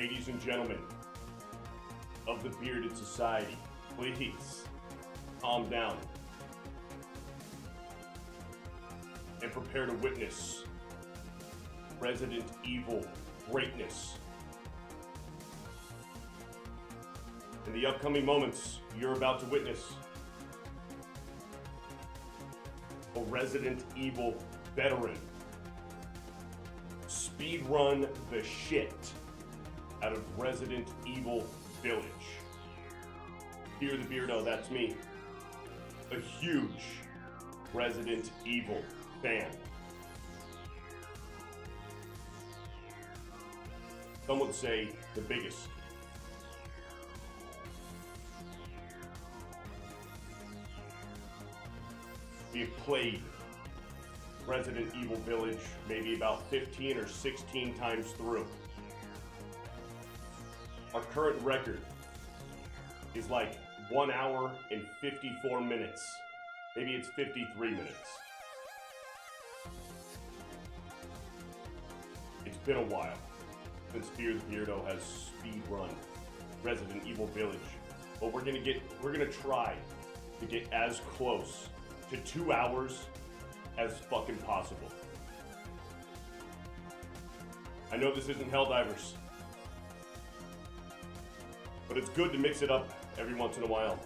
ladies and gentlemen of the Bearded Society, please calm down and prepare to witness Resident Evil greatness. In the upcoming moments, you're about to witness a Resident Evil veteran speedrun the shit out of Resident Evil Village. Here, the Beardo, oh, that's me. A huge Resident Evil fan. Some would say the biggest. We have played Resident Evil Village maybe about 15 or 16 times through. Our current record is like 1 hour and 54 minutes. Maybe it's 53 minutes. It's been a while since Fear the Beardo has speed run Resident Evil Village. But we're gonna get we're gonna try to get as close to two hours as fucking possible. I know this isn't Helldivers, but it's good to mix it up every once in a while.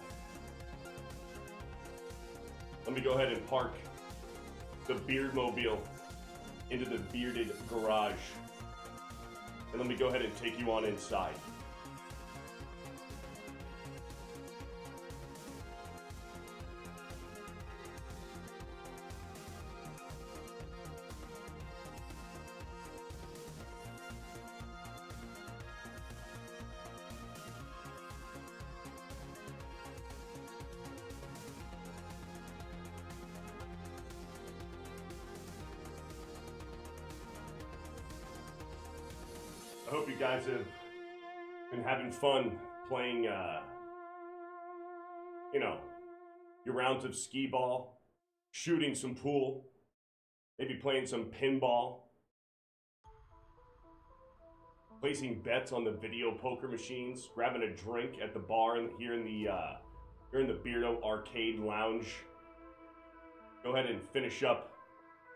Let me go ahead and park the Beardmobile into the bearded garage. And let me go ahead and take you on inside. Fun playing, uh, you know, your rounds of skee ball, shooting some pool, maybe playing some pinball, placing bets on the video poker machines, grabbing a drink at the bar here in the uh, here in the Beardo Arcade Lounge. Go ahead and finish up,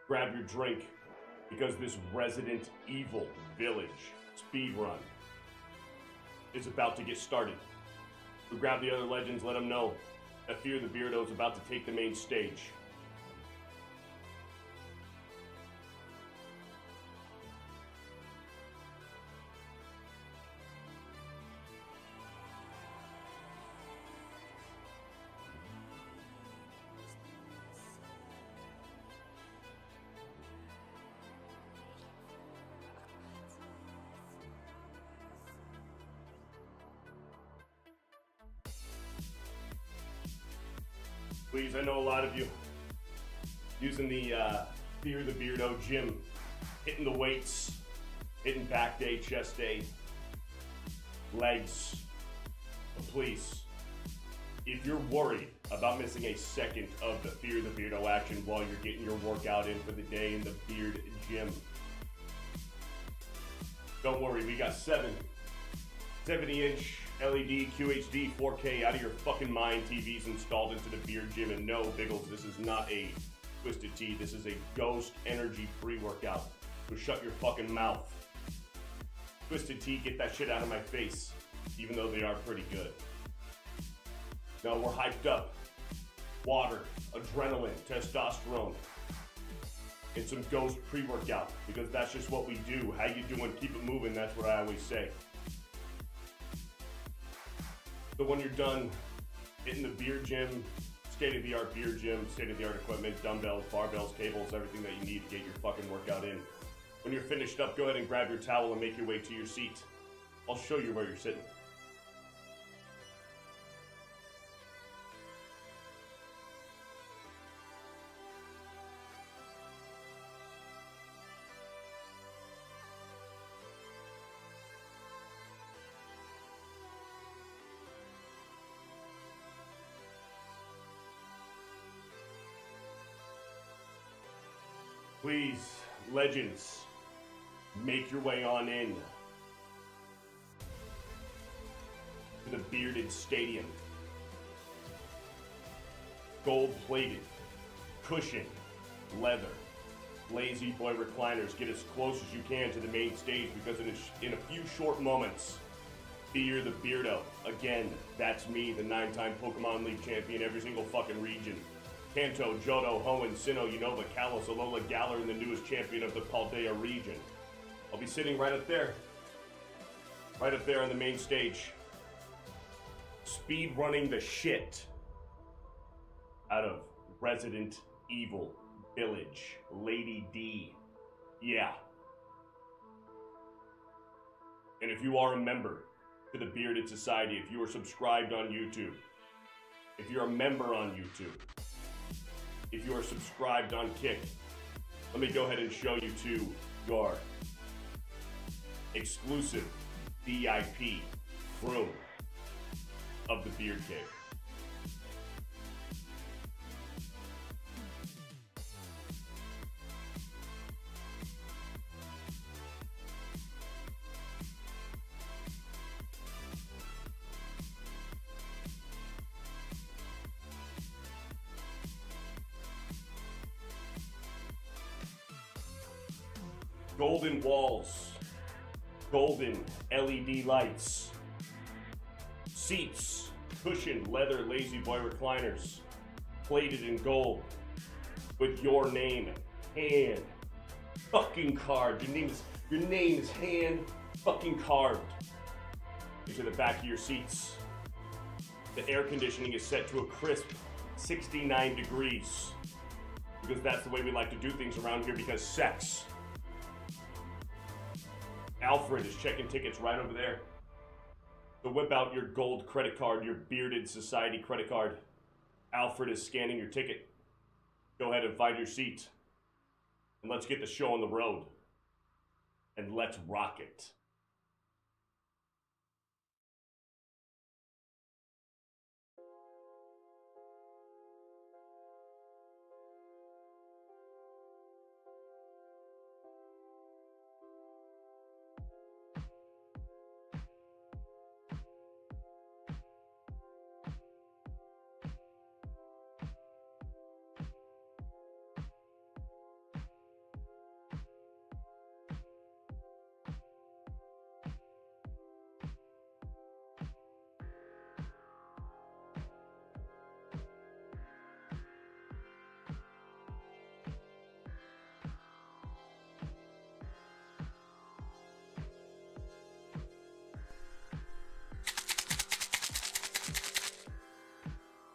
grab your drink, because this Resident Evil Village speed run is about to get started. We grab the other legends, let them know that Fear the Beardo is about to take the main stage. I know a lot of you using the uh, Fear the Beardo gym, hitting the weights, hitting back day, chest day, legs. But please, if you're worried about missing a second of the Fear the Beardo action while you're getting your workout in for the day in the Beard Gym, don't worry, we got seven. 70 inch LED QHD 4K out of your fucking mind TVs installed into the Beard Gym. And no, Biggles, this is not a Twisted Tea. This is a Ghost Energy pre workout. So shut your fucking mouth. Twisted Tea, get that shit out of my face, even though they are pretty good. No, we're hyped up. Water, adrenaline, testosterone, and some Ghost pre workout because that's just what we do. How you doing? Keep it moving. That's what I always say. So when you're done hitting the beard gym, state of the art beard gym, state of the art equipment, dumbbells, barbells, cables, everything that you need to get your fucking workout in. When you're finished up, go ahead and grab your towel and make your way to your seat. I'll show you where you're sitting. Please, legends, make your way on in. to the Bearded Stadium. Gold plated, cushion, leather, lazy boy recliners. Get as close as you can to the main stage because in a, in a few short moments, Fear the Beardo. Again, that's me, the nine time Pokemon League champion, every single fucking region. Kanto, Johto, Hoenn, Sinnoh, Unova, Kalos, Alola, Galar, and the newest champion of the Paldea region. I'll be sitting right up there. Right up there on the main stage. Speed running the shit out of Resident Evil Village. Lady D. Yeah. And if you are a member to the Bearded Society, if you are subscribed on YouTube, if you're a member on YouTube, if you are subscribed on Kick, let me go ahead and show you to your exclusive VIP room of the Beard Cave. Golden walls, golden LED lights, seats, cushioned leather lazy boy recliners, plated in gold, with your name hand fucking carved. Your name is your name is hand fucking carved into the back of your seats. The air conditioning is set to a crisp 69 degrees because that's the way we like to do things around here because sex Alfred is checking tickets right over there. So whip out your gold credit card, your bearded society credit card. Alfred is scanning your ticket. Go ahead and find your seat. And let's get the show on the road. And let's rock it.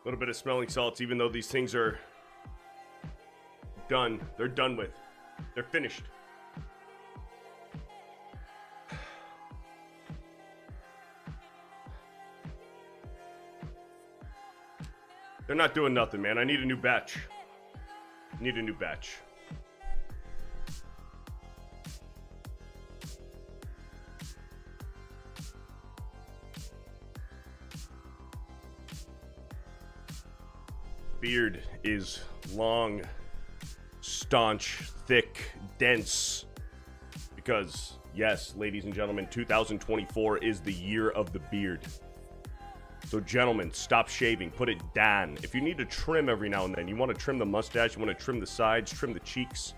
A little bit of smelling salts, even though these things are done. They're done with. They're finished. They're not doing nothing, man. I need a new batch. Need a new batch. Beard is long, staunch, thick, dense. Because, yes, ladies and gentlemen, 2024 is the year of the beard. So, gentlemen, stop shaving. Put it down. If you need to trim every now and then, you want to trim the mustache, you want to trim the sides, trim the cheeks,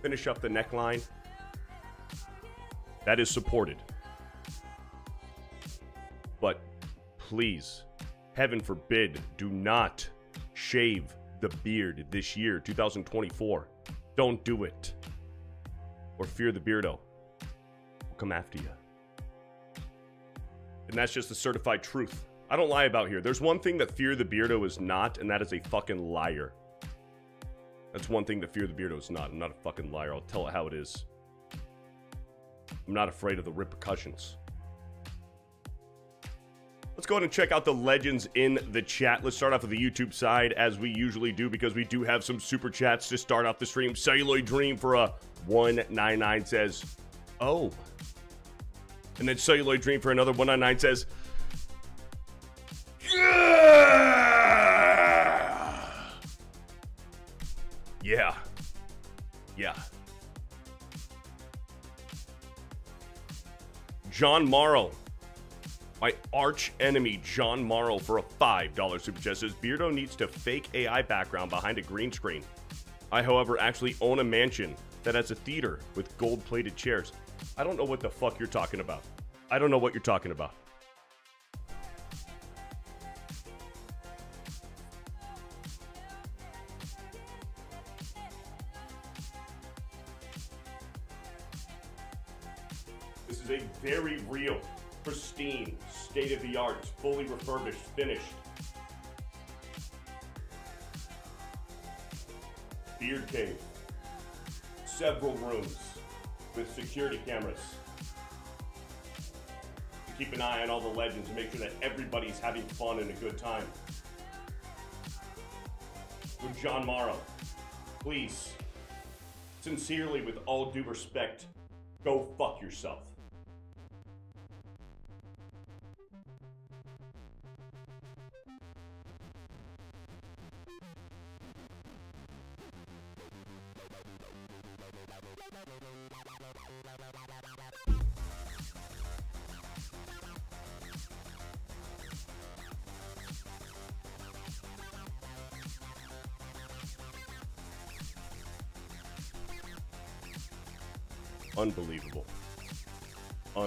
finish up the neckline. That is supported. But please heaven forbid, do not shave the beard this year, 2024. Don't do it. Or fear the beardo. We'll come after you. And that's just the certified truth. I don't lie about here. There's one thing that Fear the Beardo is not, and that is a fucking liar. That's one thing that Fear the Beardo is not. I'm not a fucking liar. I'll tell it how it is. I'm not afraid of the repercussions. Let's go ahead and check out the legends in the chat. Let's start off with the YouTube side, as we usually do, because we do have some super chats to start off the stream. Celluloid Dream for a 199 says, Oh. And then Celluloid Dream for another 199 says, Yeah! Yeah. Yeah. John Morrow My arch enemy, John Morrow, for a $5 super chat says Beardo needs to fake AI background behind a green screen. I, however, actually own a mansion that has a theater with gold plated chairs. I don't know what the fuck you're talking about. I don't know what you're talking about. This is a very real, pristine, state of the art, fully refurbished, finished Beard Cave. Several rooms with security cameras to keep an eye on all the legends and make sure that everybody's having fun and a good time. With John Morrow, please, sincerely, with all due respect, go fuck yourself.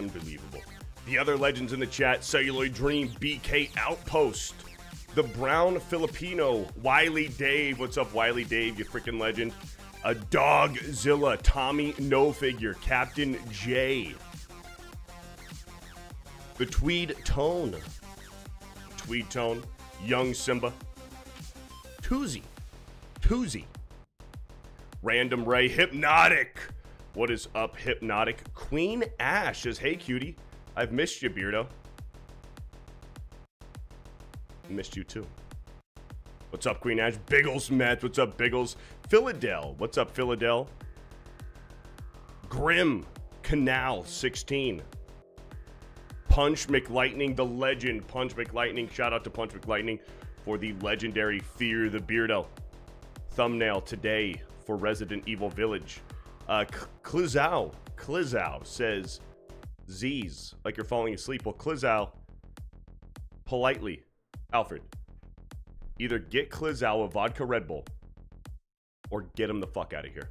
Unbelievable. The other legends in the chat Celluloid Dream, BK Outpost, the Brown Filipino, Wiley Dave. What's up, Wiley Dave, you freaking legend? A Dogzilla, Tommy No Figure, Captain J. The Tweed Tone, Tweed Tone, Young Simba, Toozy, Toozy, Random Ray, Hypnotic. What is up, Hypnotic? Queen Ash says, Hey, cutie. I've missed you, Beardo. Missed you too. What's up, Queen Ash? Biggles Met. What's up, Biggles? Philadel. What's up, Philadel? Grim Canal 16. Punch McLightning, the legend. Punch McLightning. Shout out to Punch McLightning for the legendary Fear the Beardo thumbnail today for Resident Evil Village. Uh, Klizao says, Z's, like you're falling asleep. Well, Klizao, politely, Alfred, either get Klizao a vodka Red Bull or get him the fuck out of here.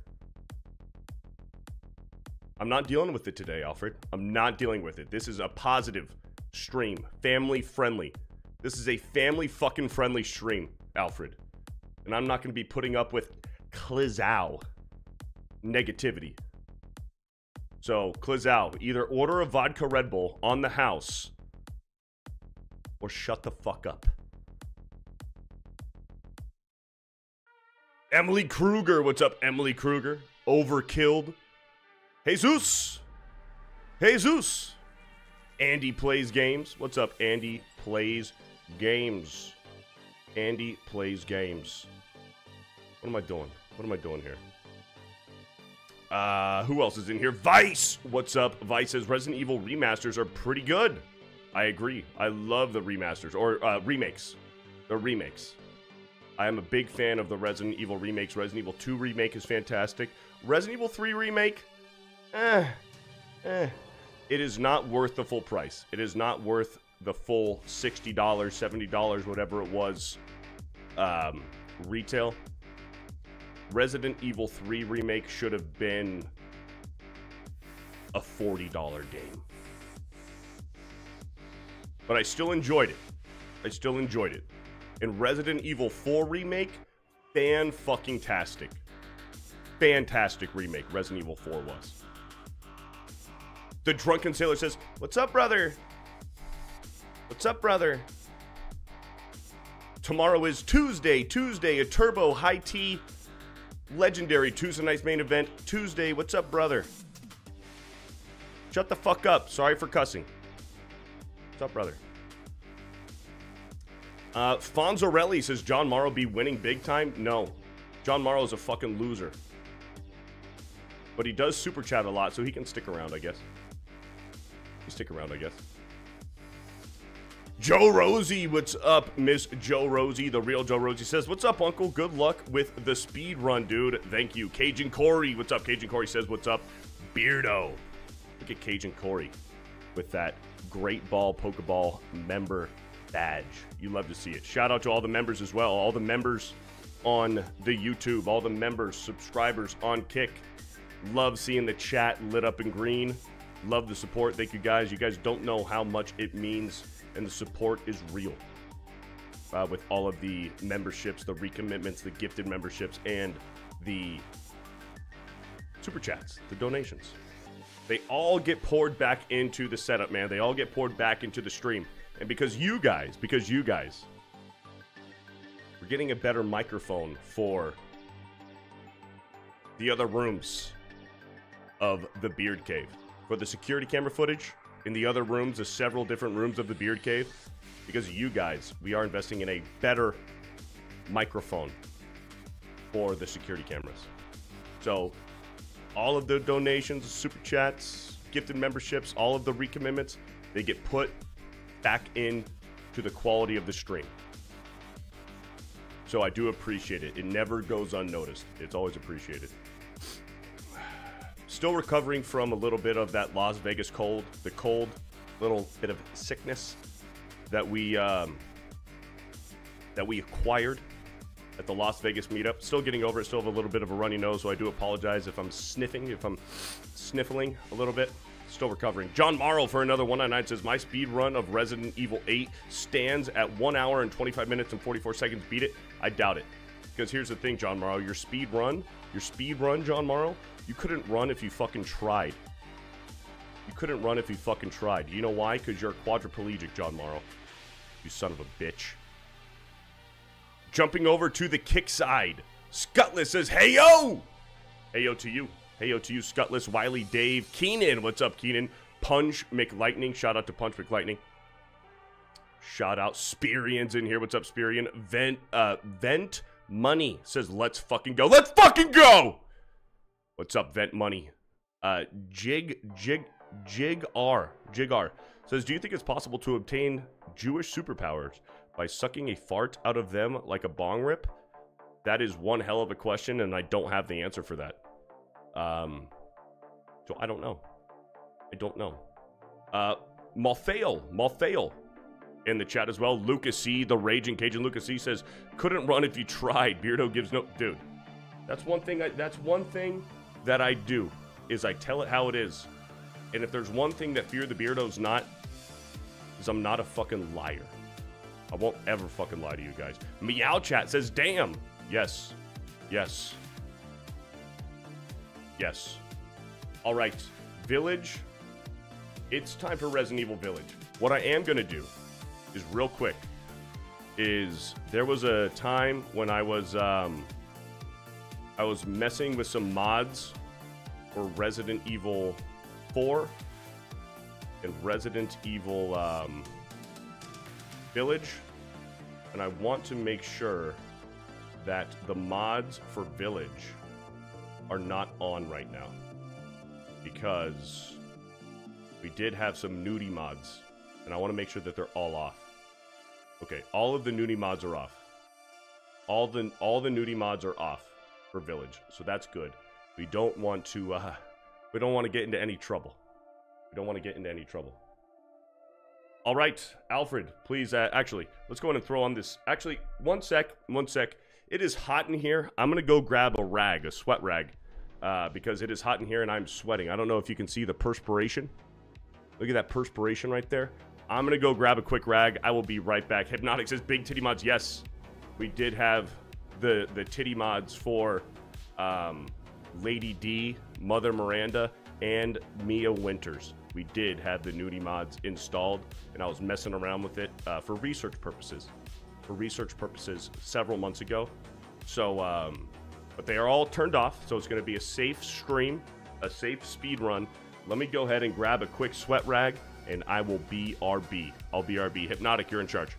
I'm not dealing with it today, Alfred. I'm not dealing with it. This is a positive stream, family friendly. This is a family fucking friendly stream, Alfred. And I'm not going to be putting up with Klizao negativity. So, Klizao, either order a vodka Red Bull on the house or shut the fuck up. Emily Kruger, what's up, Emily Kruger? Overkilled. Jesus. Jesus. Andy plays games. What's up, Andy plays games? Andy plays games. What am I doing? What am I doing here? Uh, who else is in here? Vice! What's up? Vice says Resident Evil remasters are pretty good. I agree. I love the remasters, or uh, remakes. The remakes. I am a big fan of the Resident Evil remakes. Resident Evil 2 remake is fantastic. Resident Evil 3 remake, eh, eh. It is not worth the full price. It is not worth the full $60, $70, whatever it was, um, retail. Resident Evil 3 remake should have been a $40 game. But I still enjoyed it. I still enjoyed it. And Resident Evil 4 remake, fan fucking tastic. Fantastic remake Resident Evil 4 was. The drunken sailor says, "What's up, brother? What's up, brother?" Tomorrow is Tuesday. Tuesday, a turbo high tea legendary Tuesday night's main event. Tuesday, what's up, brother? Shut the fuck up. Sorry for cussing. What's up, brother? Uh, Fonzarelli says John Morrow be winning big time. No, John Morrow is a fucking loser. But he does super chat a lot, so he can stick around, I guess. Stick around, I guess. Joe Rosie, what's up, Miss Joe Rosie? The real Joe Rosie says, What's up, Uncle? Good luck with the speed run, dude. Thank you. Cajun Corey, what's up? Cajun Corey says, What's up? Beardo. Look at Cajun Corey. with that Great Ball Pokeball member badge. You love to see it. Shout out to all the members as well. All the members on the YouTube, all the members, subscribers on Kick. Love seeing the chat lit up in green. Love the support. Thank you guys. You guys don't know how much it means, and the support is real. Uh, with all of the memberships, the recommitments, the gifted memberships, and the super chats, the donations. They all get poured back into the setup, man. They all get poured back into the stream. And because you guys, because you guys, we're getting a better microphone for the other rooms of the Beard Cave. For the security camera footage in the other rooms, the several different rooms of the Beard Cave, because you guys, we are investing in a better microphone for the security cameras. So, all of the donations, super chats, gifted memberships, all of the recommitments, they get put back in to the quality of the stream. So I do appreciate it. It never goes unnoticed. It's always appreciated. Still recovering from a little bit of that Las Vegas cold, the cold, little bit of sickness that we um, that we acquired at the Las Vegas meetup. Still getting over it. Still have a little bit of a runny nose, so I do apologize if I'm sniffing, if I'm sniffling a little bit. Still recovering. John Morrow for another 199 says, My speed run of Resident Evil 8 stands at 1 hour and 25 minutes and 44 seconds. Beat it? I doubt it. Because here's the thing, John Morrow. Your speed run, your speed run, John Morrow, you couldn't run if you fucking tried. You couldn't run if you fucking tried. You know why? Because you're quadriplegic, John Morrow. You son of a bitch. Jumping over to the kick side. Scutless says, Hey yo! Hey yo to you. Hey yo to you, Scutless, Wiley, Dave, Keenan. What's up, Keenan? Punch McLightning. Shout out to Punch McLightning. Shout out Spirian's in here. What's up, Spirian? Vent uh Vent Money says, let's fucking go. Let's fucking go! What's up, Vent Money? Uh Jig Jig Jig R. Jig R says, Do you think it's possible to obtain Jewish superpowers by sucking a fart out of them like a bong rip? That is one hell of a question, and I don't have the answer for that. Um, so I don't know. I don't know. Uh, Malfail, Malfail in the chat as well. Lucas C, the Raging Cajun Lucas C says, couldn't run if you tried. Beardo gives no. Dude, that's one thing. I, that's one thing that I do is I tell it how it is. And if there's one thing that Fear the Beardo's not, is I'm not a fucking liar. I won't ever fucking lie to you guys. Meow Chat says, damn. Yes. Yes. Yes. All right. Village. It's time for Resident Evil Village. What I am going to do is real quick is there was a time when I was um, I was messing with some mods for Resident Evil 4 and Resident Evil um, Village, and I want to make sure that the mods for Village are not on right now because we did have some nudie mods, and I want to make sure that they're all off. Okay, all of the nudie mods are off. All the all the nudie mods are off for Village, so that's good. We don't want to uh, we don't want to get into any trouble. We don't want to get into any trouble. All right, Alfred, please. Uh, actually, let's go in and throw on this. Actually, one sec, one sec. It is hot in here. I'm gonna go grab a rag, a sweat rag, uh, because it is hot in here and I'm sweating. I don't know if you can see the perspiration. Look at that perspiration right there. I'm gonna go grab a quick rag. I will be right back. Hypnotic says big titty mods. Yes, we did have the the titty mods for um, Lady D, Mother Miranda, and Mia Winters. We did have the nudie mods installed, and I was messing around with it uh, for research purposes. For research purposes, several months ago. So, um, but they are all turned off, so it's going to be a safe stream, a safe speed run. Let me go ahead and grab a quick sweat rag and I will BRB. I'll BRB. Hypnotic, you're in charge.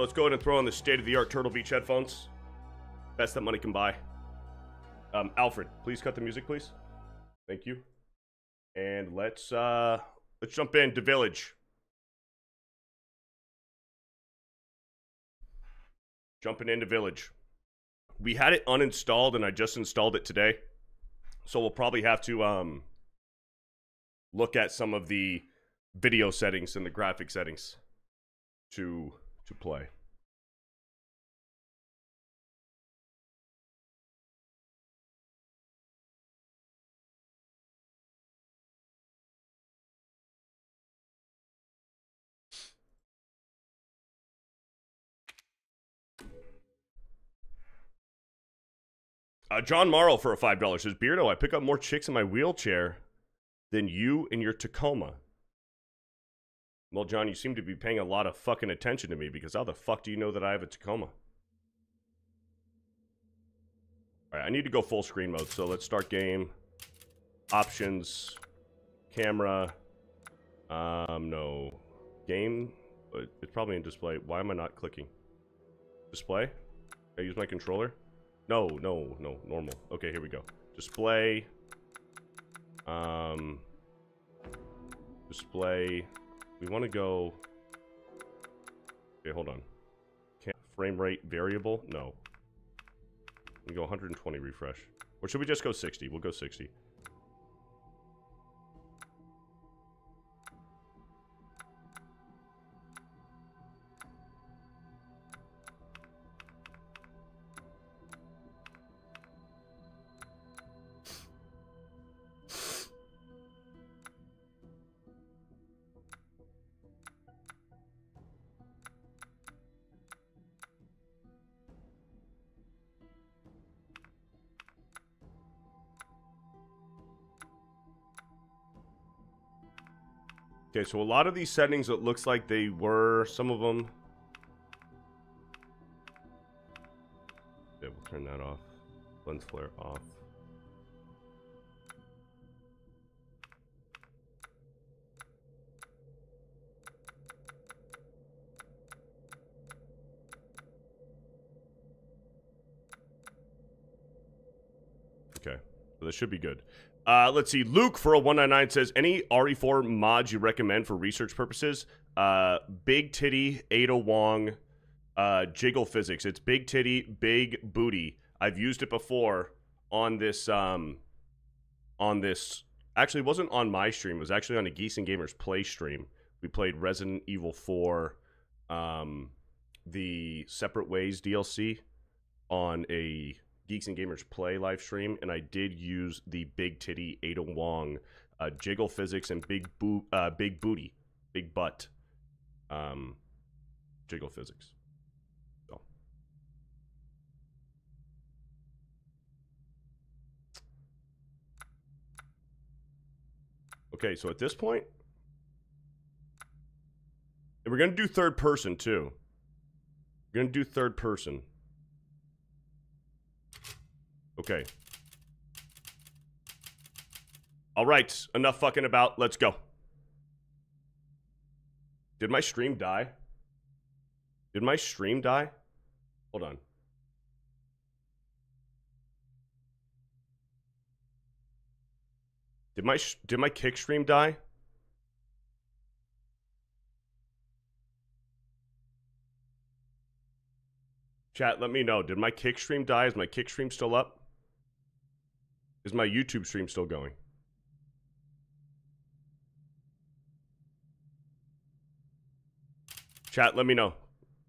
Let's go ahead and throw on the state-of-the-art Turtle Beach headphones. Best that money can buy. Um, Alfred, please cut the music, please. Thank you. And let's uh let's jump into Village. Jumping into Village. We had it uninstalled and I just installed it today. So we'll probably have to um look at some of the video settings and the graphic settings to to play. Uh, John Morrow for a five dollars says Beardo, I pick up more chicks in my wheelchair than you in your Tacoma. Well, John, you seem to be paying a lot of fucking attention to me because how the fuck do you know that I have a Tacoma? All right, I need to go full screen mode, so let's start game. Options, camera, um, no, game. It's probably in display. Why am I not clicking? Display? I use my controller? No, no, no, normal. Okay, here we go. Display. Um, display. We want to go... Okay, hold on. Can't, frame rate variable? No. We go 120 refresh. Or should we just go 60? We'll go 60. Okay, so a lot of these settings, it looks like they were, some of them. Yeah, we'll turn that off. Lens flare off. Okay, so this should be good. Uh, let's see. Luke for a 199 says any RE4 mods you recommend for research purposes? Uh, big titty, Ada Wong, uh, jiggle physics. It's big titty, big booty. I've used it before on this. Um, on this. Actually, wasn't on my stream. It was actually on a Geeks and Gamers play stream. We played Resident Evil 4, um, the Separate Ways DLC on a Geeks and Gamers Play live stream, and I did use the Big Titty Ada Wong uh, Jiggle Physics and Big Boot, uh, Big Booty, Big Butt, um, Jiggle Physics. So. Okay, so at this point, and we're gonna do third person too. We're gonna do third person. Okay. All right, enough fucking about. Let's go. Did my stream die? Did my stream die? Hold on. Did my did my kick stream die? Chat, let me know. Did my kick stream die? Is my kick stream still up? Is my YouTube stream still going? Chat, let me know.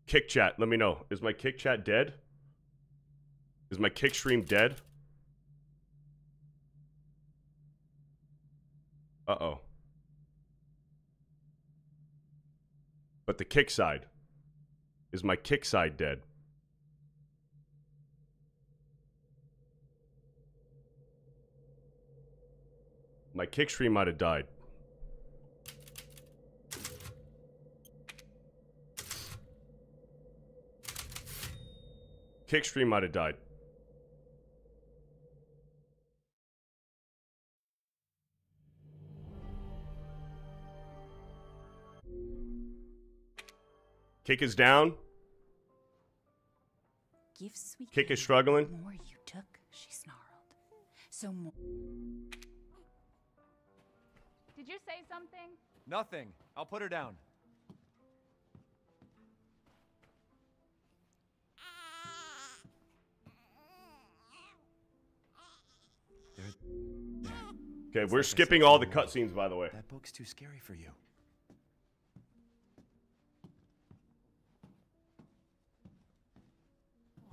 Kick chat, let me know. Is my kick chat dead? Is my kick stream dead? Uh-oh. But the kick side. Is my kick side dead? My kick stream might have died. Kick stream might have died. Kick is down. Give sweet Kick is struggling. More you took, she snarled. So more. Did you say something? Nothing. I'll put her down. There, there. Okay, we're like skipping all the cutscenes, by the way. That book's too scary for you.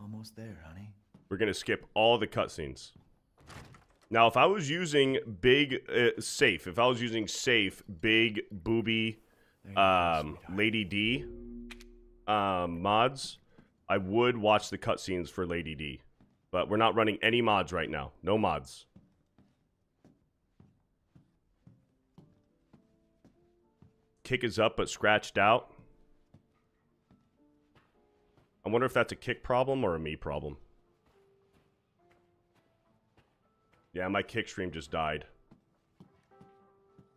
Almost there, honey. We're gonna skip all the cutscenes. Now, if I was using big uh, safe, if I was using safe, big booby, There you go, um. Lady D, um, mods, I would watch the cutscenes for Lady D. But we're not running any mods right now. No mods. Kick is up but scratched out. I wonder if that's a kick problem or a me problem. Yeah, my kick stream just died.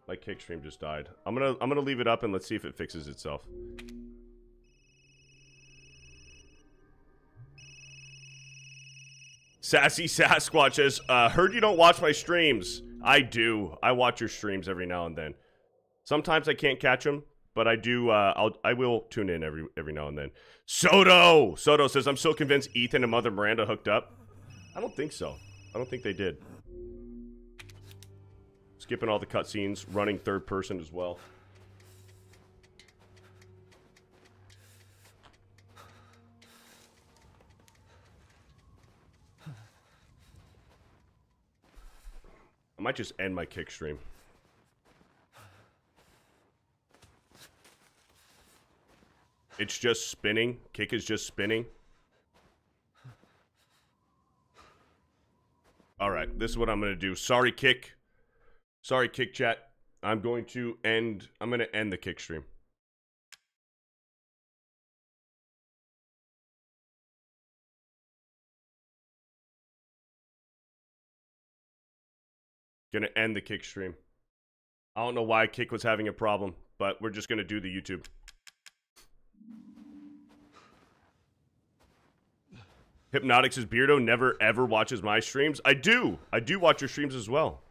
My kick stream just died. I'm gonna I'm gonna leave it up and let's see if it fixes itself. Sassy Sasquatch says, uh, heard you don't watch my streams. I do. I watch your streams every now and then. Sometimes I can't catch them, but I do. Uh, I'll I will tune in every every now and then. Soto Soto says, I'm so convinced Ethan and Mother Miranda hooked up. I don't think so. I don't think they did. Skipping all the cutscenes, running third person as well. I might just end my kick stream. It's just spinning. Kick is just spinning. All right, this is what I'm going to do. Sorry, Kick. Sorry, Kick Chat. I'm going to end. I'm going to end the Kick stream. Gonna end the Kick stream. I don't know why Kick was having a problem, but we're just gonna do the YouTube. Hypnotic says Beardo never ever watches my streams. I do. I do watch your streams as well.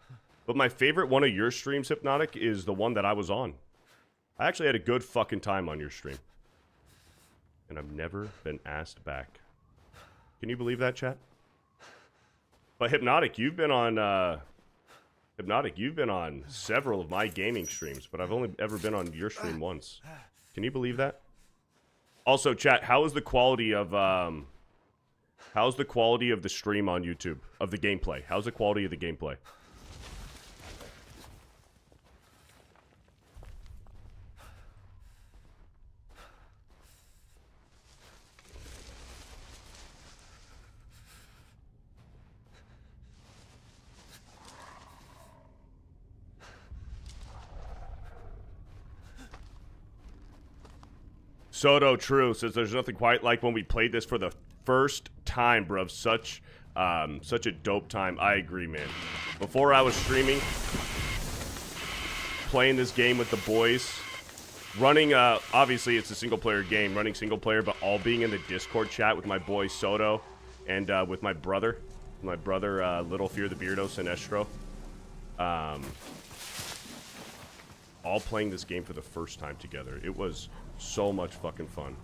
But my favorite one of your streams, Hypnotic, is the one that I was on. I actually had a good fucking time on your stream. And I've never been asked back. Can you believe that, chat? But Hypnotic, you've been on uh Hypnotic, you've been on several of my gaming streams, but I've only ever been on your stream once. Can you believe that? Also, chat, how is the quality of um how's the quality of the stream on YouTube of the gameplay? How's the quality of the gameplay? Soto True says there's nothing quite like when we played this for the first time, bruv. Such um, such a dope time. I agree, man. Before I was streaming, playing this game with the boys, running uh obviously it's a single player game, running single player, but all being in the Discord chat with my boy Soto and uh, with my brother, my brother uh, Little Fear the Beardo Sinestro. Um, all playing this game for the first time together. It was so much fucking fun.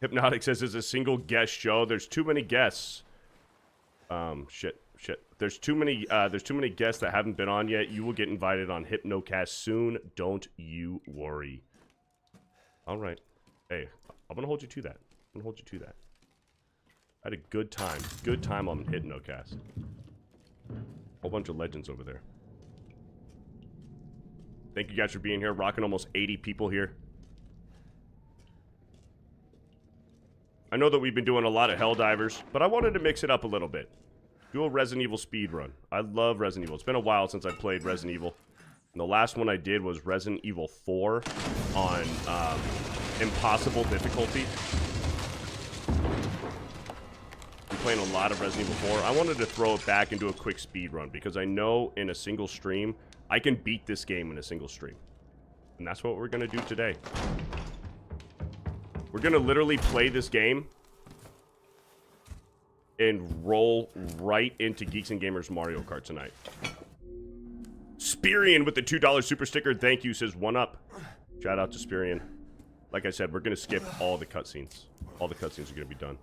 Hypnotic says it's a single guest show. There's too many guests. Um, shit, shit. There's too many. Uh, there's too many guests that haven't been on yet. You will get invited on Hypnocast soon. Don't you worry. All right. Hey, I'm gonna hold you to that. I'm gonna hold you to that. I had a good time. Good time on Hypnocast. Whole bunch of legends over there. Thank you guys for being here. Rocking almost 80 people here. I know that we've been doing a lot of Helldivers, but I wanted to mix it up a little bit. Do a Resident Evil speed run. I love Resident Evil. It's been a while since I played Resident Evil. And the last one I did was Resident Evil 4 on um, impossible difficulty. Playing a lot of Resident Evil 4, I wanted to throw it back and do a quick speed run because I know in a single stream, I can beat this game in a single stream. And that's what we're going to do today. We're going to literally play this game and roll right into Geeks and Gamers Mario Kart tonight. Spirian with the $2 super sticker, thank you, says one up. Shout out to Spirian. Like I said, we're going to skip all the cutscenes. All the cutscenes are going to be done.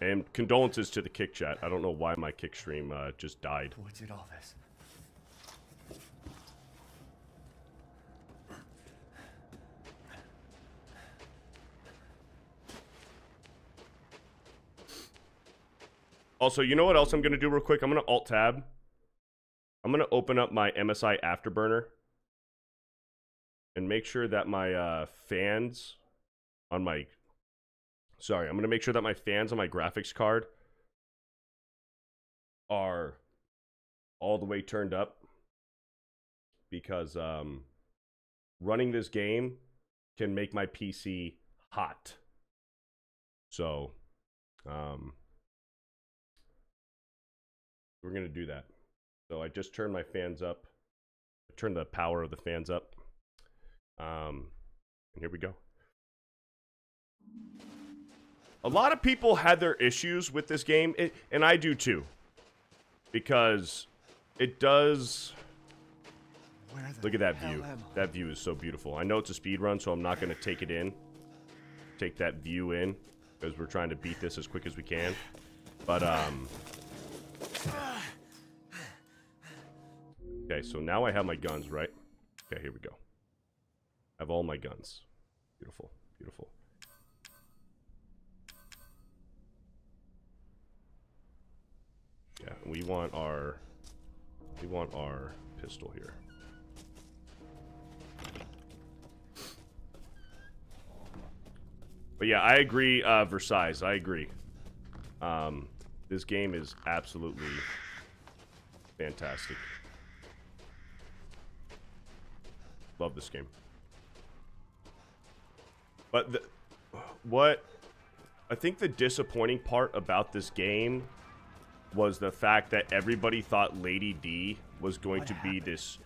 And condolences to the kick chat. I don't know why my kick stream uh, just died. What did all this? Also, you know what else I'm going to do real quick? I'm going to alt-tab. I'm going to open up my MSI Afterburner. And make sure that my uh, fans on my... Sorry, I'm going to make sure that my fans on my graphics card are all the way turned up. Because um, running this game can make my PC hot. So, um, we're going to do that. So I just turned my fans up. I turned the power of the fans up. Um, and here we go. A lot of people had their issues with this game, it, and I do too. Because it does. Look at that view. That view is so beautiful. I know it's a speed run, so I'm not going to take it in. Take that view in because we're trying to beat this as quick as we can. But um Okay, so now I have my guns, right? Okay, here we go. I have all my guns. Beautiful. Beautiful. Yeah, we want our we want our pistol here. But yeah, I agree, uh, Versailles. I agree. Um, this game is absolutely fantastic. Love this game. But the, what I think the disappointing part about this game was the fact that everybody thought Lady D was going to be this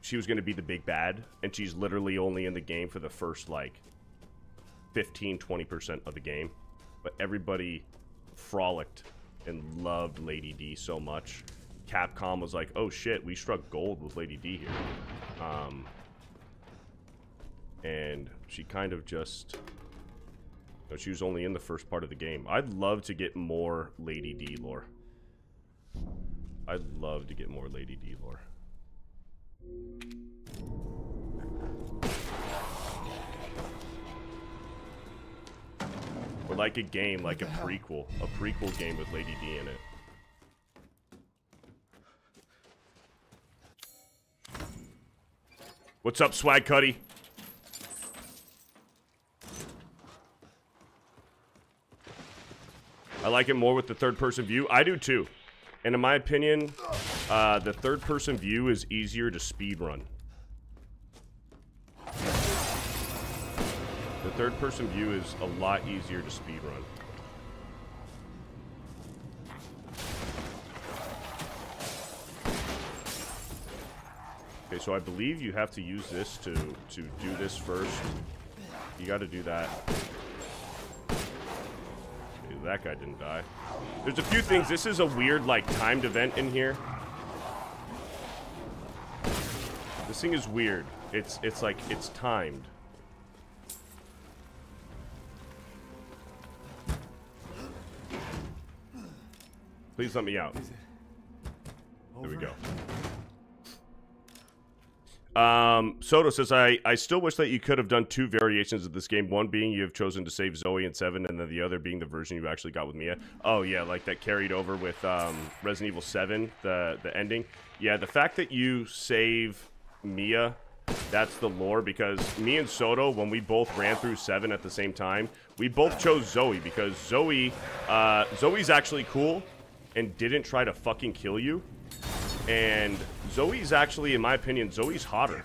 she was going to be the big bad and she's literally only in the game for the first like 15 20% of the game. But everybody frolicked and loved Lady D so much. Capcom was like oh shit we struck gold with Lady D here. Um and she kind of just know, she was only in the first part of the game. I'd love to get more Lady D lore. I'd love to get more Lady D lore. Or like a game, like a prequel. A prequel game with Lady D in it. What's up, Swag Cuddy? I like it more with the third person view. I do too. And in my opinion, uh, the third person view is easier to speed run. The third person view is a lot easier to speed run. Okay, so I believe you have to use this to to do this first. You got to do that. That guy didn't die. There's a few things. This is a weird, like, timed event in here. This thing is weird. It's it's like it's timed. Please let me out. There we go. Um, Soto says, I, I still wish that you could have done two variations of this game. One being you have chosen to save Zoe in 7, and then the other being the version you actually got with Mia. Oh, yeah, like that carried over with um, Resident Evil 7, the, the ending. Yeah, the fact that you save Mia, that's the lore, because me and Soto, when we both ran through 7 at the same time, we both chose Zoe, because Zoe, uh, Zoe's actually cool and didn't try to fucking kill you. And Zoe's actually, in my opinion, Zoe's hotter.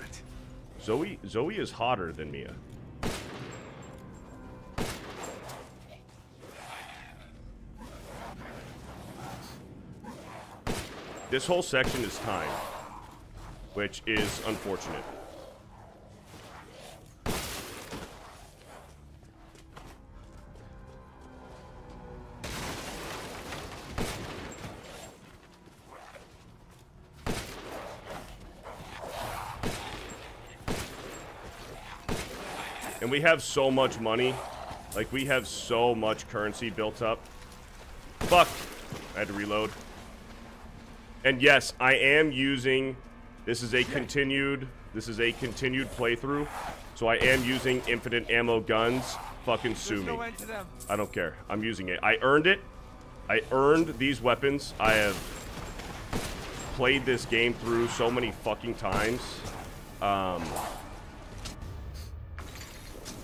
Zoe, Zoe is hotter than Mia. This whole section is timed, which is unfortunate. We have so much money. Like, we have so much currency built up. Fuck. I had to reload. And yes, I am using... This is a continued... This is a continued playthrough. So I am using infinite ammo guns. Fucking sue me. I don't care. I'm using it. I earned it. I earned these weapons. I have played this game through so many fucking times. Um,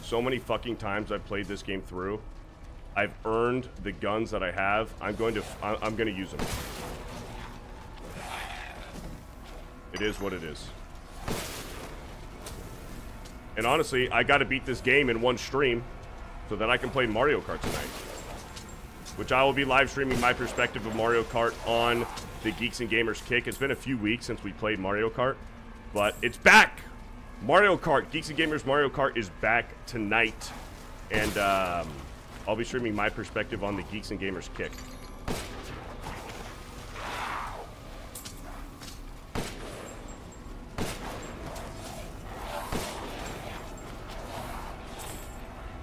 so many fucking times I've played this game through. I've earned the guns that I have. I'm going to I'm going to use them. It is what it is. And honestly, I got to beat this game in one stream so that I can play Mario Kart tonight. Which I will be live streaming my perspective of Mario Kart on the Geeks and Gamers Kick. It's been a few weeks since we played Mario Kart, but it's back. Mario Kart, Geeks and Gamers Mario Kart is back tonight. And um, I'll be streaming my perspective on the Geeks and Gamers kick.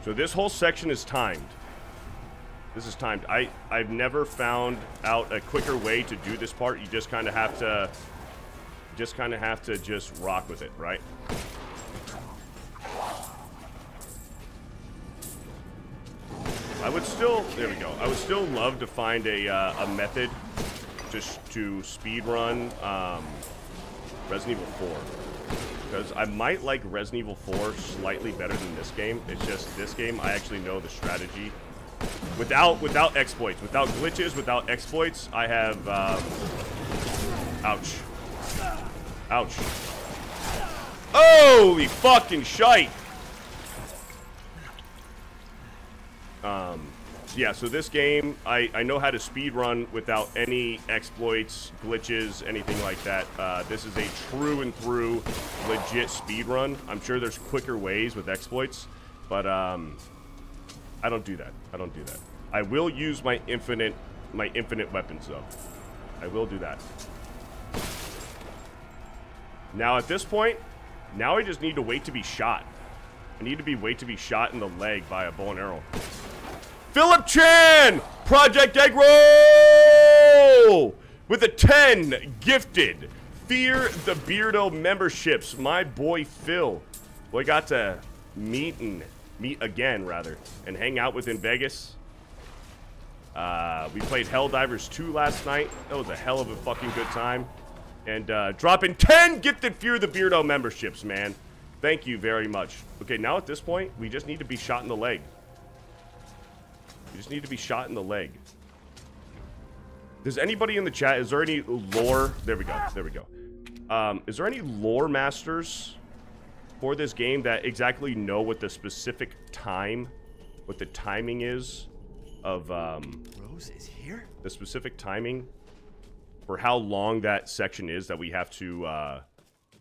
So this whole section is timed. This is timed. I, I've never found out a quicker way to do this part. You just kind of have to just kind of have to just rock with it, right? I would still, there we go. I would still love to find a, uh, a method just to speed run um, Resident Evil 4. Because I might like Resident Evil 4 slightly better than this game. It's just this game, I actually know the strategy. Without without exploits, without glitches, without exploits, I have, um, ouch. Ouch. Holy fucking shite! Um, yeah, so this game, I, I know how to speed run without any exploits, glitches, anything like that. Uh, this is a true and through legit speed run. I'm sure there's quicker ways with exploits, but um, I don't do that. I don't do that. I will use my infinite my infinite weapons though. I will do that. Now at this point, now I just need to wait to be shot. I need to be wait to be shot in the leg by a bow and arrow. Philip Chan, Project Egg Roll, with a 10 gifted. Fear the Beardo memberships. My boy Phil. I got to meet and meet again, rather, and hang out with in Vegas. Uh, we played Helldivers 2 last night. That was a hell of a fucking good time. And uh, dropping 10 gifted Fear the Beardo memberships, man. Thank you very much. Okay, now at this point, we just need to be shot in the leg. You just need to be shot in the leg. Does anybody in the chat, is there any lore? There we go. There we go. Um, is there any lore masters for this game that exactly know what the specific time, what the timing is of um, Rose is here? the specific timing for how long that section is that we have to uh,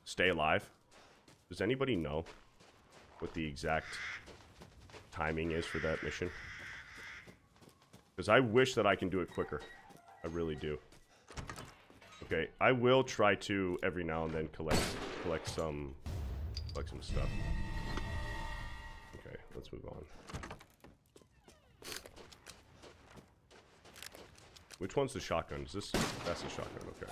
stay alive? Does anybody know what the exact timing is for that mission? Because I wish that I can do it quicker. I really do. Okay, I will try to every now and then collect collect some collect some stuff. Okay, let's move on. Which one's the shotgun? Is this that's the shotgun, okay.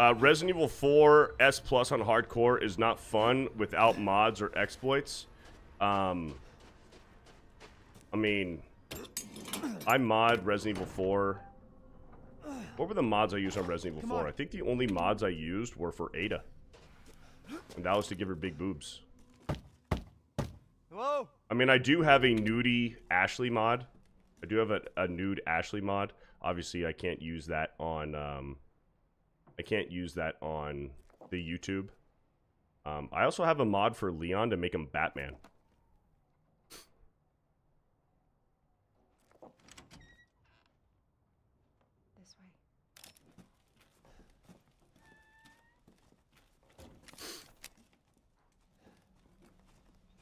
Uh, Resident Evil 4 S Plus on hardcore is not fun without mods or exploits. Um, I mean, I mod Resident Evil 4. What were the mods I used on Resident Evil 4? I think the only mods I used were for Ada. And that was to give her big boobs. Hello? I mean, I do have a nudie Ashley mod. I do have a, a nude Ashley mod. Obviously, I can't use that on. Um, I can't use that on the YouTube. Um, I also have a mod for Leon to make him Batman. This way.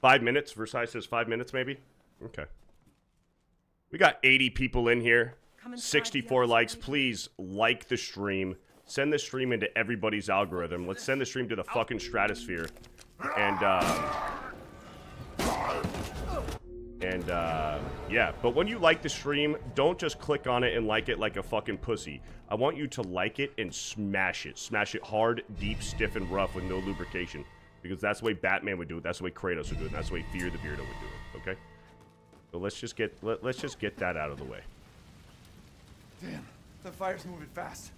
Five minutes. Versailles says five minutes, maybe. Okay. We got 80 people in here. 64 likes. Please like the stream. Send the stream into everybody's algorithm. Let's send the stream to the fucking stratosphere. And, uh... And, uh... Yeah, but when you like the stream, don't just click on it and like it like a fucking pussy. I want you to like it and smash it. Smash it hard, deep, stiff, and rough with no lubrication. Because that's the way Batman would do it. That's the way Kratos would do it. That's the way Fear the Beardo would do it. Okay? So let's just get let, let's just get that out of the way. Damn, the fire's moving fast.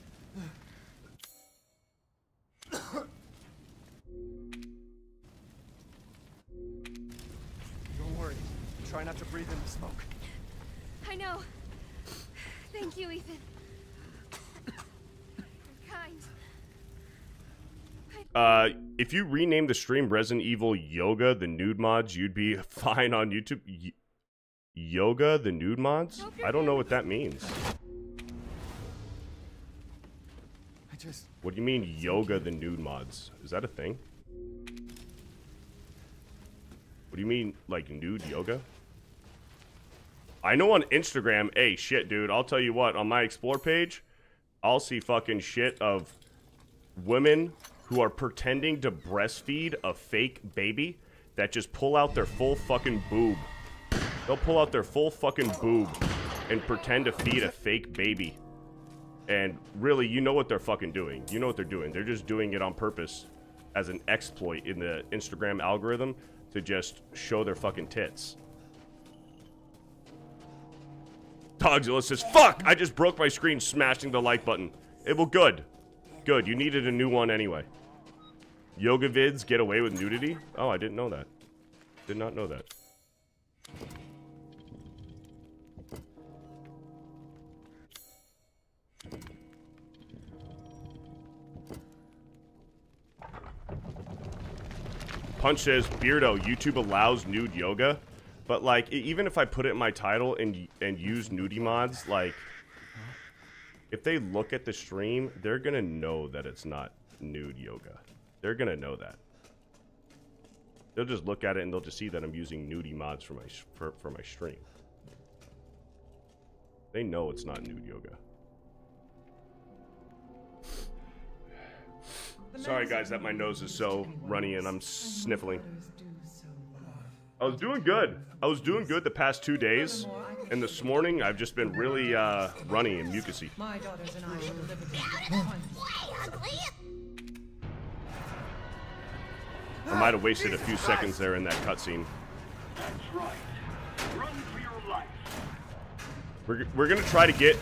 Don't worry. Try not to breathe in the smoke. I know. Thank you, Ethan. You're kind. Uh, if you rename the stream Resident Evil Yoga the nude mods, you'd be fine on YouTube. Y- yoga the nude mods? I don't know what that means. I just. What do you mean yoga the nude mods? Is that a thing? What do you mean like nude yoga? I know on Instagram, hey shit dude, I'll tell you what, on my explore page, I'll see fucking shit of women who are pretending to breastfeed a fake baby that just pull out their full fucking boob. They'll pull out their full fucking boob and pretend to feed a fake baby. And really, you know what they're fucking doing. You know what they're doing. They're just doing it on purpose as an exploit in the Instagram algorithm to just show their fucking tits. Dogzilla says, Fuck! I just broke my screen smashing the like button. It will good. Good. You needed a new one anyway. Yoga vids get away with nudity? Oh, I didn't know that. Did not know that. Punch says, Beardo, YouTube allows nude yoga. But, like, even if I put it in my title and, and use nudie mods, like, if they look at the stream, they're gonna know that it's not nude yoga. They're gonna know that. They'll just look at it and they'll just see that I'm using nudie mods for my for, for my stream. They know it's not nude yoga. Sorry guys that my nose is so runny and I'm sniffling. I was doing good. I was doing good the past two days, and this morning I've just been really uh, runny and mucusy. My daughters and I will live I might have wasted a few seconds there in that cutscene. That's right. Run for your life. We're, we're gonna try to get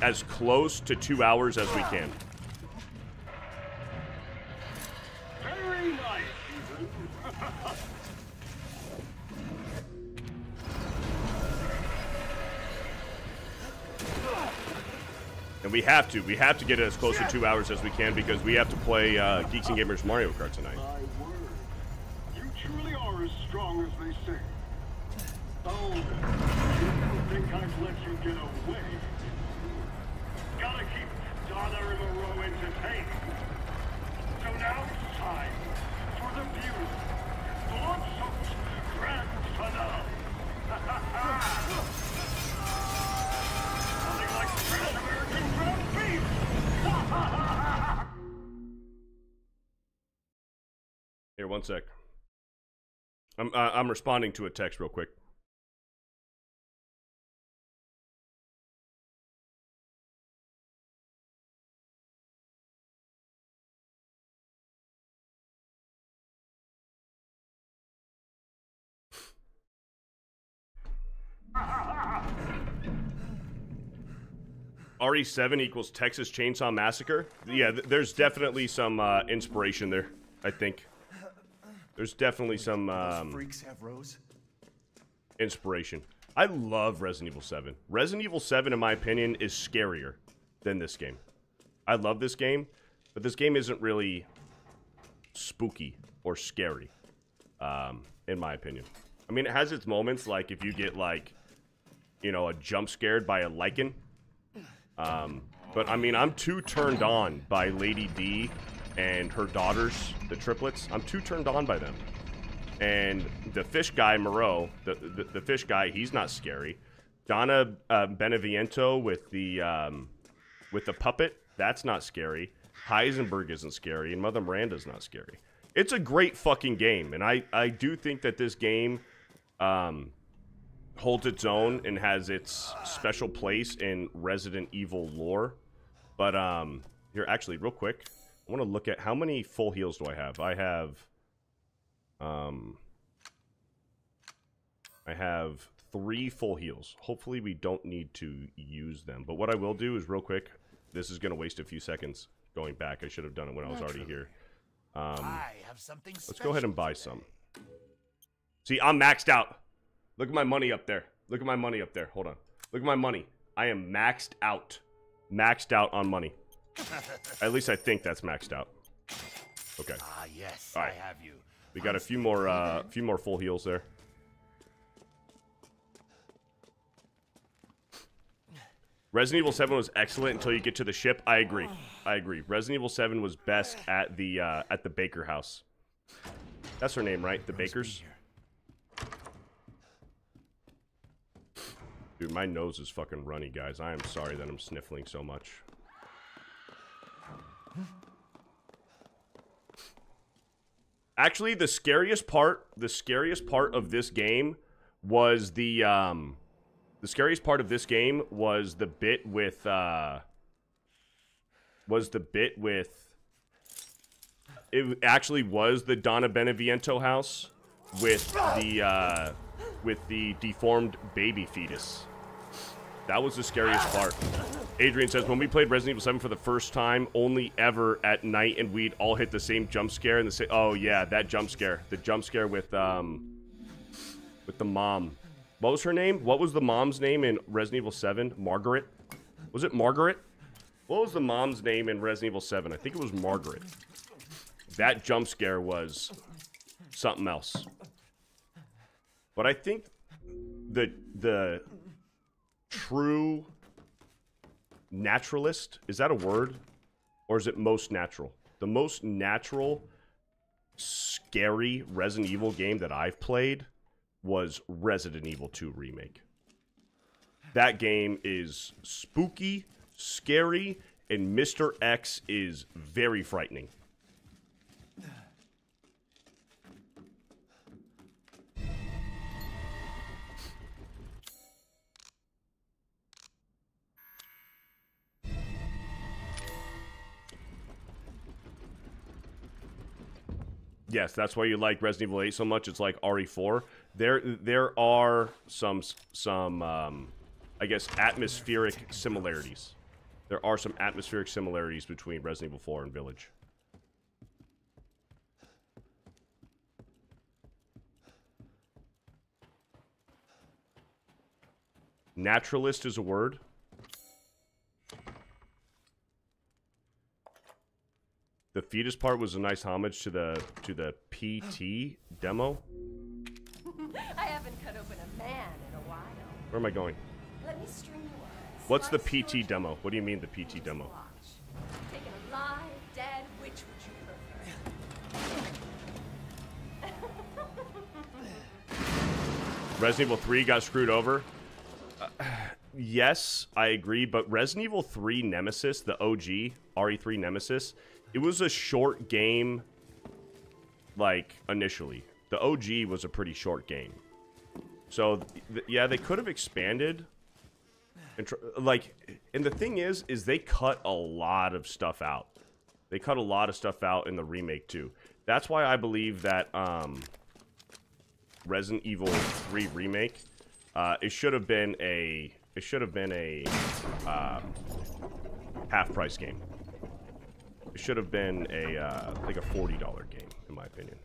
as close to two hours as we can. And we have to. We have to get it as close to two hours as we can because we have to play uh, Geeks and Gamers Mario Kart tonight. My word. You truly are as strong as they say. Oh, you think I've let you get away? One sec. I'm uh, I'm responding to a text real quick. RE7 equals Texas Chainsaw Massacre. Yeah, th- there's definitely some uh, inspiration there. I think There's definitely some um, freaks have Rose. inspiration. I love Resident Evil 7. Resident Evil 7, in my opinion, is scarier than this game. I love this game, but this game isn't really spooky or scary, um, in my opinion. I mean, it has its moments, like if you get like, you know, a jump scared by a lycan. Um, but I mean, I'm too turned on by Lady D and her daughters, the triplets. I'm too turned on by them. And the fish guy, Moreau, the, the, the fish guy, he's not scary. Donna uh, Beneviento with the um, with the puppet, that's not scary. Heisenberg isn't scary, and Mother Miranda's not scary. It's a great fucking game, and I, I do think that this game um, holds its own and has its special place in Resident Evil lore. But um, here, actually, real quick, I want to look at how many full heals do I have. I have, um, I have three full heals. Hopefully, we don't need to use them. But what I will do is real quick. This is going to waste a few seconds going back. I should have done it when I was already here. Um, I have something Let's go ahead and buy some. See, I'm maxed out. Look at my money up there. Look at my money up there. Hold on. Look at my money. I am maxed out. Maxed out on money. At least I think that's maxed out. Okay. Ah, yes, All right. I have you. We got a few more uh few more full heals there. Resident Evil 7 was excellent until you get to the ship. I agree. I agree. Resident Evil 7 was best at the uh, at the Baker house. That's her name, right? The Bakers. Dude, my nose is fucking runny, guys. I am sorry that I'm sniffling so much. Actually, the scariest part, the scariest part of this game was the um the scariest part of this game was the bit with uh was the bit with it actually was the Donna Beneviento house with the uh with the deformed baby fetus. That was the scariest part. Adrian says, when we played Resident Evil 7 for the first time, only ever at night, and we'd all hit the same jump scare and the same. Oh yeah, that jump scare, the jump scare with um, with the mom. What was her name? What was the mom's name in Resident Evil 7? Margaret. Was it Margaret? What was the mom's name in Resident Evil 7? I think it was Margaret. That jump scare was something else. But I think the the true naturalist is that a word? Or is it most natural? The most natural scary resident evil game that i've played was resident evil 2 remake. That game is spooky scary and mr x is very frightening Yes, that's why you like Resident Evil 8 so much. It's like RE4. There, there are some, some, um, I guess, atmospheric similarities. There are some atmospheric similarities between Resident Evil 4 and Village. Naturalist is a word. The fetus part was a nice homage to the to the PT demo. I haven't cut open a man in a while. Where am I going? Let me string you up. What's the PT demo? What do you mean the PT demo? watch. Taken alive, dead, which would you prefer? Resident Evil 3 got screwed over. Uh, yes, I agree, but Resident Evil 3 Nemesis, the OG RE3 Nemesis, it was a short game like initially. The OG was a pretty short game. So th- yeah, they could have expanded and like and the thing is is they cut a lot of stuff out. They cut a lot of stuff out in the remake too. That's why I believe that um Resident Evil 3 remake. Uh, it should have been a it should have been a um, half price game. It should have been a uh, like a forty dollar game, in my opinion.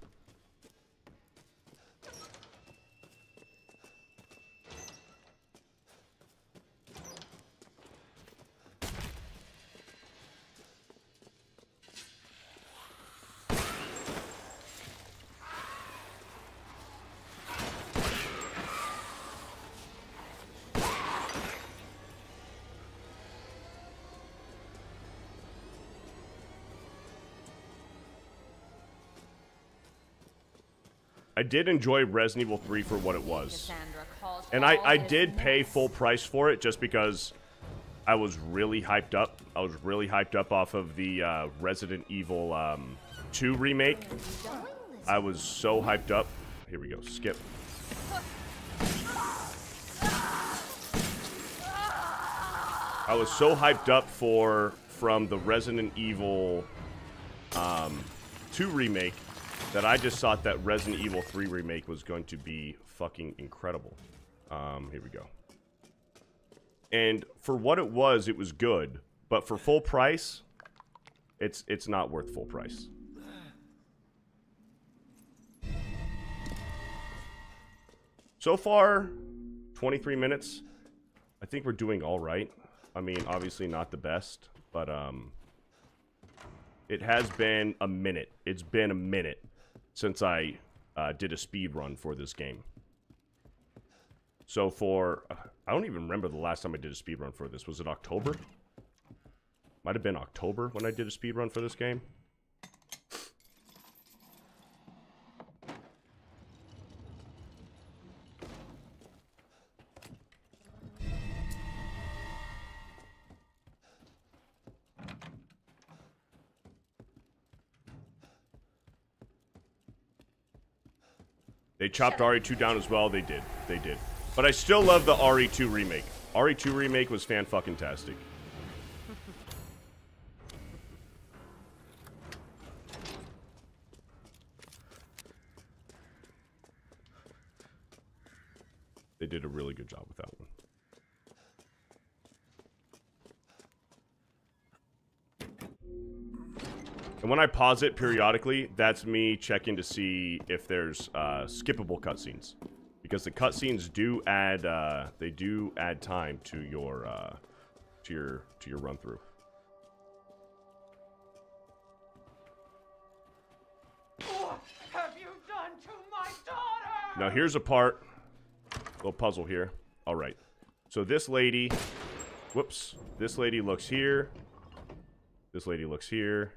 Did enjoy Resident Evil 3 for what it was. And I, I did pay full price for it just because I was really hyped up. I was really hyped up off of the uh, Resident Evil um, 2 remake. I was so hyped up. Here we go. Skip. I was so hyped up for from the Resident Evil um, 2 remake that I just thought that Resident Evil 3 remake was going to be fucking incredible. Um, here we go. And for what it was, it was good, but for full price, it's it's not worth full price. So far, 23 minutes. I think we're doing all right. I mean, obviously not the best, but um it has been a minute. It's been a minute since I uh, did a speed run for this game. So for I don't even remember the last time I did a speed run for this. Was it October? Might have been October when I did a speed run for this game. Chopped RE2 down as well. They did. They did. But I still love the RE2 remake. RE2 remake was fan fucking tastic. I pause it periodically, that's me checking to see if there's uh, skippable cutscenes, because the cutscenes do add uh, they do add time to your uh, to your to your run through. What have you done to my daughter? Now here's a part, little puzzle here. All right, so this lady, whoops, this lady looks here. This lady looks here.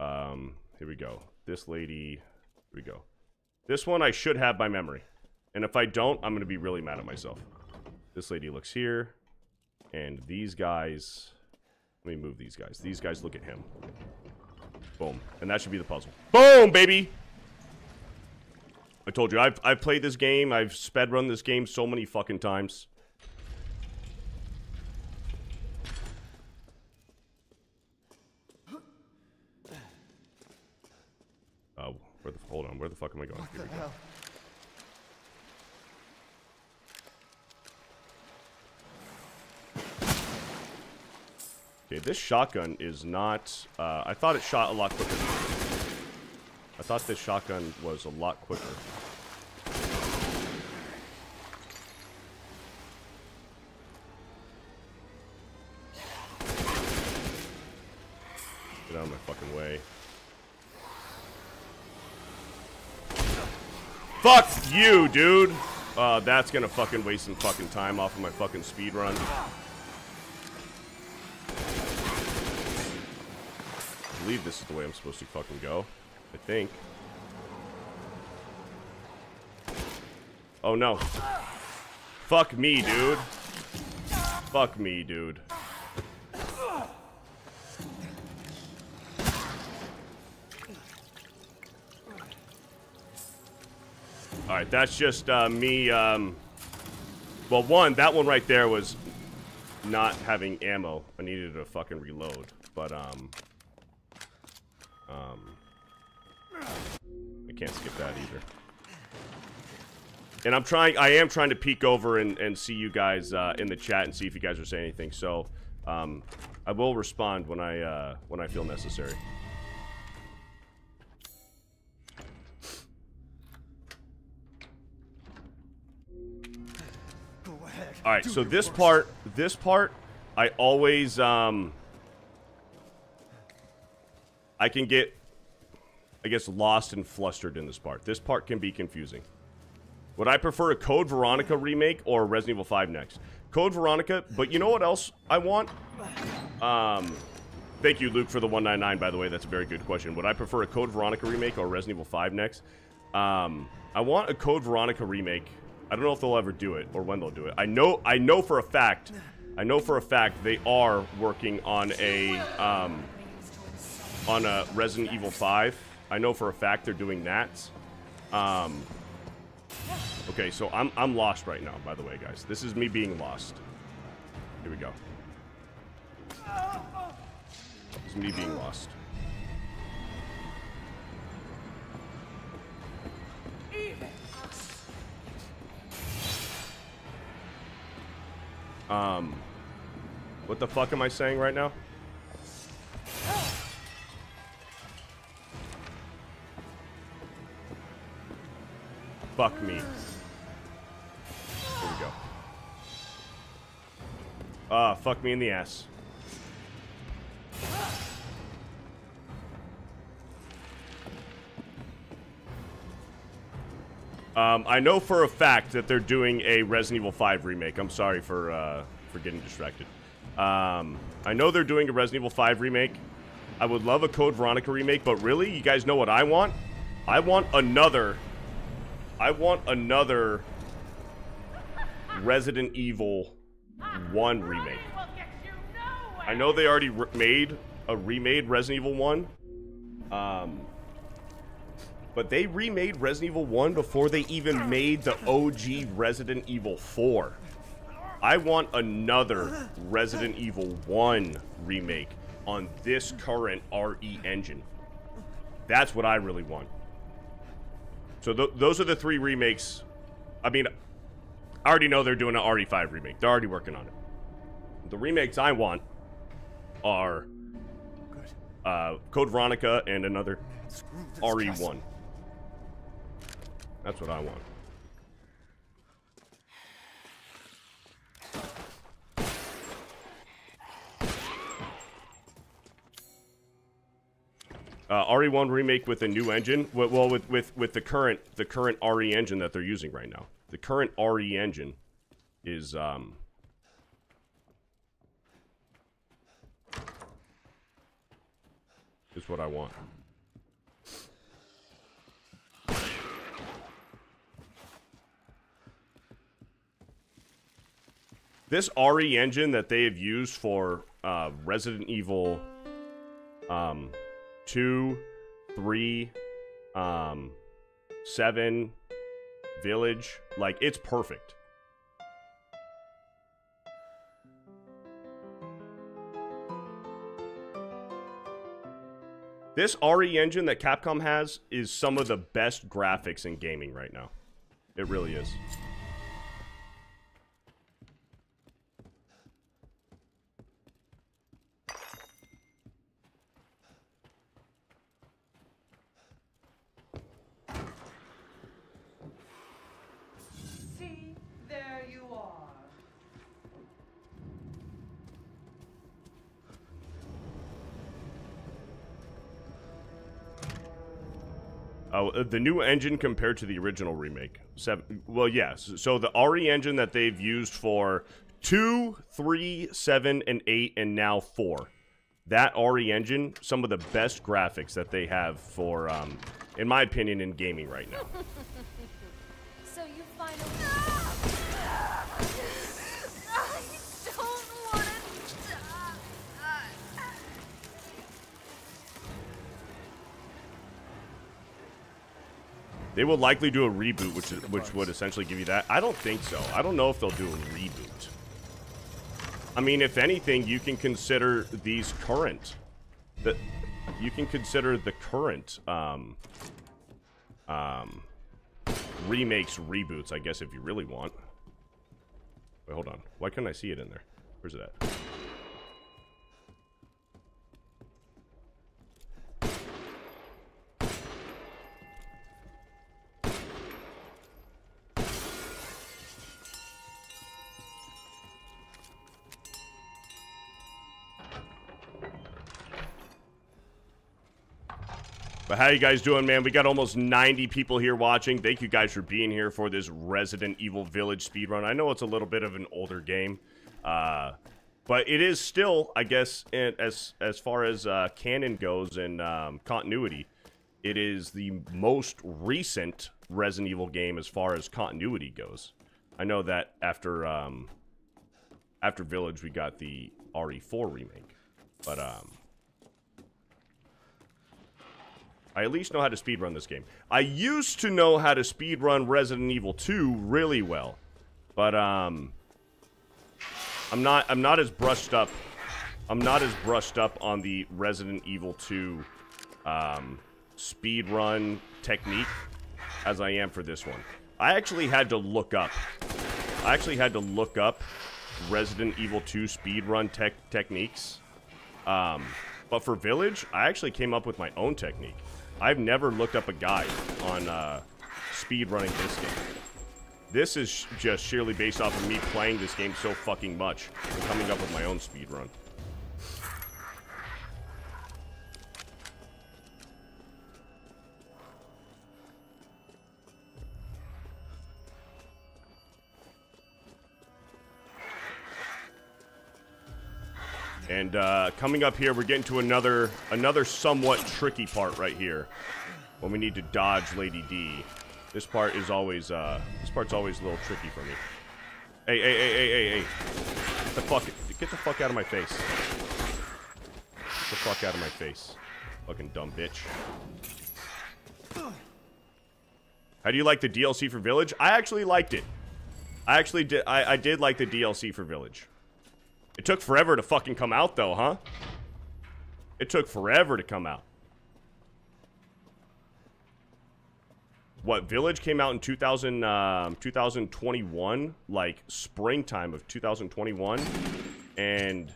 Um, here we go. This lady, here we go. This one I should have by memory. And if I don't, I'm going to be really mad at myself. This lady looks here. And these guys, let me move these guys. These guys look at him. Boom. And that should be the puzzle. Boom, baby! I told you, I've, I've played this game. I've sped run this game so many fucking times. Oh, where the hold on, where the fuck am I going? Here we go. Hell. Okay, this shotgun is not. Uh, I thought it shot a lot quicker. I thought this shotgun was a lot quicker. Get out of my fucking way. Fuck you, dude! Uh, that's gonna fucking waste some fucking time off of my fucking speed run. I believe this is the way I'm supposed to fucking go. I think. Oh no. Fuck me, dude. Fuck me, dude. Alright, that's just uh, me. Um, well, one, that one right there was not having ammo. I needed to fucking reload. But, um. Um. I can't skip that either. And I'm trying, I am trying to peek over and, and see you guys uh, in the chat and see if you guys are saying anything. So, um, I will respond when I, uh, when I feel necessary. All right, so this part, this part, I always, um, I can get, I guess, lost and flustered in this part. This part can be confusing. Would I prefer a Code Veronica remake or Resident Evil 5 next? Code Veronica, but you know what else I want? Um, thank you, Luke, for the 199, by the way. That's a very good question. Would I prefer a Code Veronica remake or Resident Evil 5 next? Um, I want a Code Veronica remake. I don't know if they'll ever do it or when they'll do it. I know I know for a fact, I know for a fact they are working on a um, on a Resident Evil 5. I know for a fact they're doing that. Um, okay, so I'm I'm lost right now. By the way, guys, this is me being lost. Here we go. This is me being lost. Um, what the fuck am I saying right now? Fuck me. Here we go. Ah, fuck me in the ass. Um, I know for a fact that they're doing a Resident Evil 5 remake. I'm sorry for uh, for getting distracted. Um, I know they're doing a Resident Evil 5 remake. I would love a Code Veronica remake, but really, you guys know what I want? I want another. I want another Resident Evil 1 remake. I know they already re- made a remade Resident Evil 1. Um, but they remade Resident Evil 1 before they even made the OG Resident Evil 4. I want another Resident Evil 1 remake on this current RE engine. That's what I really want. So th those are the three remakes. I mean, I already know they're doing an RE5 remake. They're already working on it. The remakes I want are uh, Code Veronica and another RE1. That's what I want. Uh, RE1 remake with a new engine. Well, with with with the current the current RE engine that they're using right now. The current RE engine is um. Is what I want. This RE engine that they have used for uh, Resident Evil um, 2, 3, um, 7, Village, like, it's perfect. This RE engine that Capcom has is some of the best graphics in gaming right now. It really is. The new engine compared to the original remake. Seven. Well, yes. So the RE engine that they've used for two, three, seven, and eight, and now four. That RE engine, some of the best graphics that they have for, um, in my opinion, in gaming right now. They will likely do a reboot, which which would essentially give you that. I don't think so. I don't know if they'll do a reboot. I mean, if anything, you can consider these current. The, you can consider the current um, um, remakes reboots, I guess, if you really want. Wait, hold on. Why couldn't I see it in there? Where's it at? How you guys doing, man? We got almost 90 people here watching. Thank you guys for being here for this Resident Evil Village speedrun. I know it's a little bit of an older game, uh, but it is still, I guess, as as far as uh, canon goes and um, continuity, it is the most recent Resident Evil game as far as continuity goes. I know that after um, after Village, we got the RE4 remake, but um, I at least know how to speedrun this game. I used to know how to speedrun Resident Evil 2 really well, but um, I'm not I'm not as brushed up. I'm not as brushed up on the Resident Evil 2 um, speedrun technique as I am for this one. I actually had to look up. I actually had to look up Resident Evil 2 speedrun tech techniques. Um, but for Village, I actually came up with my own technique. I've never looked up a guide on uh, speedrunning this game. This is just sheerly based off of me playing this game so fucking much and coming up with my own speedrun. And uh, coming up here, we're getting to another another somewhat tricky part right here, when we need to dodge Lady D. This part is always uh, this part's always a little tricky for me. Hey, hey, hey, hey, hey, hey! Get the fuck get the fuck out of my face! Get the fuck out of my face, fucking dumb bitch. How do you like the DLC for Village? I actually liked it. I actually did. I, I did like the DLC for Village. It took forever to fucking come out, though, huh? It took forever to come out. What, Village came out in 2000, um, 2021, like springtime of 2021, and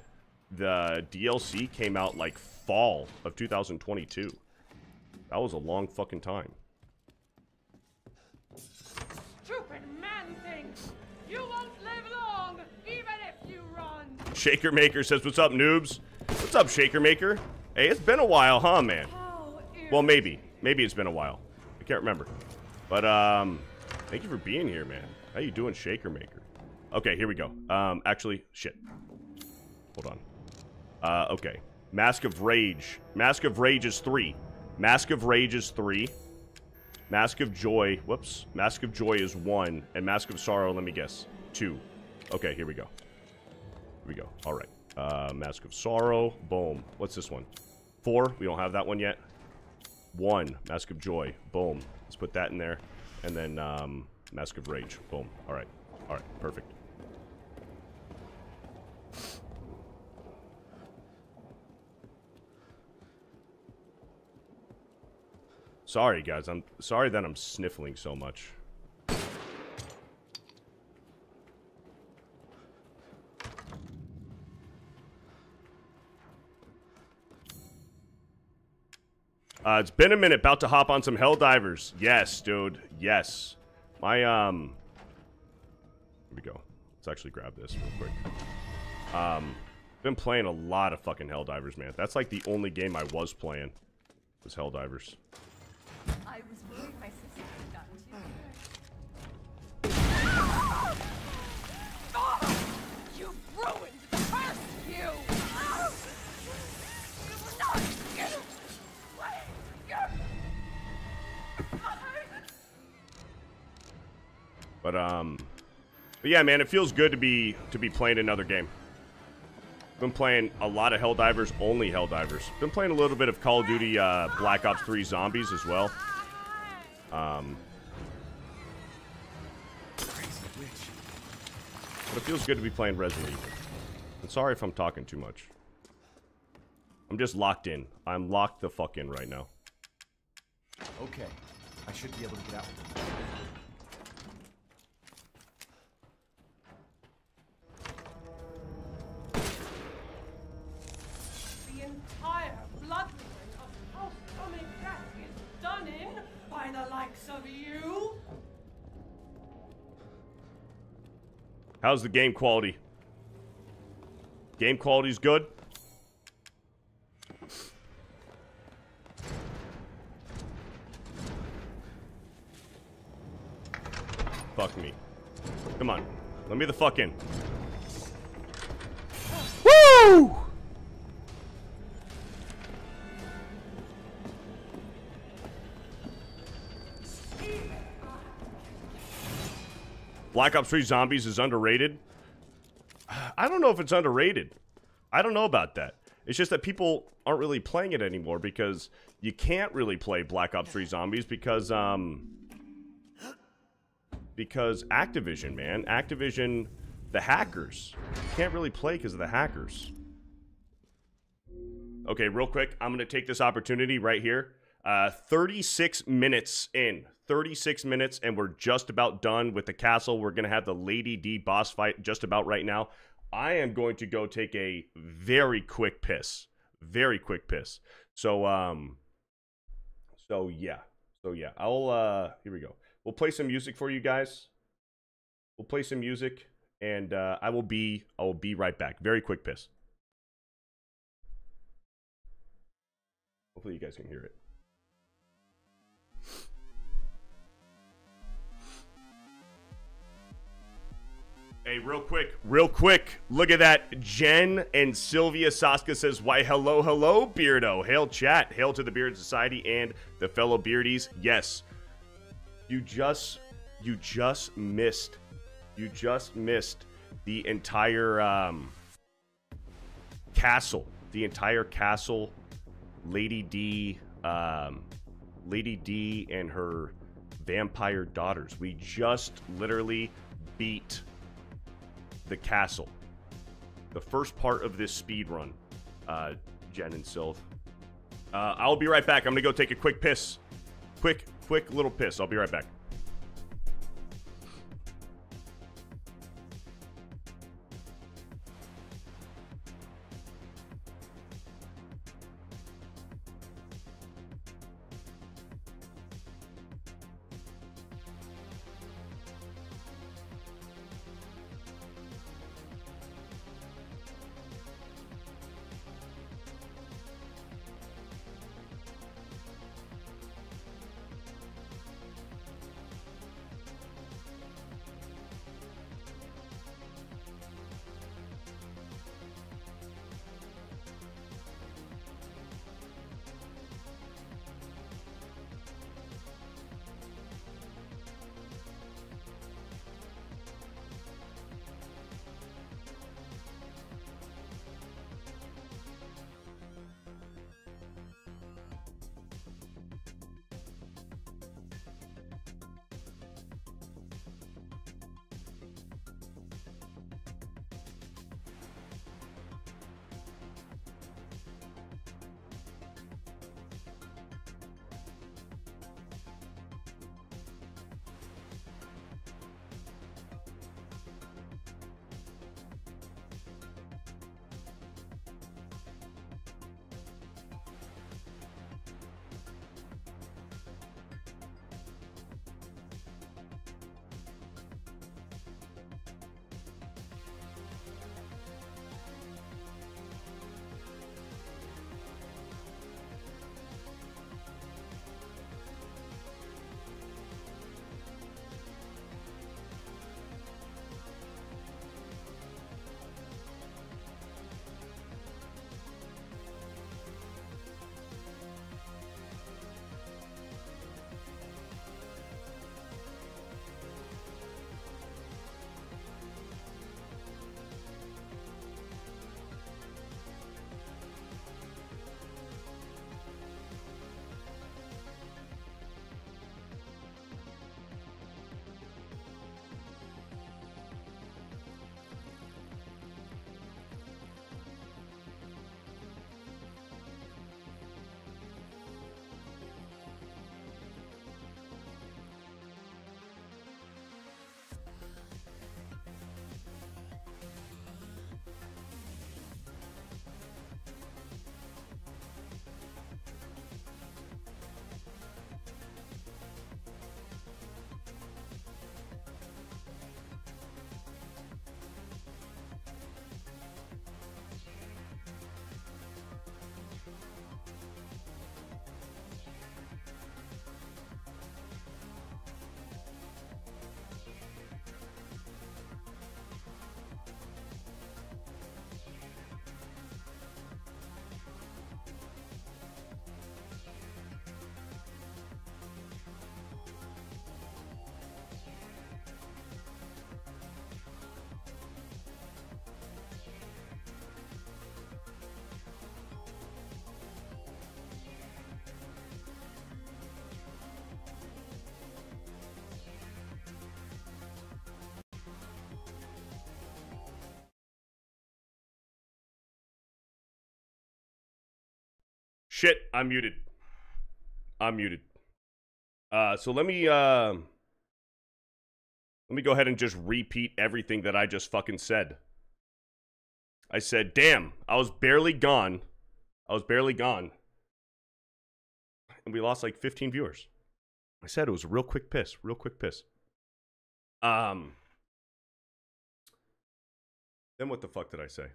the DLC came out like fall of 2022. That was a long fucking time. Shaker Maker says, what's up, noobs? What's up, Shaker Maker? Hey, it's been a while, huh, man? Well, maybe. Maybe it's been a while. I can't remember. But, um, thank you for being here, man. How you doing, Shaker Maker? Okay, here we go. Um, actually, shit. Hold on. Uh, okay. Mask of Rage. Mask of Rage is three. Mask of Rage is three. Mask of Joy, whoops. Mask of Joy is one. And Mask of Sorrow, let me guess, two. Okay, here we go. We go. All right. Uh, Mask of Sorrow, boom. What's this one? Four, we don't have that one yet. One, Mask of Joy, boom. Let's put that in there. And then, um, Mask of Rage, boom. All right. All right, perfect. Sorry, guys. I'm sorry that I'm sniffling so much. Uh, it's been a minute. About to hop on some Helldivers. Yes, dude. Yes. My, um... Here we go. Let's actually grab this real quick. Um, been playing a lot of fucking Helldivers, man. That's like the only game I was playing. Was Helldivers. I was worried my But um, but yeah, man, it feels good to be to be playing another game. Been playing a lot of Helldivers, only Helldivers. Been playing a little bit of Call of Duty uh, Black Ops 3 Zombies as well. Um, but it feels good to be playing Resident Evil. I'm sorry if I'm talking too much. I'm just locked in. I'm locked the fuck in right now. Okay, I should be able to get out. How's the game quality? Game quality's good? Fuck me. Come on. Let me the fuck in. Woo! Black Ops 3 Zombies is underrated. I don't know if it's underrated. I don't know about that. It's just that people aren't really playing it anymore because you can't really play Black Ops 3 Zombies because um because Activision, man, Activision, the hackers can't really play because of the hackers. Okay, real quick, I'm gonna take this opportunity right here. Uh, 36 minutes in, 36 minutes, and we're just about done with the castle. We're gonna have the Lady D boss fight just about right now. I am going to go take a very quick piss, very quick piss. So, um, so yeah, so yeah, I'll uh, here we go. We'll play some music for you guys. We'll play some music, and uh, I will be I will be right back. Very quick piss. Hopefully, you guys can hear it. Hey, real quick, real quick. Look at that. Jen and Sylvia Saska says, Why, hello, hello, Beardo. Hail chat. Hail to the Beard Society and the fellow Beardies. Yes. You just, you just missed, you just missed the entire um, castle. The entire castle. Lady D, um, Lady D and her vampire daughters. We just literally beat the castle. The first part of this speed run, uh, Jen and Sylv. Uh, I'll be right back. I'm gonna go take a quick piss. Quick, quick little piss. I'll be right back. Shit, I'm muted. I'm muted. Uh, so let me uh, let me go ahead and just repeat everything that I just fucking said. I said, "Damn, I was barely gone. I was barely gone." And we lost like 15 viewers. I said it was a real quick piss, real quick piss. Um Then what the fuck did I say?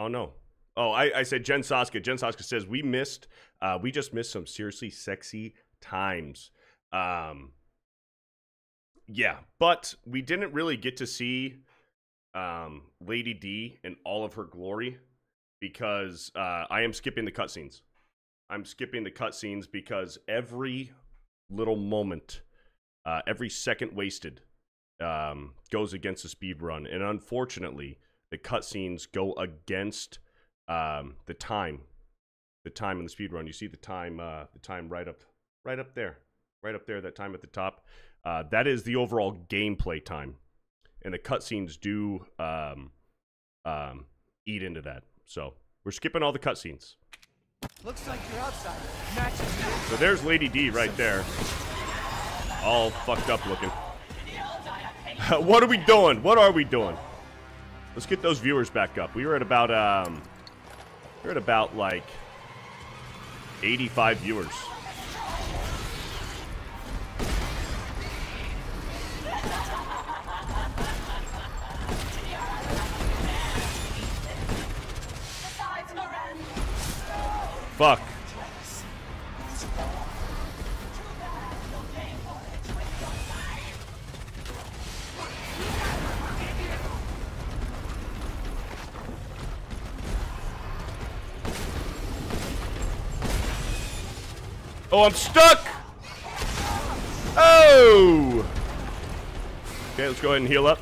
Oh no. Oh, I, I said Jen Saska. Jen Saska says we missed uh we just missed some seriously sexy times. Um yeah, but we didn't really get to see um Lady D in all of her glory because uh I am skipping the cutscenes. I'm skipping the cutscenes because every little moment, uh, every second wasted, um, goes against the speed run, and unfortunately, the cutscenes go against um, the time, the time in the speed run. You see the time, uh, the time right up, right up there, right up there. That time at the top. Uh, that is the overall gameplay time, and the cutscenes do um, um, eat into that. So we're skipping all the cutscenes. Looks like you're outside. So there's Lady D right there. All fucked up looking. what are we doing? What are we doing? Let's get those viewers back up. We were at about um we're at about like 85 viewers. Fuck. Oh, I'm stuck! Oh! Okay, let's go ahead and heal up.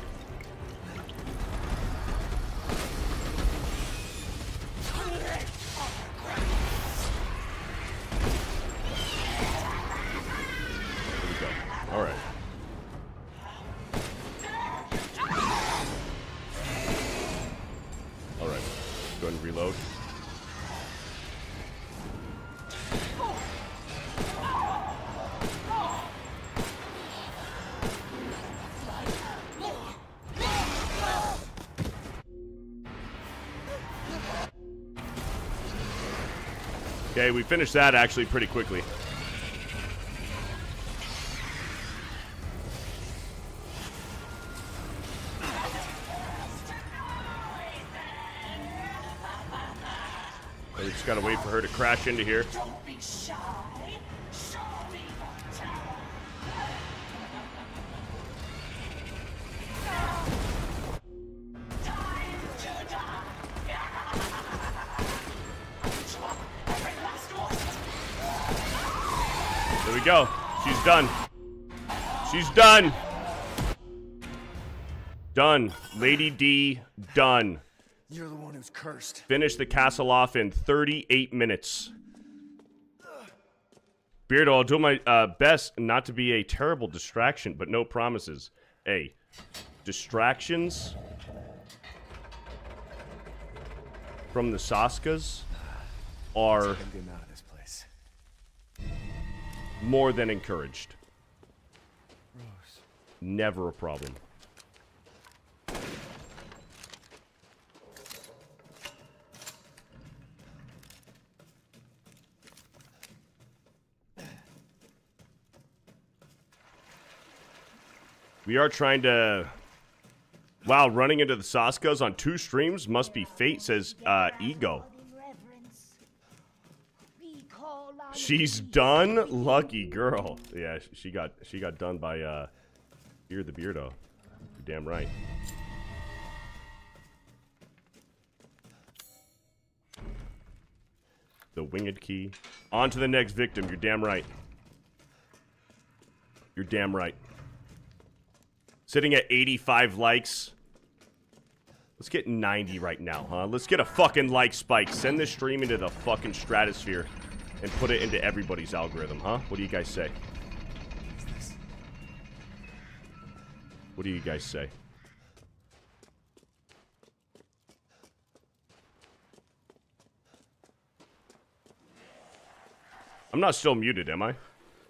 Okay, we finished that actually pretty quickly. We just gotta wait for her to crash into here. Done. Lady D, done. You're the one who's cursed. Finish the castle off in 38 minutes. Beardo, I'll do my uh, best not to be a terrible distraction, but no promises. Hey, distractions from the Saskas are out of this place. more than encouraged. Rose. Never a problem. We are trying to. Wow, running into the Saskas on two streams must be fate, says uh, Ego. She's done. Lucky girl. Yeah, she got she got done by uh, Beard the Beardo. You're damn right. The winged key. On to the next victim. You're damn right. You're damn right. Sitting at 85 likes. Let's get 90 right now, huh? Let's get a fucking like spike. Send this stream into the fucking stratosphere and put it into everybody's algorithm, huh? What do you guys say? What do you guys say? I'm not still muted, am I?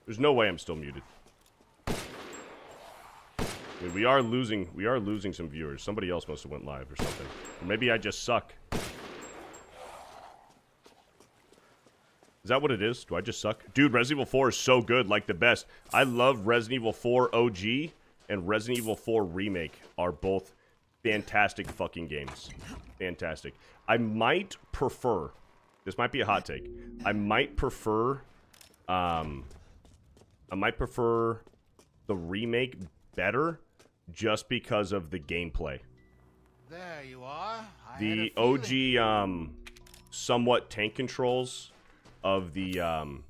There's no way I'm still muted. I mean, we are losing we are losing some viewers. Somebody else must have went live or something. Or maybe I just suck. Is that what it is? Do I just suck? Dude, Resident Evil 4 is so good, like the best. I love Resident Evil 4 OG and Resident Evil 4 Remake are both fantastic fucking games. Fantastic. I might prefer, this might be a hot take, I might prefer, um, I might prefer the remake better just because of the gameplay. There you are. I The had a feeling. OG, um, somewhat tank controls of the, um,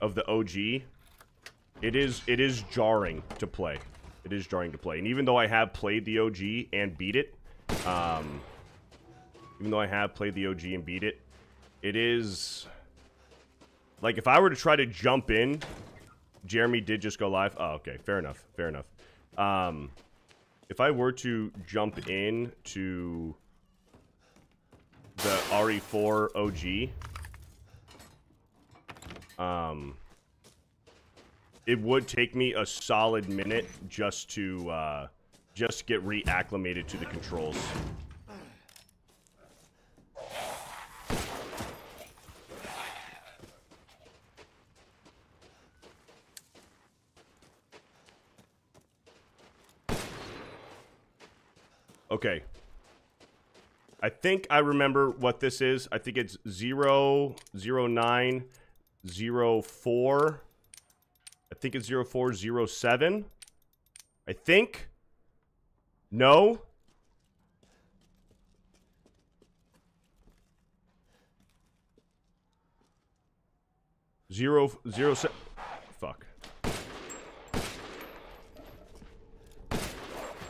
of the OG, it is, it is jarring to play. It is jarring to play. And even though I have played the OG and beat it, um, even though I have played the OG and beat it, it is like if I were to try to jump in, Jeremy did just go live. Oh, okay, fair enough, fair enough. Um, if I were to jump in to the RE4 OG, um, it would take me a solid minute just to uh, just get reacclimated to the controls. Okay. I think I remember what this is. I think it's zero zero nine zero four. I think it's 0407. I think. No. Zero, zero, se- Fuck.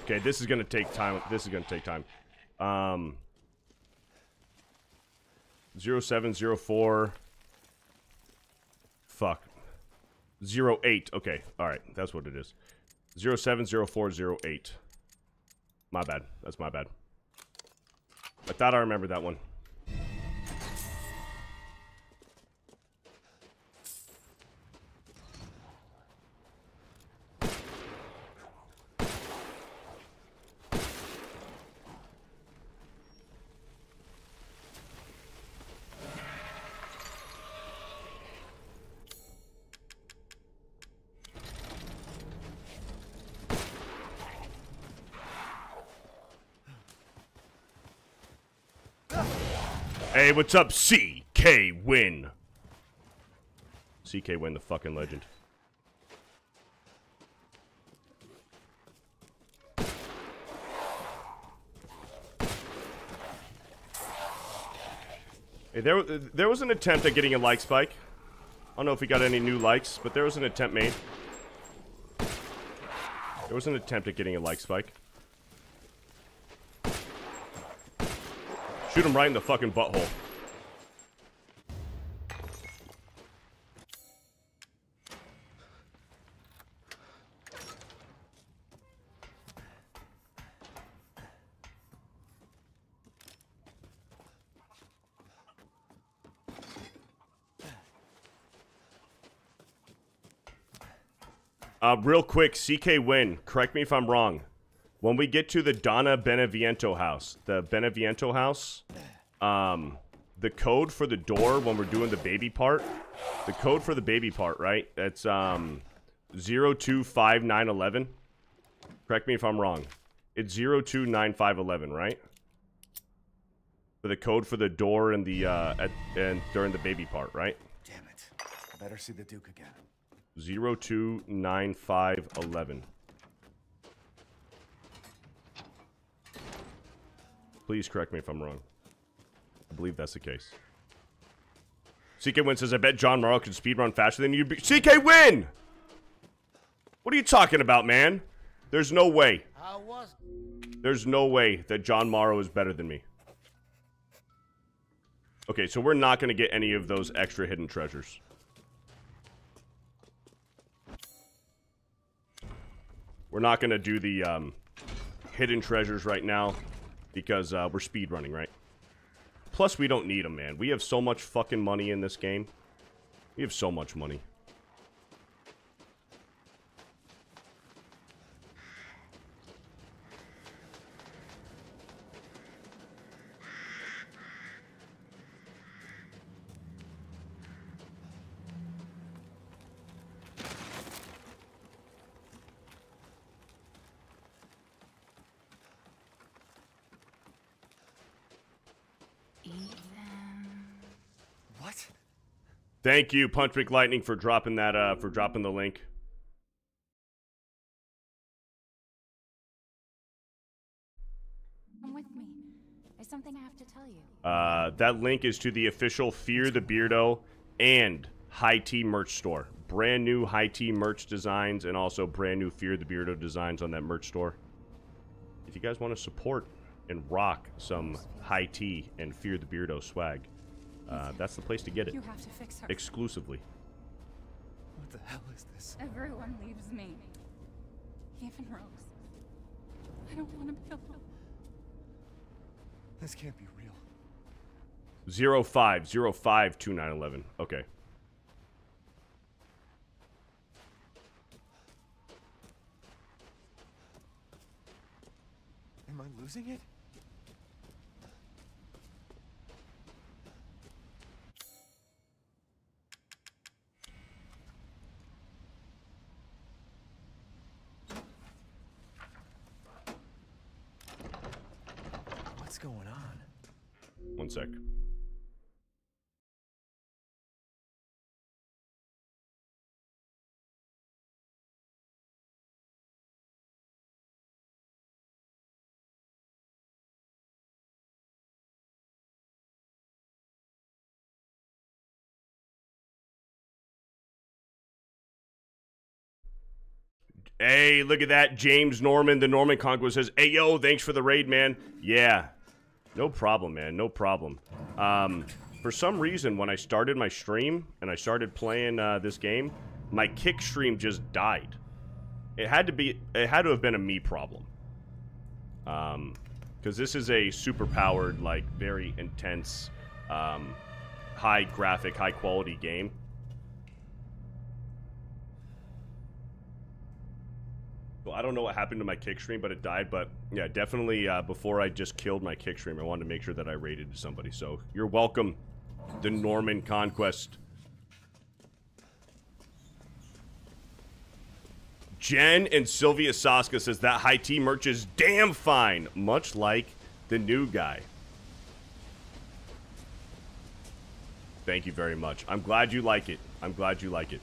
Okay, this is gonna take time. This is gonna take time. Um. Zero seven zero four. Fuck. Zero eight. Okay, all right, that's what it is. Zero seven zero four zero eight. My bad. That's my bad. I thought I remembered that one. Hey, what's up, CK Win? CK Win, the fucking legend. Hey, there, there was an attempt at getting a like spike. I don't know if we got any new likes, but there was an attempt made. There was an attempt at getting a like spike. Shoot him right in the fucking butthole. Uh, real quick, CK Win, correct me if I'm wrong. When we get to the Donna Beneviento house, the Beneviento house, um, the code for the door when we're doing the baby part, the code for the baby part, right? That's um, 025911. Correct me if I'm wrong. It's 029511, right? For the code for the door and the uh, at, and during the baby part, right? Damn it. I better see the Duke again. 029511. Please correct me if I'm wrong. I believe that's the case. CK Win says, I bet John Morrow could speedrun faster than you. Be- CK Win! What are you talking about, man? There's no way. There's no way that John Morrow is better than me. Okay, so we're not going to get any of those extra hidden treasures. We're not going to do the um, hidden treasures right now because uh, we're speed running, right? Plus, we don't need them, man. We have so much fucking money in this game. We have so much money. What? Thank you, Punch McLightning, for dropping that. Uh, for dropping the link. Come with me. There's something I have to tell you. Uh, that link is to the official Fear the Beardo and High Tea merch store. Brand new High Tea merch designs and also brand new Fear the Beardo designs on that merch store. If you guys want to support and rock some High Tea and Fear the Beardo swag, uh, that's the place to get it You have to fix her. exclusively. What the hell is this? Everyone leaves me. Even Rose. I don't want to be alone. This can't be real. Zero five zero five two nine eleven. Okay. Am I losing it? What's going on? One sec. Hey, look at that. James Norman, the Norman Conquest says, Hey, yo, thanks for the raid, man. Yeah, no problem, man. No problem. Um, for some reason, when I started my stream and I started playing uh, this game, my kick stream just died. It had to be. It had to have been a me problem. Um, because this is a super powered, like very intense, um, high graphic, high quality game. Well, I don't know what happened to my kick stream, but it died. But yeah, definitely uh, before I just killed my kick stream, I wanted to make sure that I raided somebody. So you're welcome, the Norman Conquest. Jen and Sylvia Saska says that high tea merch is damn fine, much like the new guy. Thank you very much. I'm glad you like it. I'm glad you like it.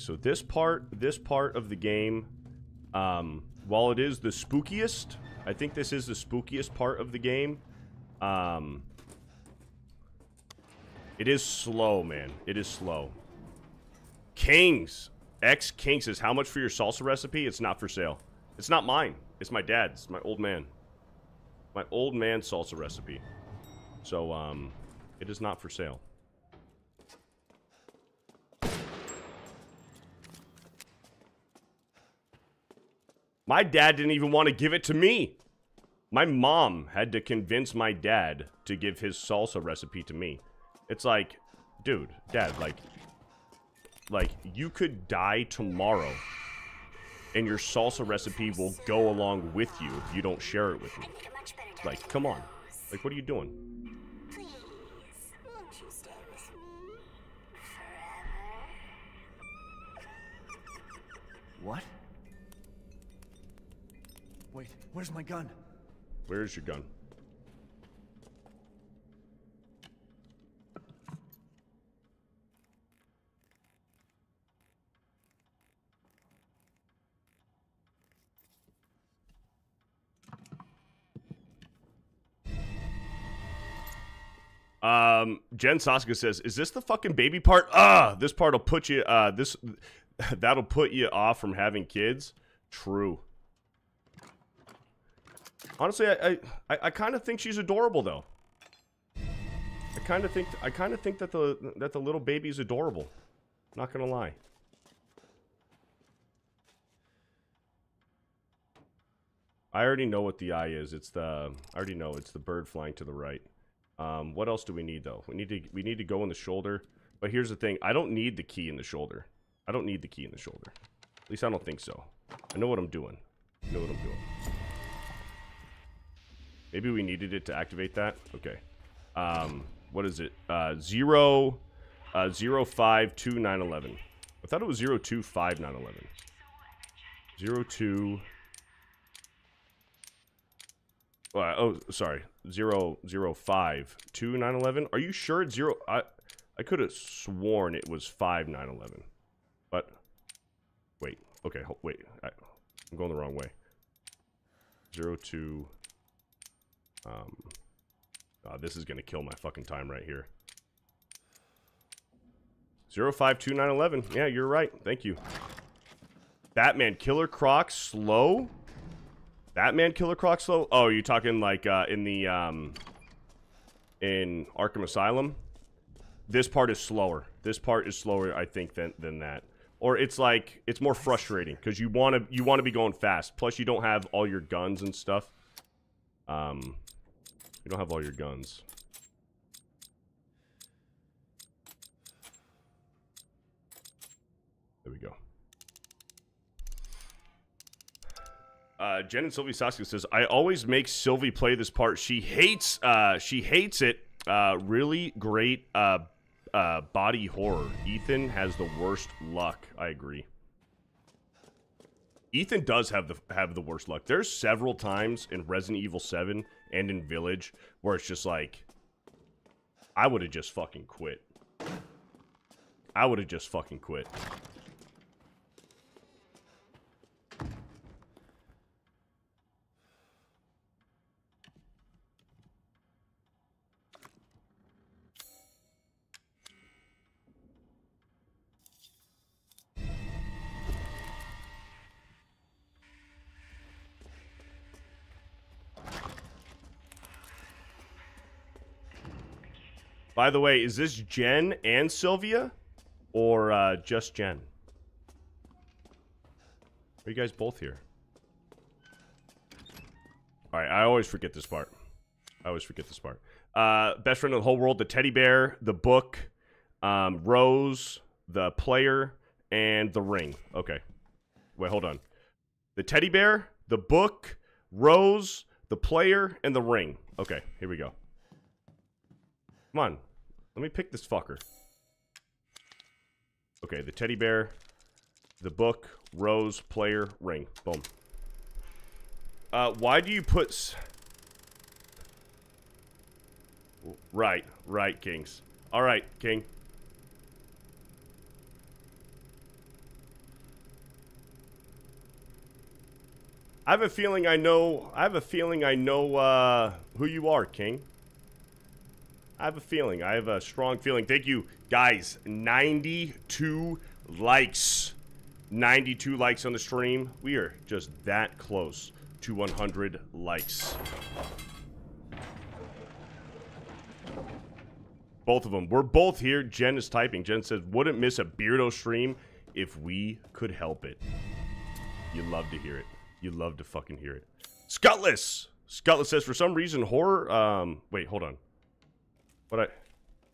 So this part, this part of the game, um, while it is the spookiest, I think this is the spookiest part of the game. Um, it is slow, man. It is slow. Kings, X King says, "How much for your salsa recipe? It's not for sale. It's not mine. It's my dad's. My old man. My old man salsa recipe. So, um, it is not for sale." My dad didn't even want to give it to me. My mom had to convince my dad to give his salsa recipe to me. It's like, dude, dad, like, like you could die tomorrow, and your salsa recipe will go along with you if you don't share it with me. Like, come on, like, what are you doing? Please, won't you stay with? What? Where's my gun? Where's your gun? Um, Jen Saska says, "Is this the fucking baby part? Ah, this part'll put you. Uh, this that'll put you off from having kids. True. Honestly, I I, I kind of think she's adorable though. I kind of think I kind of think that the that the little baby is adorable. Not gonna lie. I already know what the eye is. It's the I already know it's the bird flying to the right. Um, what else do we need though? We need to we need to go in the shoulder. But here's the thing: I don't need the key in the shoulder. I don't need the key in the shoulder. At least I don't think so. I know what I'm doing. I know what I'm doing. Maybe we needed it to activate that. Okay. Um, what is it? Uh, zero, uh, zero five two nine eleven. I thought it was zero two five nine eleven. Zero two. Uh, oh, sorry. Zero zero five two nine eleven. Are you sure it's zero? I I could have sworn it was five nine eleven, but wait. Okay, wait. I, I'm going the wrong way. Zero two. Um. This is gonna kill my fucking time right here. Zero five two nine eleven. Yeah, you're right. Thank you. Batman Killer Croc slow. Batman Killer Croc slow. Oh, you talking like uh, in the um, in Arkham Asylum? This part is slower. This part is slower, I think, than than that. Or it's like it's more frustrating because you want to you want to be going fast. Plus, you don't have all your guns and stuff. Um, you don't have all your guns. There we go. Uh, Jen and Sylvie Saskia says, I always make Sylvie play this part. She hates, uh, she hates it. Uh, really great, uh, uh, body horror. Ethan has the worst luck. I agree. Ethan does have the have the worst luck. There's several times in Resident Evil 7 and in Village where it's just like I would have just fucking quit. I would have just fucking quit. By the way, is this Jen and Sylvia? Or uh, just Jen? Are you guys both here? Alright, I always forget this part. I always forget this part. Uh, best friend of the whole world, the teddy bear, the book, um, Rose, the player, and the ring. Okay. Wait, hold on. The teddy bear, the book, Rose, the player, and the ring. Okay, here we go. Come on. Let me pick this fucker. Okay, the teddy bear, the book, rose, player, ring. Boom. Uh, why do you put... Right, right, Kings. All right, King. I have a feeling I know. I have a feeling I know uh, who you are, King. I have a feeling. I have a strong feeling. Thank you, guys. 92 likes. 92 likes on the stream. We are just that close to 100 likes. Both of them. We're both here. Jen is typing. Jen says, wouldn't miss a Beardo stream if we could help it. You love to hear it. You love to fucking hear it. Scutless! Scutless says, for some reason, horror... Um, wait, hold on. What I...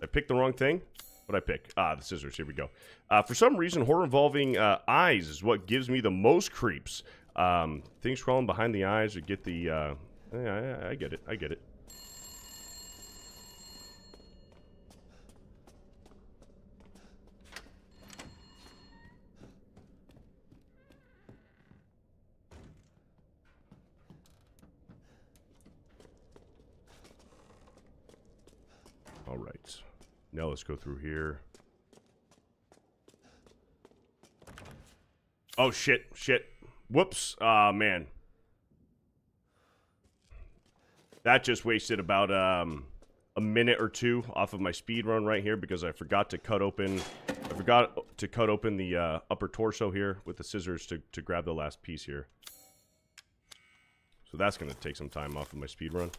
I picked the wrong thing? What I pick? Ah, the scissors. Here we go. Uh, for some reason, horror involving uh, eyes is what gives me the most creeps. Um, things crawling behind the eyes or get the... Uh, yeah, I, I get it. I get it. All right. Now let's go through here. Oh, shit. Shit. Whoops. Ah, man. That just wasted about um, a minute or two off of my speed run right here because I forgot to cut open... I forgot to cut open the uh, upper torso here with the scissors to, to grab the last piece here. So that's going to take some time off of my speed run.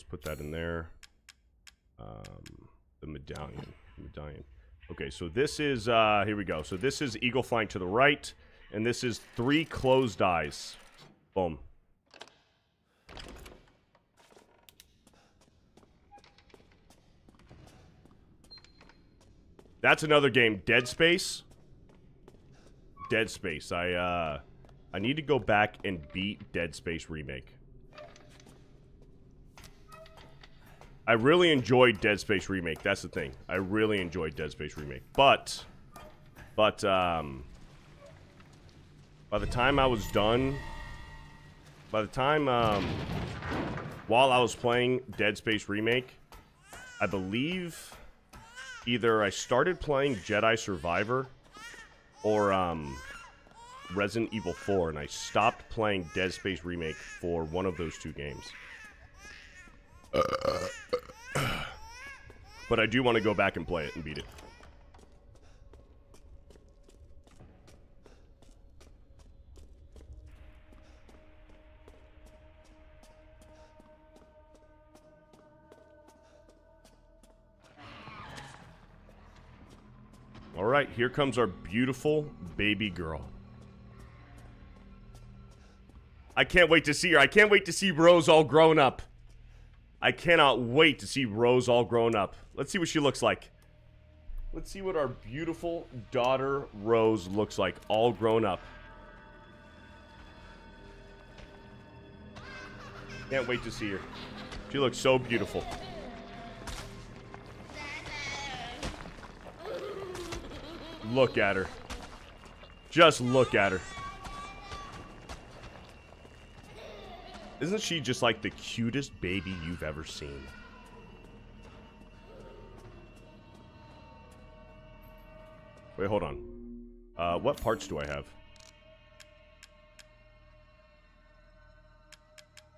Let's put that in there. Um, the medallion. Medallion. Okay, so this is, uh, here we go. So this is eagle flying to the right, and this is three closed eyes. Boom. That's another game. Dead Space. Dead Space. I, uh, I need to go back and beat Dead Space Remake. I really enjoyed Dead Space Remake. That's the thing. I really enjoyed Dead Space Remake. But, but, um, by the time I was done, by the time, um, while I was playing Dead Space Remake, I believe either I started playing Jedi Survivor or, um, Resident Evil 4, and I stopped playing Dead Space Remake for one of those two games. But I do want to go back and play it and beat it. All right, here comes our beautiful baby girl. I can't wait to see her. I can't wait to see Rose all grown up. I cannot wait to see Rose all grown up. Let's see what she looks like. Let's see what our beautiful daughter Rose looks like all grown up. Can't wait to see her. She looks so beautiful. Look at her. Just look at her. Isn't she just like the cutest baby you've ever seen? Wait, hold on. Uh, what parts do I have?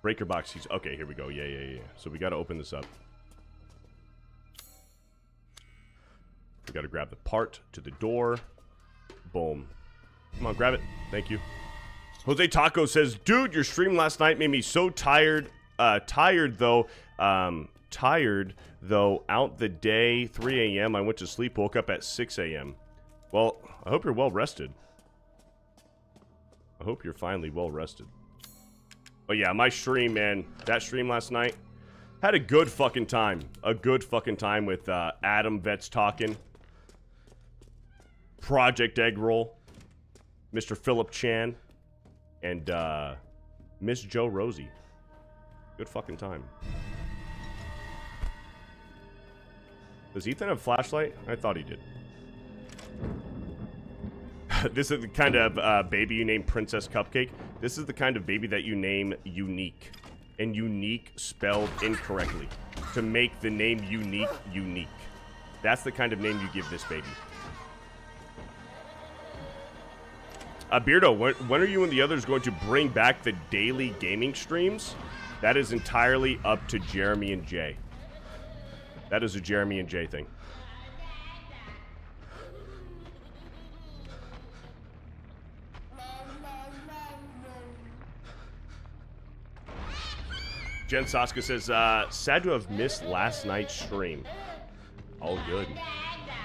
Breaker box. He's okay. Here we go. Yeah, yeah, yeah. So we got to open this up. We got to grab the part to the door. Boom. Come on, grab it. Thank you. Jose Taco says, "Dude, your stream last night made me so tired. Uh, tired though. Um, tired though. Out the day, 3 a.m. I went to sleep. Woke up at 6 a.m. Well, I hope you're well rested. I hope you're finally well rested. But yeah, my stream, man. That stream last night had a good fucking time. A good fucking time with uh, Adam Vets talking. Project Eggroll. Mr. Philip Chan and uh, Miss Joe Rosie. Good fucking time. Does Ethan have a flashlight? I thought he did. this is the kind of uh, baby you name Princess Cupcake. This is the kind of baby that you name Unique. And Unique spelled incorrectly. To make the name Unique unique. That's the kind of name you give this baby. Uh, Beardo, when, when are you and the others going to bring back the daily gaming streams? That is entirely up to Jeremy and Jay. That is a Jeremy and Jay thing. Jen Saska says, uh, sad to have missed last night's stream. All good.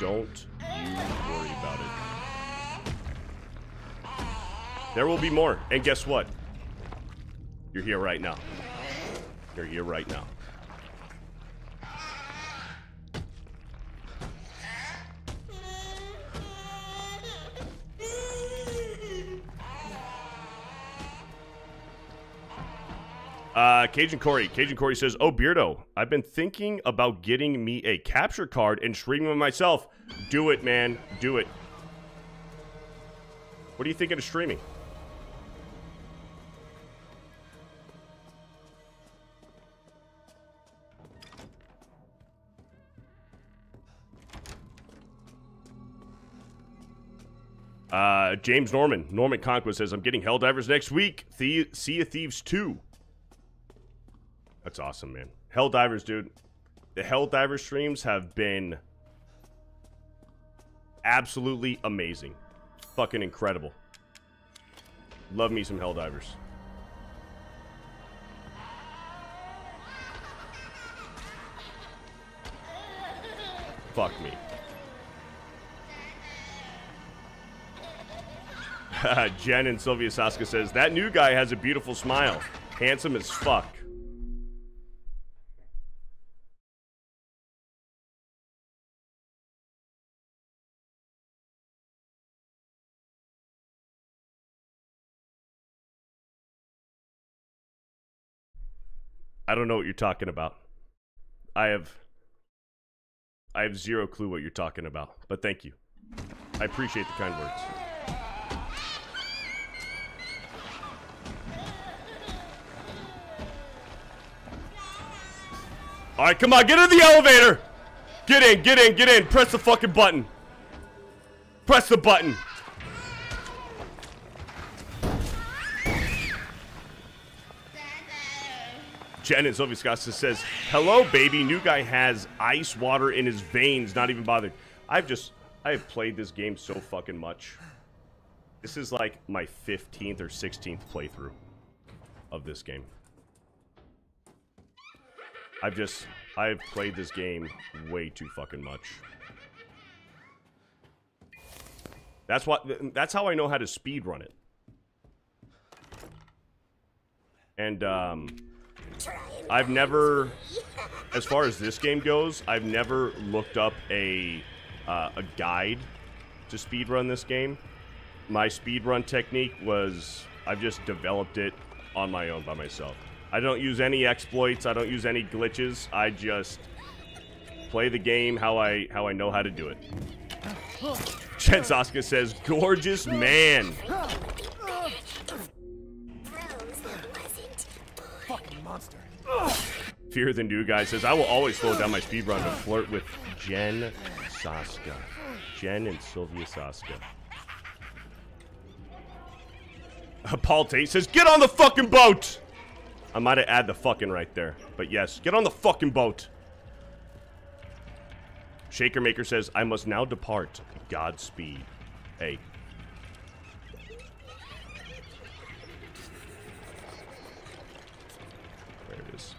Don't you worry about it. There will be more. And guess what? You're here right now. You're here right now. Uh, Cajun Corey. Cajun Corey says, Oh, Beardo, I've been thinking about getting me a capture card and streaming myself. Do it, man. Do it. What are you thinking of streaming? Uh, James Norman. Norman Conquest says, I'm getting Helldivers next week. The sea of Thieves 2. That's awesome, man. Helldivers, dude. The Helldiver streams have been absolutely amazing. Fucking incredible. Love me some Helldivers. Fuck me. Jen and Sylvia Saska says, that new guy has a beautiful smile. Handsome as fuck. I don't know what you're talking about. I have I have zero clue what you're talking about, but thank you. I appreciate the kind words. All right, come on, get in the elevator. Get in, get in, get in. Press the fucking button. Press the button. Jen and Sophie Scott says, Hello, baby. New guy has ice water in his veins, not even bothered. I've just, I have played this game so fucking much. This is like my 15th or 16th playthrough of this game. I've just, I've played this game way too fucking much. That's what, that's how I know how to speed run it. And, um, I've never, as far as this game goes, I've never looked up a uh, a guide to speedrun this game. My speedrun technique was I've just developed it on my own by myself. I don't use any exploits. I don't use any glitches. I just play the game how I how I know how to do it. Jen Saska says, "Gorgeous man." Fucking monster. Fear the new guy says, I will always slow down my speed run to flirt with Jen Saska. Jen and Sylvia Saska. Uh, Paul Tate says, Get on the fucking boat! I might have add the fucking right there. But yes, get on the fucking boat. Shaker Maker says, I must now depart. Godspeed. Hey. There it is.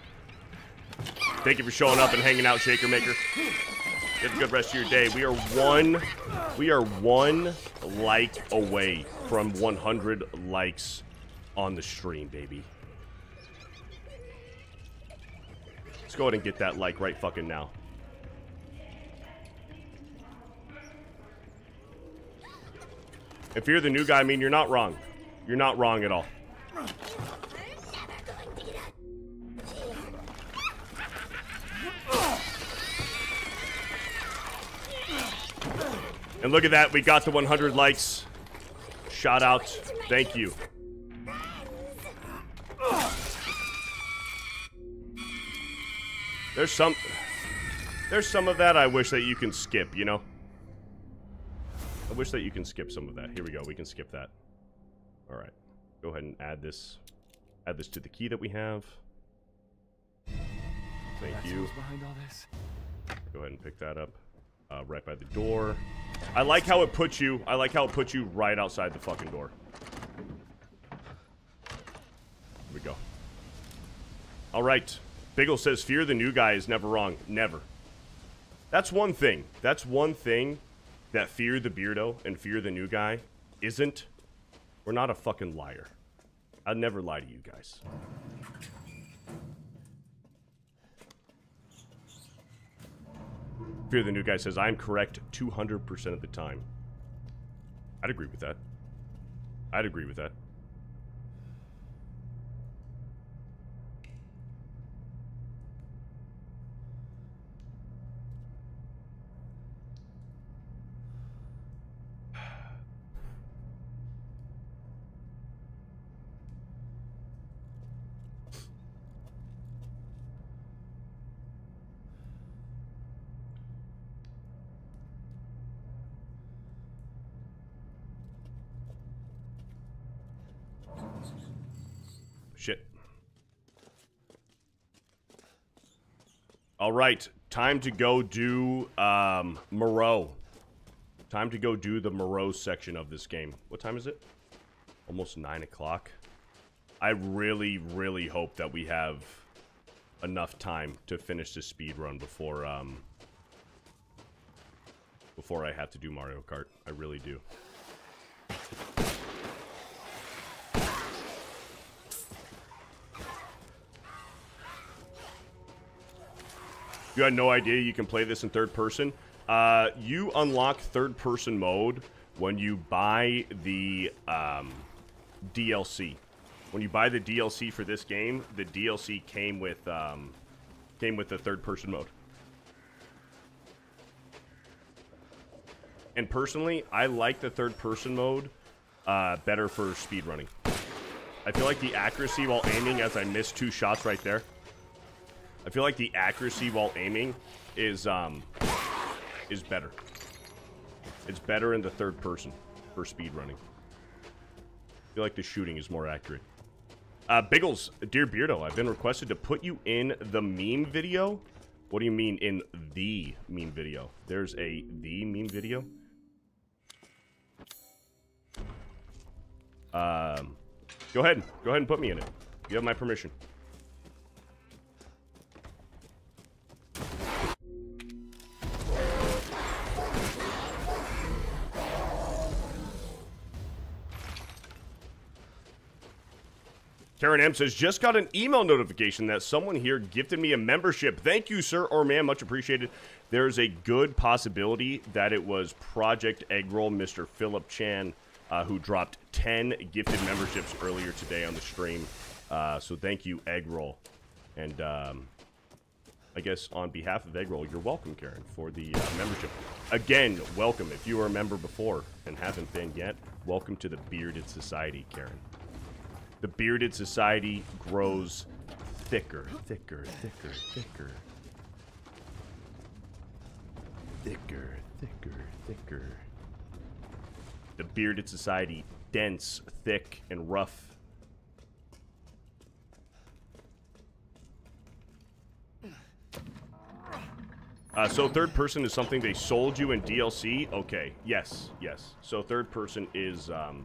Thank you for showing up and hanging out, Shaker Maker. Get a good rest of your day. We are one, we are one like away from 100 likes on the stream, baby. Let's go ahead and get that like right fucking now. If you're the new guy, I mean, you're not wrong. You're not wrong at all. And look at that, we got the 100 likes. Shout out. Thank you. There's some There's some of that I wish that you can skip, you know? I wish that you can skip some of that. Here we go. We can skip that. All right. Go ahead and add this add this to the key that we have. Thank That's you. behind all this. Go ahead and pick that up. Uh, right by the door. I like how it puts you. I like how it puts you right outside the fucking door. Here we go. All right. Biggle says, "Fear the new guy is never wrong. Never." That's one thing. That's one thing that Fear the Beardo and Fear the new guy isn't. We're not a fucking liar. I'd never lie to you guys. Fear the new guy says, I'm correct 200% of the time. I'd agree with that. I'd agree with that. Right, time to go do um, Moreau. Time to go do the Moreau section of this game. What time is it? Almost 9 o'clock. I really, really hope that we have enough time to finish this speed run before um, before I have to do Mario Kart. I really do. You had no idea you can play this in third person. Uh, you unlock third person mode when you buy the um, DLC. When you buy the DLC for this game, the DLC came with um, came with the third person mode. And personally, I like the third person mode uh, better for speedrunning. I feel like the accuracy while aiming, as I missed two shots right there. I feel like the accuracy while aiming is um is better. It's better in the third person for speedrunning. I feel like the shooting is more accurate. Uh, Biggles, dear Beardo, I've been requested to put you in the meme video. What do you mean in the meme video? There's a the meme video. Um, go ahead. Go ahead and put me in it. You have my permission. Karen M says, just got an email notification that someone here gifted me a membership. Thank you, sir or ma'am. Much appreciated. There's a good possibility that it was Project Eggroll, Mr. Philip Chan, uh, who dropped 10 gifted memberships earlier today on the stream. Uh, so thank you, Eggroll. And um, I guess on behalf of Eggroll, you're welcome, Karen, for the uh, membership. Again, welcome. If you were a member before and haven't been yet, welcome to the Bearded Society, Karen the bearded society grows thicker, thicker, thicker, thicker. Thicker, thicker, thicker. The bearded society, dense, thick, and rough. Uh, so third person is something they sold you in DLC? Okay, yes, yes. So third person is, um,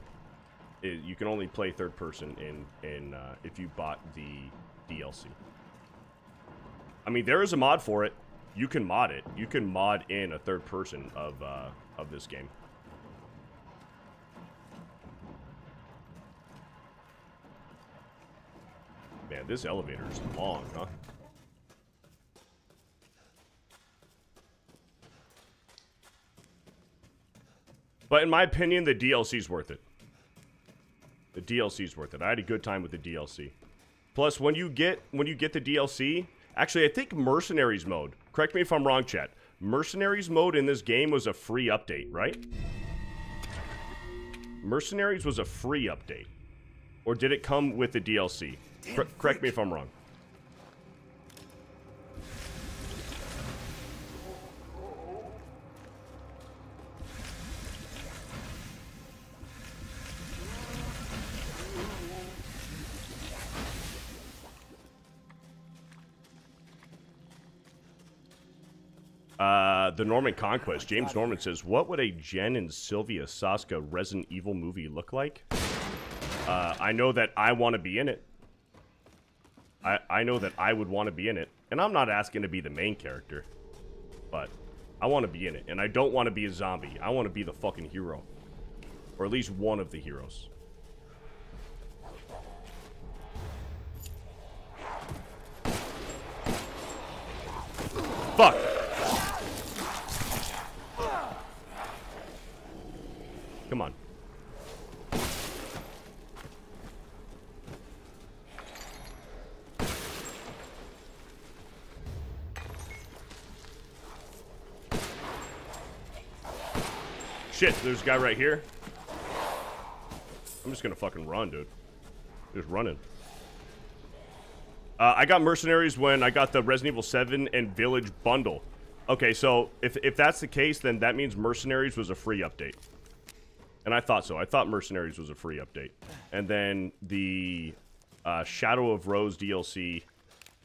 is you can only play third person in, in uh, if you bought the DLC. I mean, there is a mod for it. You can mod it. You can mod in a third person of, uh, of this game. Man, this elevator is long, huh? But in my opinion, the DLC is worth it. The DLC is worth it. I had a good time with the DLC. Plus, when you get when you get the DLC, actually, I think Mercenaries mode. Correct me if I'm wrong, chat. Mercenaries mode in this game was a free update, right? Mercenaries was a free update, or did it come with the DLC? Cor correct me if I'm wrong. The Norman Conquest. James Norman says, "What would a Jen and Sylvia Saska Resident Evil movie look like?" Uh, I know that I want to be in it. I I know that I would want to be in it, and I'm not asking to be the main character, but I want to be in it, and I don't want to be a zombie. I want to be the fucking hero, or at least one of the heroes. Fuck. Come on. Shit, there's a guy right here. I'm just gonna fucking run, dude. Just running. Uh, I got Mercenaries when I got the Resident Evil 7 and Village bundle. Okay, so if, if that's the case, then that means Mercenaries was a free update. And I thought so. I thought Mercenaries was a free update. And then the uh, Shadow of Rose DLC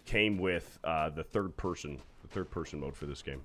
came with uh, the third person, the third person mode for this game.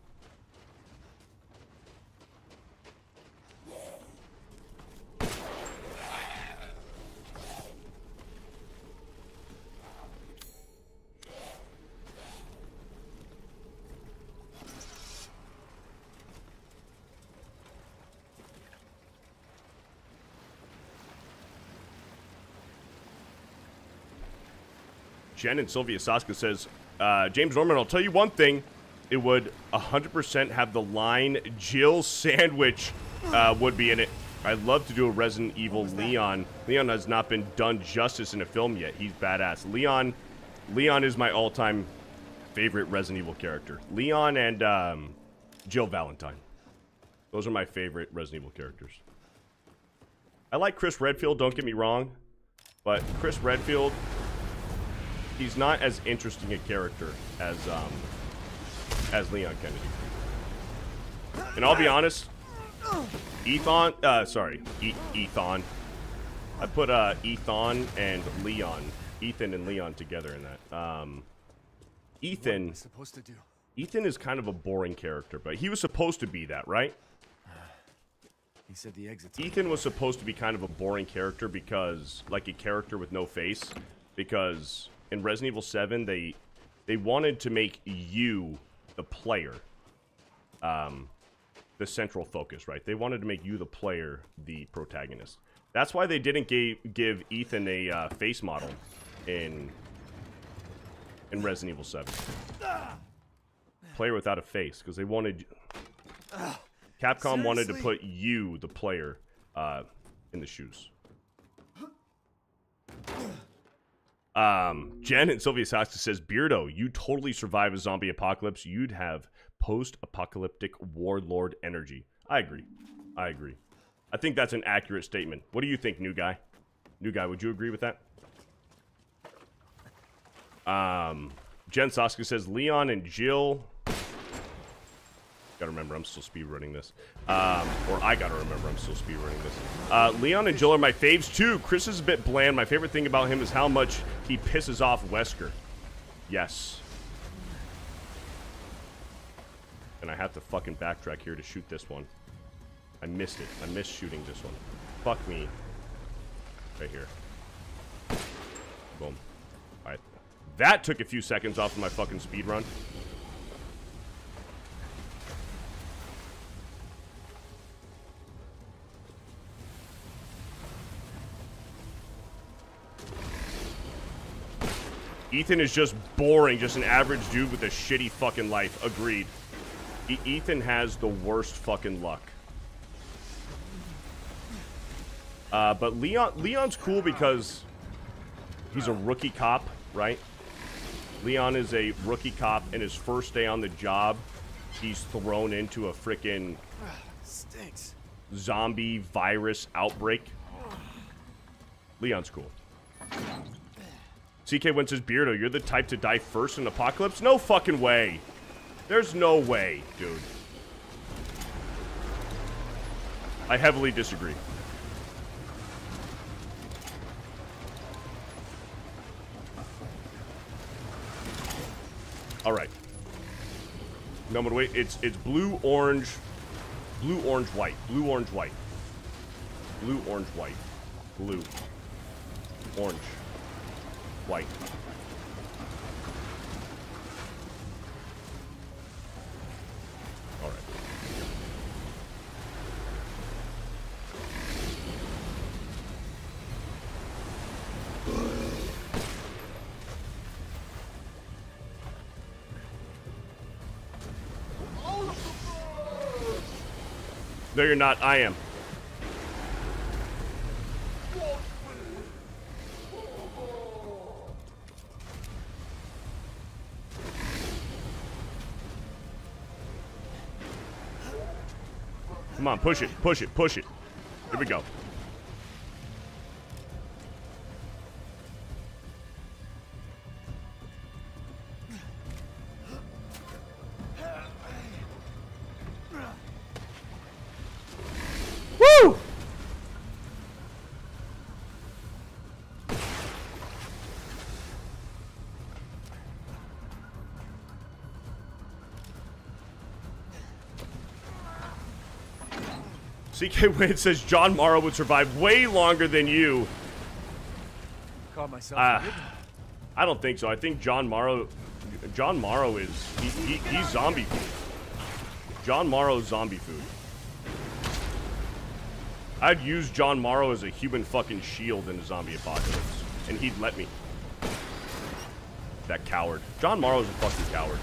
Jen and Sylvia Saska says, uh, James Norman, I'll tell you one thing. It would 100% have the line Jill Sandwich uh, would be in it. I'd love to do a Resident Evil Leon. Leon has not been done justice in a film yet. He's badass. Leon, Leon is my all-time favorite Resident Evil character. Leon and um, Jill Valentine. Those are my favorite Resident Evil characters. I like Chris Redfield, don't get me wrong. But Chris Redfield he's not as interesting a character as um as Leon Kennedy. And I'll be honest, Ethan, uh, sorry, e Ethan. I put uh Ethan and Leon, Ethan and Leon together in that. Um, Ethan. Supposed to do? Ethan is kind of a boring character, but he was supposed to be that, right? He said the exit. Ethan was supposed to be kind of a boring character because, like a character with no face, because in Resident Evil 7, they they wanted to make you, the player, um, the central focus, right? They wanted to make you, the player, the protagonist. That's why they didn't give, give Ethan a uh, face model in in Resident Evil 7. Player without a face, because they wanted... Capcom wanted to put you, the player, uh, in the shoes. Um, Jen and Sylvia Saska says, Beardo, you totally survive a zombie apocalypse. You'd have post-apocalyptic warlord energy. I agree. I agree. I think that's an accurate statement. What do you think, new guy? New guy, would you agree with that? Um, Jen Saska says, Leon and Jill. Gotta remember, I'm still speedrunning this. Um, or I gotta remember, I'm still speedrunning this. Uh, Leon and Jill are my faves too. Chris is a bit bland. My favorite thing about him is how much he pisses off Wesker. Yes. And I have to fucking backtrack here to shoot this one. I missed it. I missed shooting this one. Fuck me. Right here. Boom. Alright. That took a few seconds off of my fucking speed run. Ethan is just boring, just an average dude with a shitty fucking life. Agreed. E- Ethan has the worst fucking luck. Uh, but Leon, Leon's cool because he's a rookie cop, right? Leon is a rookie cop, and his first day on the job, he's thrown into a freaking Stinks. zombie virus outbreak. Leon's cool. CK Wentz says, Beardo, oh, you're the type to die first in Apocalypse? No fucking way. There's no way, dude. I heavily disagree. All right. No, but wait. It's it's blue, orange, blue, orange, white, blue, orange, white, blue, orange, white, blue, orange, white. No, you're not. I am. Come on, push it, push it, push it. Here we go. CK Win says John Morrow would survive way longer than you. Caught myself. Uh. I don't think so. I think John Morrow, John Morrow is he, he, he's zombie food. John Morrow's zombie food. I'd use John Morrow as a human fucking shield in a zombie apocalypse, and he'd let me. That coward. John Morrow's a fucking coward.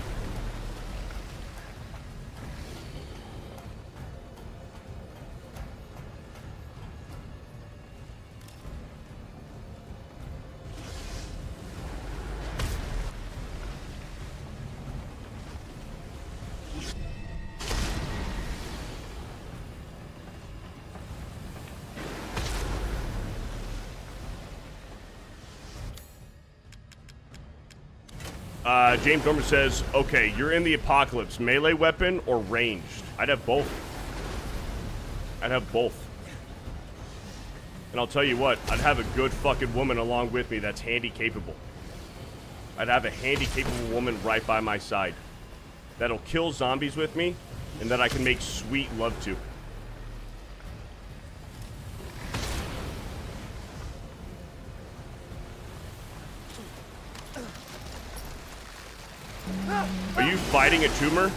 James Norman says, okay, you're in the apocalypse. Melee weapon or ranged? I'd have both. I'd have both. And I'll tell you what, I'd have a good fucking woman along with me that's handy capable. I'd have a handy capable woman right by my side. That'll kill zombies with me, and that I can make sweet love to. Fighting a tumor?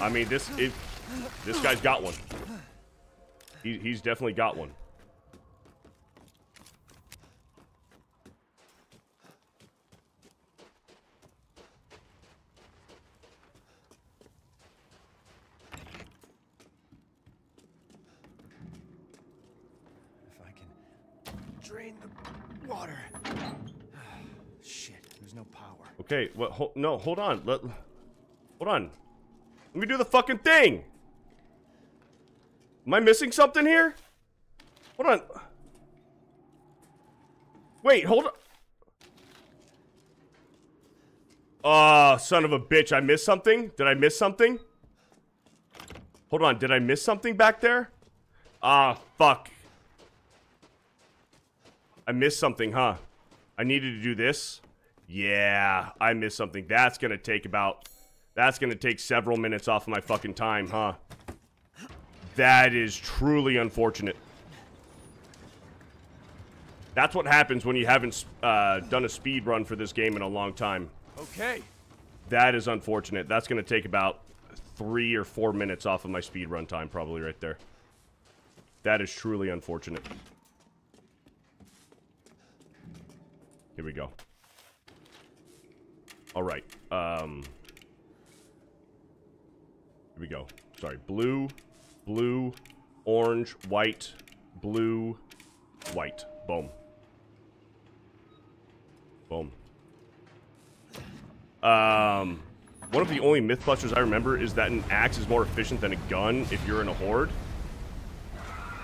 I mean, this it, this guy's got one. He, he's definitely got one. If I can drain the water. Shit, there's no power. Okay, what? Ho no, hold on. Let, hold on. Let me do the fucking thing. Am I missing something here? Hold on. Wait, hold on. Ah, son of a bitch. I missed something? Did I miss something? Hold on. Did I miss something back there? Ah, fuck. I missed something, huh? I needed to do this. Yeah, I missed something. That's gonna take about... That's gonna take several minutes off of my fucking time, huh? That is truly unfortunate. That's what happens when you haven't uh, done a speed run for this game in a long time. Okay. That is unfortunate. That's going to take about three or four minutes off of my speed run time, probably right there. That is truly unfortunate. Here we go. All right. Um, we go. Sorry. Blue, blue, orange, white, blue, white. Boom. Boom. Um, one of the only Mythbusters I remember is that an axe is more efficient than a gun if you're in a horde.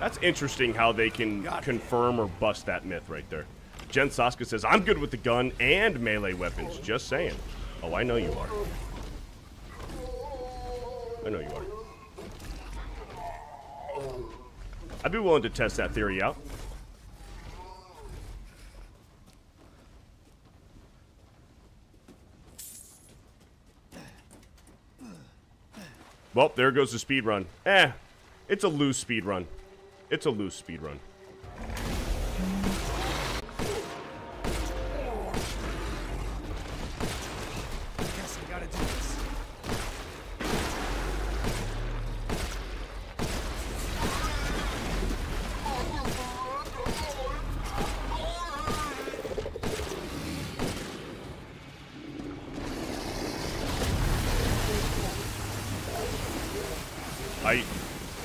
That's interesting how they can confirm or bust that myth right there. Jen Saska says, I'm good with the gun and melee weapons. Just saying. Oh, I know you are. I know you are. I'd be willing to test that theory out. Well, there goes the speed run. Eh, it's a loose speed run. It's a loose speed run. I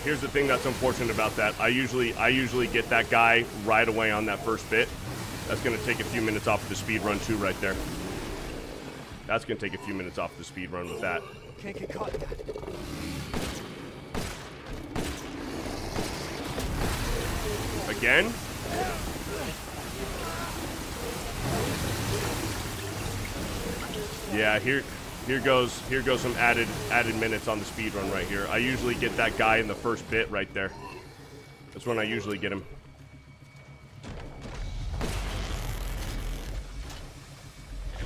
here's the thing that's unfortunate about that. I usually I usually get that guy right away on that first bit. That's gonna take a few minutes off of the speed run too, right there. That's gonna take a few minutes off the speed run with that. Can't get caught in. Again? Yeah, here here goes here goes some added added minutes on the speed run right here. I usually get that guy in the first bit right there. That's when I usually get him.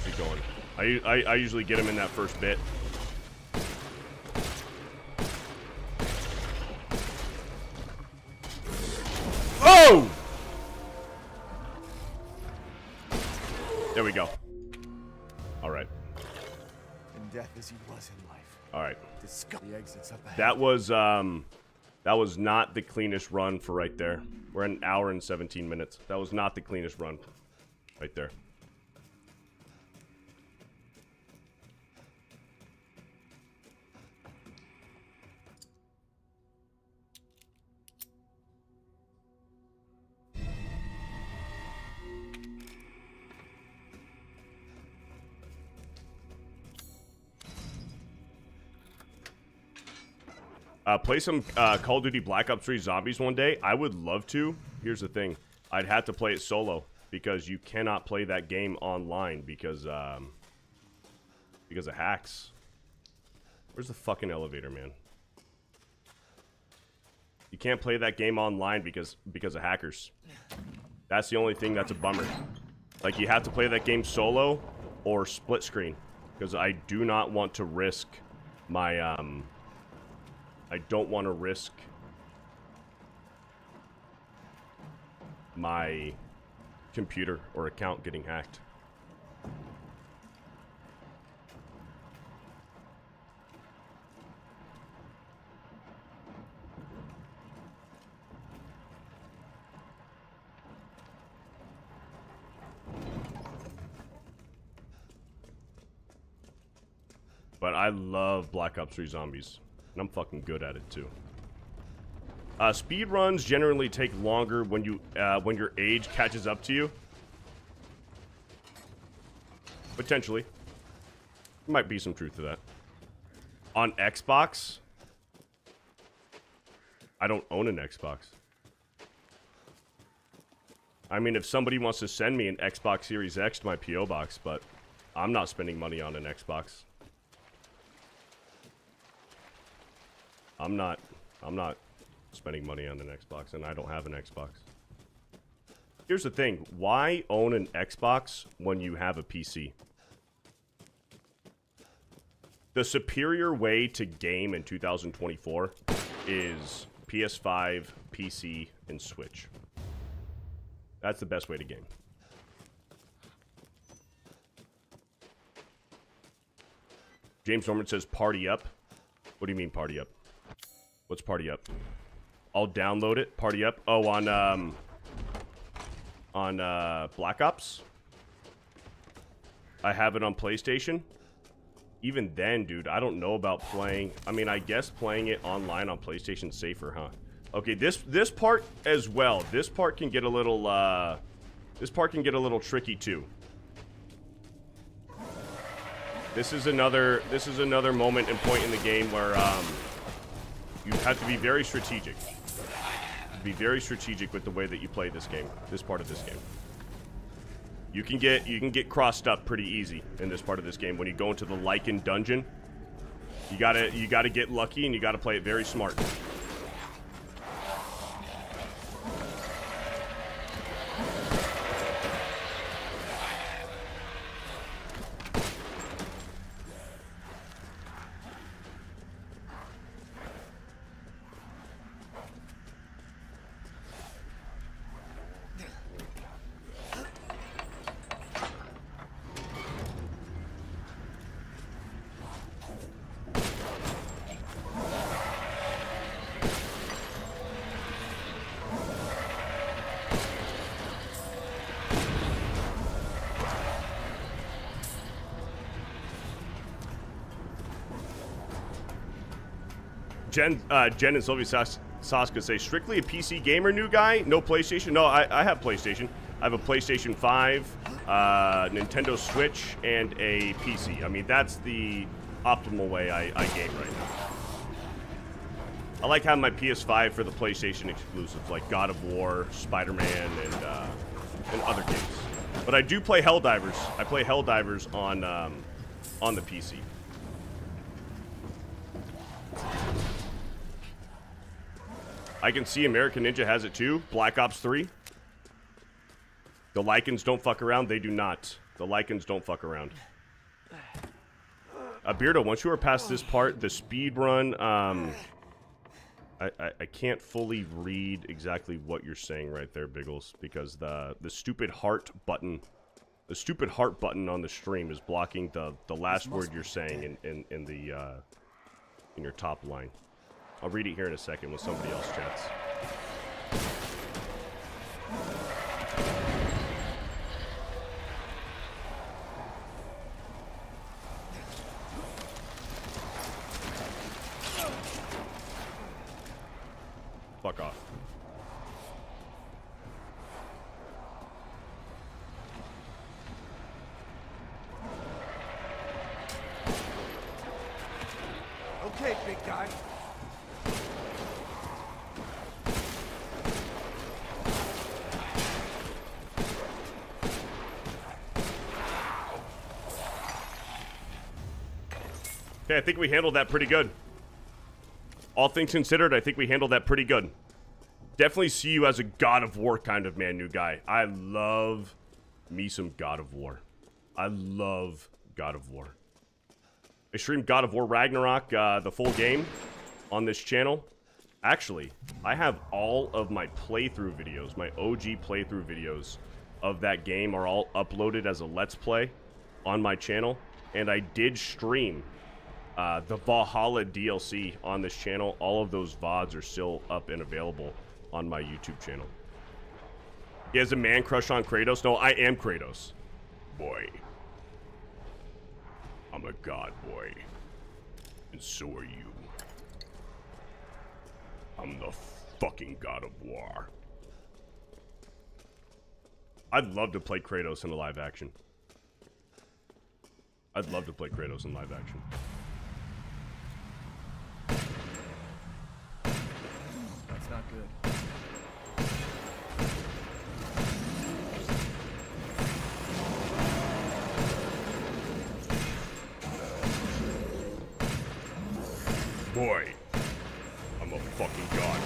He going? I, I, I usually get him in that first bit. That was um, that was not the cleanest run for right there. We're an hour and 17 minutes. That was not the cleanest run, right there. Uh, play some uh, Call of Duty Black Ops 3 Zombies one day. I would love to. Here's the thing. I'd have to play it solo because you cannot play that game online because um, because of hacks. Where's the fucking elevator, man? You can't play that game online because because of hackers. That's the only thing that's a bummer. Like you have to play that game solo or split screen because I do not want to risk my um I don't want to risk my computer or account getting hacked. But I love Black Ops 3 Zombies. And I'm fucking good at it too. Uh, speed runs generally take longer when you uh, when your age catches up to you. Potentially. Might be some truth to that. On Xbox, I don't own an Xbox. I mean, if somebody wants to send me an Xbox Series X to my P.O. box, but I'm not spending money on an Xbox. I'm not, I'm not spending money on an Xbox, and I don't have an Xbox. Here's the thing. Why own an Xbox when you have a PC? The superior way to game in 2024 is PS5, PC, and Switch. That's the best way to game. James Norman says party up. What do you mean party up? What's party up? I'll download it. Party up. Oh, on um on uh Black Ops. I have it on PlayStation. Even then, dude, I don't know about playing. I mean, I guess playing it online on PlayStation safer, huh? Okay, this this part as well. This part can get a little uh this part can get a little tricky too. This is another this is another moment and point in the game where um you have to be very strategic. Be very strategic with the way that you play this game, this part of this game. You can get you can get crossed up pretty easy in this part of this game when you go into the Lycan dungeon. You gotta you gotta get lucky and you gotta play it very smart. Jen, uh, Jen and Sylvia Sas- Saska say, strictly a PC gamer, new guy? No PlayStation? No, I, I have PlayStation. I have a PlayStation 5, uh, Nintendo Switch, and a PC. I mean, that's the optimal way I, I game right now. I like having my PS5 for the PlayStation exclusives, like God of War, Spider-Man, and, uh, and other games. But I do play Helldivers. I play Helldivers on, um, on the PC. I can see American Ninja has it too. Black Ops 3. The Lycans don't fuck around. They do not. The Lycans don't fuck around. Uh, Beardo, once you are past this part, the speed run, um, I, I, I can't fully read exactly what you're saying right there, Biggles, because the the stupid heart button The stupid heart button on the stream is blocking the the last word you're saying in in, in the uh, in your top line. I'll read it here in a second when somebody else chats. Fuck off. Okay, big guy. Okay, I think we handled that pretty good. All things considered, I think we handled that pretty good. Definitely see you as a God of War kind of man, new guy. I love me some God of War. I love God of War. I stream God of War Ragnarok, uh, the full game, on this channel. Actually, I have all of my playthrough videos, my OG playthrough videos of that game are all uploaded as a Let's Play on my channel. And I did stream uh, the Valhalla DLC on this channel. All of those VODs are still up and available on my YouTube channel. He has a man crush on Kratos? No, I am Kratos. Boy. I'm a god boy. And so are you. I'm the fucking god of war. I'd love to play Kratos in a live action. I'd love to play Kratos in live action. That's not good. Boy, I'm a fucking god.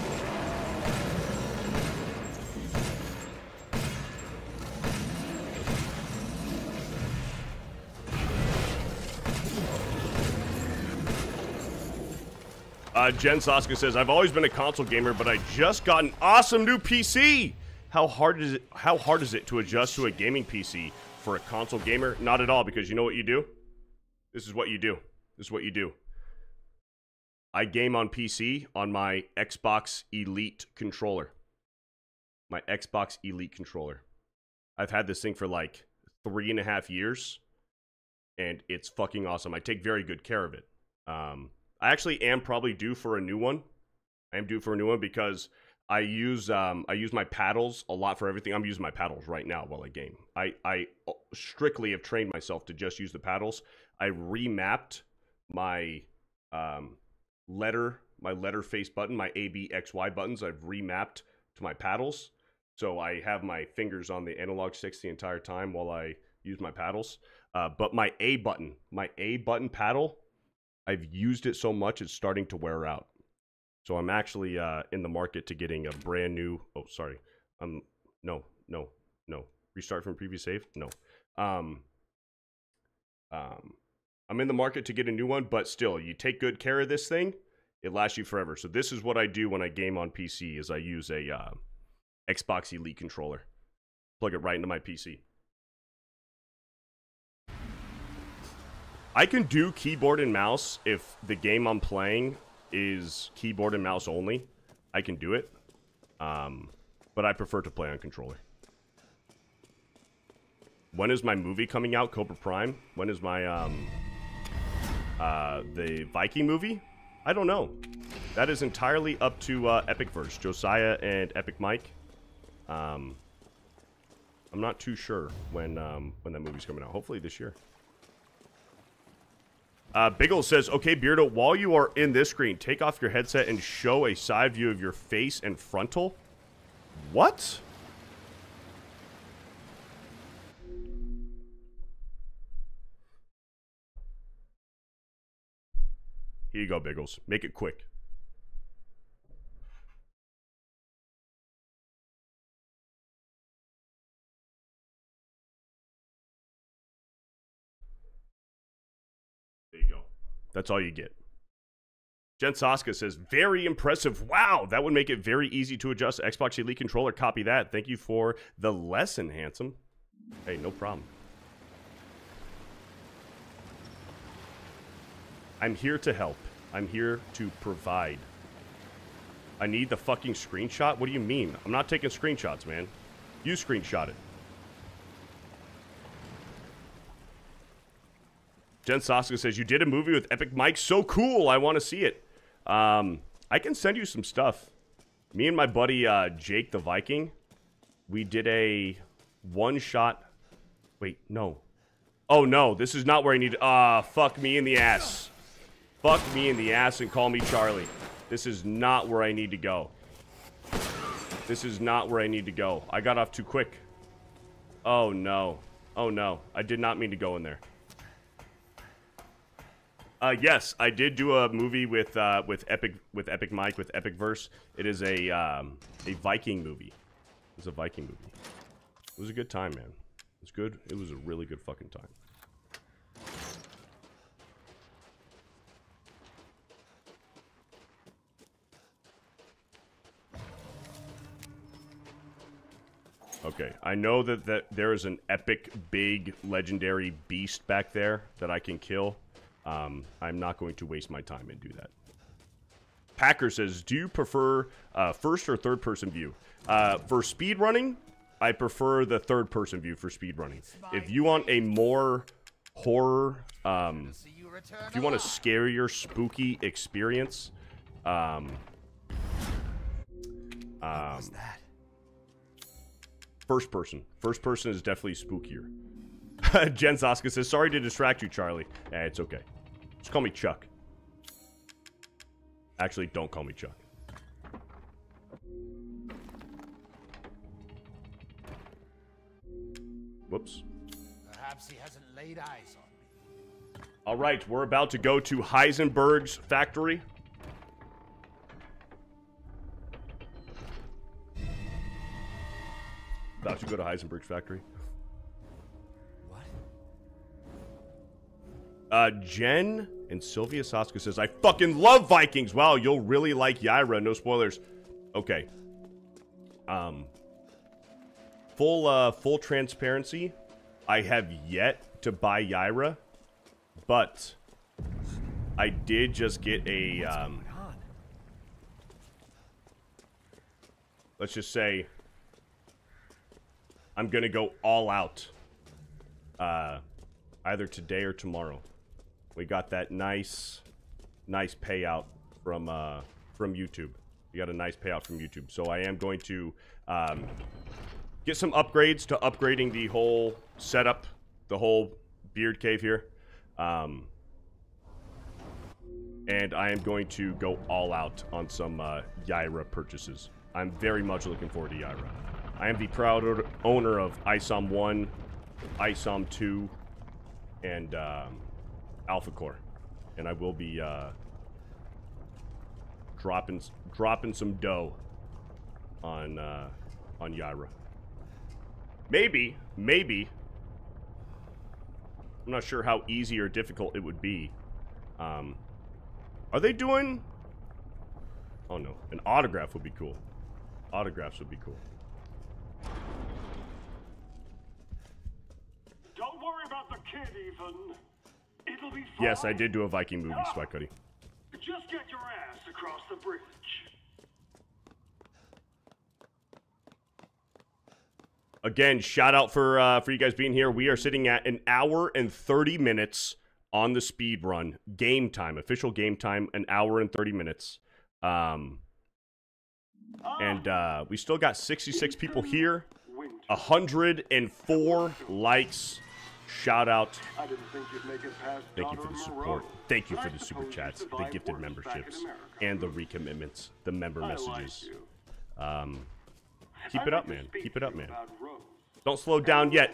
Uh, Jen Saska says, "I've always been a console gamer, but I just got an awesome new PC. How hard is it? How hard is it to adjust to a gaming PC for a console gamer? Not at all, because you know what you do. This is what you do. This is what you do. I game on PC on my Xbox Elite controller. My Xbox Elite controller. I've had this thing for like three and a half years, and it's fucking awesome. I take very good care of it. Um, I actually am probably due for a new one. I am due for a new one because I use um, I use my paddles a lot for everything. I'm using my paddles right now while I game. I I strictly have trained myself to just use the paddles. I remapped my um, letter my letter face button, my A B X Y buttons. I've remapped to my paddles, so I have my fingers on the analog sticks the entire time while I use my paddles. Uh, but my A button, my A button paddle, I've used it so much it's starting to wear out. So I'm actually uh, in the market to getting a brand new. Oh, sorry. Um, no, no, no. Restart from previous save. No. Um, um, I'm in the market to get a new one, but still, you take good care of this thing, it lasts you forever. So this is what I do when I game on PC: is I use a uh, Xbox Elite controller, plug it right into my PC. I can do keyboard and mouse if the game I'm playing is keyboard and mouse only. I can do it, um, but I prefer to play on controller. When is my movie coming out? Cobra Prime. When is my um, uh, the Viking movie? I don't know. That is entirely up to uh, Epicverse, Josiah and Epic Mike. Um, I'm not too sure when um, when that movie's coming out. Hopefully this year. Uh, Biggle says, "Okay, Beardo, while you are in this screen, take off your headset and show a side view of your face and frontal." What? Here you go, Biggles. Make it quick. There you go. That's all you get. Jen Saska says, very impressive. Wow, that would make it very easy to adjust Xbox Elite controller. Copy that. Thank you for the lesson, handsome. Hey, no problem. I'm here to help. I'm here to provide. I need the fucking screenshot? What do you mean? I'm not taking screenshots, man. You screenshot it. Jen Saska says, You did a movie with Epic Mike. So cool. I want to see it. Um, I can send you some stuff. Me and my buddy uh, Jake the Viking, we did a one shot. Wait, no. Oh, no. This is not where I need. Ah, uh, fuck me in the ass. Fuck me in the ass and call me Charlie. This is not where I need to go. This is not where I need to go. I got off too quick. Oh, no. Oh, no. I did not mean to go in there. Uh, yes, I did do a movie with uh, with Epic with Epic Mike with Epic Verse. It is a um, a Viking movie. It's a Viking movie. It was a good time, man. It was good. It was a really good fucking time. Okay, I know that, that there is an epic, big, legendary beast back there that I can kill. Um, I'm not going to waste my time and do that. Packer says, do you prefer uh, first or third person view? Uh, for speed running, I prefer the third person view for speed running. If you want a more horror, um, if you want a scarier, spooky experience, um, um, First person. First person is definitely spookier. Jen Saska says, sorry to distract you, Charlie. Eh, it's okay. Just call me Chuck. Actually, don't call me Chuck. Whoops. Perhaps he hasn't laid eyes on me. All right, we're about to go to Heisenberg's factory. About to go to Heisenberg's factory. What? Uh, Jen and Sylvia Saska says, I fucking love Vikings. Wow, you'll really like Yaira. No spoilers. Okay. Um, full, uh, full transparency. I have yet to buy Yaira, but I did just get a, um, let's just say I'm gonna go all out. Uh, either today or tomorrow. We got that nice, nice payout from uh, from YouTube. We got a nice payout from YouTube, so I am going to um, get some upgrades to upgrading the whole setup, the whole beard cave here. Um, and I am going to go all out on some uh, Yaira purchases. I'm very much looking forward to Yaira. I am the proud owner of ISOM 1, ISOM 2, and um, Alpha Core. And I will be uh, dropping dropping some dough on uh, on Yaira. Maybe, maybe. I'm not sure how easy or difficult it would be. Um, are they doing? Oh no, an autograph would be cool. Autographs would be cool. Don't worry about the kid, even. It'll be fine. Yes, I did do a Viking movie, Ah, Spike Cuddy. Just get your ass across the bridge. Again, shout out for uh, for you guys being here. We are sitting at an hour and 30 minutes on the speed run. Game time, official game time, an hour and 30 minutes. Um, and uh, we still got 66 people here, 104 likes. Shout out. Thank you for the support. Thank you for the super chats, the gifted memberships, and the recommitments, the member messages. Um, keep it up, man. Keep it up, man. Don't slow down yet.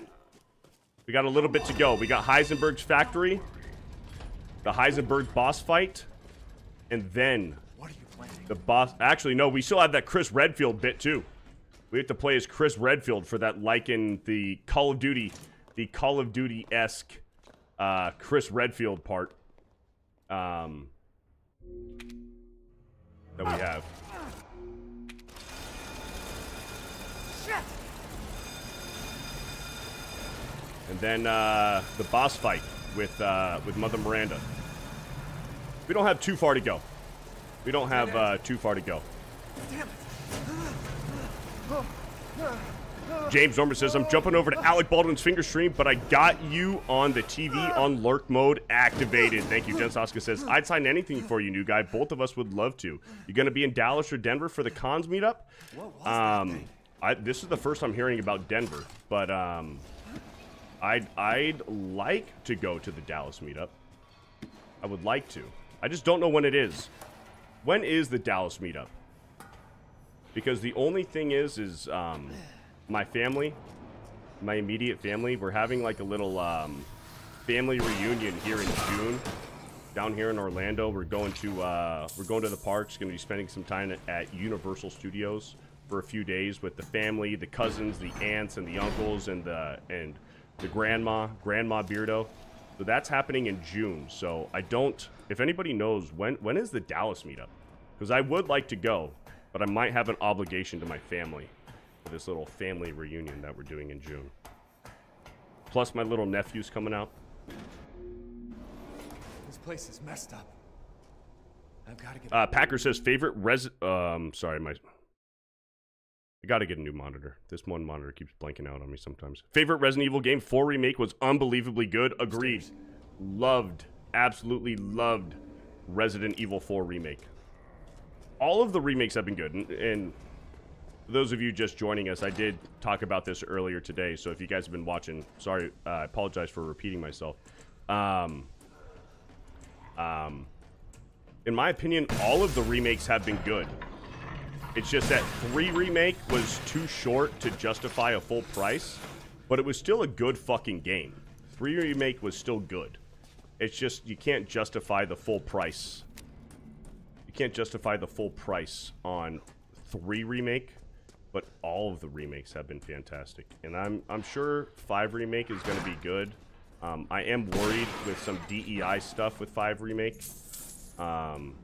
We got a little bit to go. We got Heisenberg's factory, the Heisenberg boss fight, and then the boss. Actually, no, we still have that Chris Redfield bit too. We have to play as Chris Redfield for that, like in the Call of Duty, the Call of Duty esque uh, Chris Redfield part. Um, that we have. And then uh, the boss fight with uh, with Mother Miranda. We don't have too far to go. We don't have uh, too far to go. James Norman says, I'm jumping over to Alec Baldwin's finger stream, but I got you on the TV on lurk mode activated. Thank you. Jen Soska says, I'd sign anything for you, new guy. Both of us would love to. You going to be in Dallas or Denver for the cons meetup? Um. I, this is the first I'm hearing about Denver, but um, I'd, I'd like to go to the Dallas meetup. I would like to. I just don't know when it is. When is the Dallas meetup? Because the only thing is, is um, my family, my immediate family, we're having like a little um, family reunion here in June down here in Orlando. We're going to uh, we're going to the parks. Going to be spending some time at, at Universal Studios for a few days with the family, the cousins, the aunts, and the uncles, and the and the grandma, Grandma Beardo. So that's happening in June. So I don't. If anybody knows when when is the Dallas meetup? Because I would like to go, but I might have an obligation to my family for this little family reunion that we're doing in June. Plus, my little nephew's coming out. This place is messed up. I've got to get. Uh, Packer says favorite res. Um, sorry, my. I got to get a new monitor. This one monitor keeps blanking out on me sometimes. Favorite Resident Evil game 4 remake was unbelievably good. Agreed. Loved, absolutely loved Resident Evil 4 remake. All of the remakes have been good, and, and those of you just joining us, I did talk about this earlier today. So if you guys have been watching, sorry, uh, I apologize for repeating myself. Um, um, in my opinion, all of the remakes have been good. It's just that 3 remake was too short to justify a full price, but it was still a good fucking game. 3 remake was still good. It's just you can't justify the full price. You can't justify the full price on 3 remake, but all of the remakes have been fantastic. And I'm I'm sure 5 remake is going to be good. Um, I am worried with some DEI stuff with 5 remake. Um,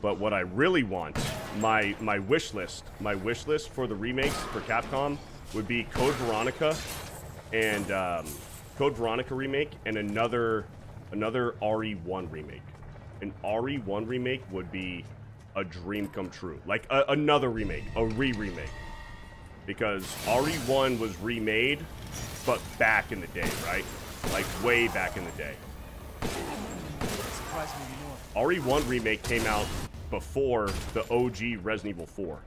but what I really want, my my wish list, my wish list for the remakes for Capcom would be Code Veronica and um, Code Veronica remake and another another RE1 remake. An RE1 remake would be a dream come true. Like a, another remake, a re-remake. Because RE1 was remade, but back in the day, right? Like way back in the day. Surprise me more. RE1 remake came out before the OG Resident Evil 4.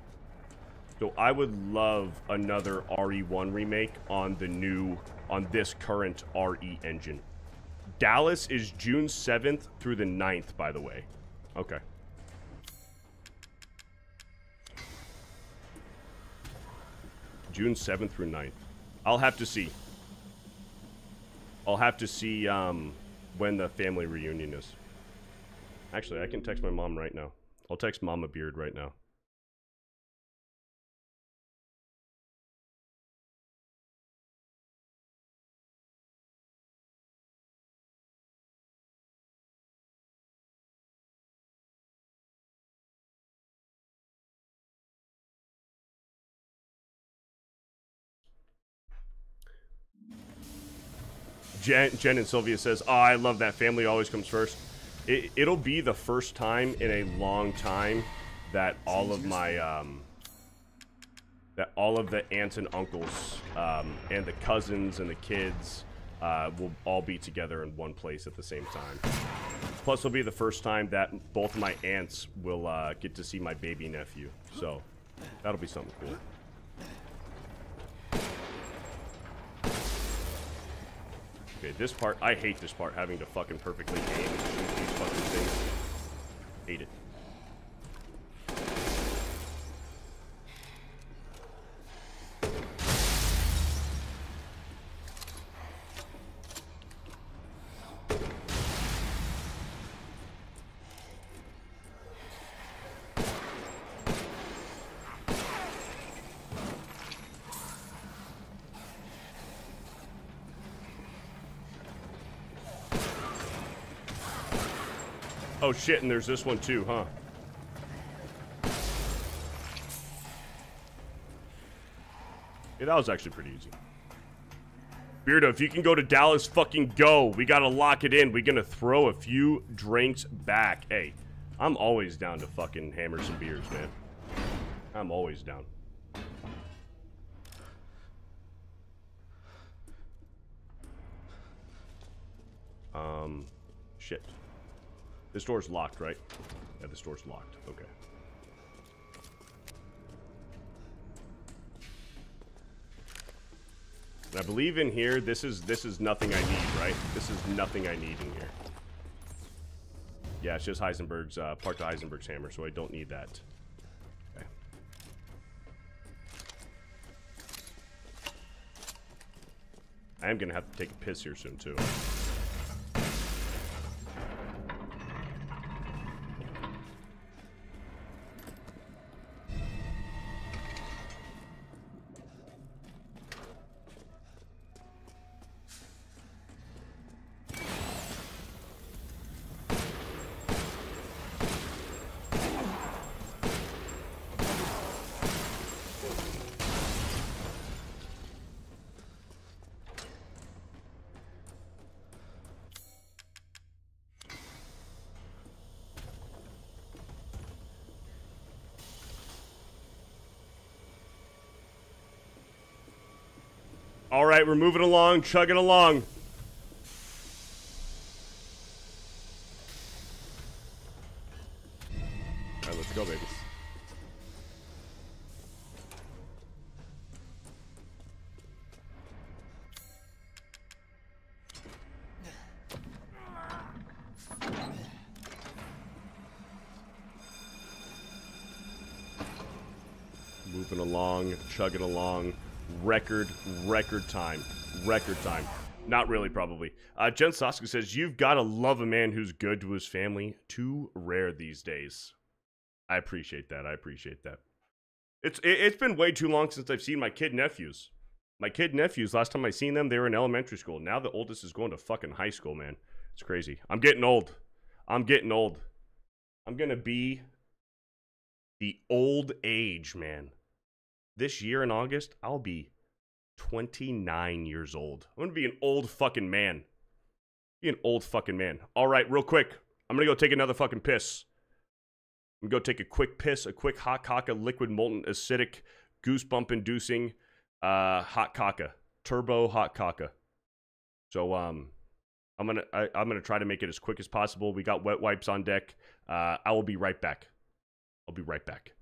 So I would love another RE1 remake on the new, on this current RE engine. Dallas is June 7th through the 9th, by the way. Okay. June 7th through 9th. I'll have to see. I'll have to see um, when the family reunion is. Actually, I can text my mom right now. I'll text Mama Beard right now. Jen, Jen and Sylvia says, "Oh, I love that. Family always comes first. It, it'll be the first time in a long time that all of my um, that all of the aunts and uncles um, and the cousins and the kids uh, will all be together in one place at the same time. Plus, it'll be the first time that both my aunts will uh, get to see my baby nephew. So that'll be something cool." Okay, this part, I hate this part, having to fucking perfectly aim and shoot these fucking things. Hate it. Oh shit, and there's this one too, huh? Yeah, that was actually pretty easy. Beardo, if you can go to Dallas, fucking go. We gotta lock it in. We're gonna throw a few drinks back. Hey, I'm always down to fucking hammer some beers, man. I'm always down. Um, shit. This door's locked, right? Yeah, this door's locked. Okay. And I believe in here, this is this is nothing I need, right? This is nothing I need in here. Yeah, it's just Heisenberg's, uh, part to Heisenberg's hammer, so I don't need that. Okay. I am gonna have to take a piss here soon, too. Right, we're moving along, chugging along. All right, let's go, babies. Moving along, chugging along. Record, record time. Record time. Not really, probably. Uh, Jen Saska says, You've got to love a man who's good to his family. Too rare these days. I appreciate that. I appreciate that. It's it, it's been way too long since I've seen my kid nephews. My kid nephews, last time I seen them, they were in elementary school. Now the oldest is going to fucking high school, man. It's crazy. I'm getting old. I'm getting old. I'm gonna be the old age, man. This year in August, I'll be 29 years old. I'm gonna be an old fucking man. Be an old fucking man. All right, real quick. I'm gonna go take another fucking piss. I'm gonna go take a quick piss, a quick hot caca, liquid molten acidic, goosebump inducing, uh, hot caca, turbo hot caca. So um, I'm gonna I, I'm gonna try to make it as quick as possible. We got wet wipes on deck. Uh, I will be right back. I'll be right back.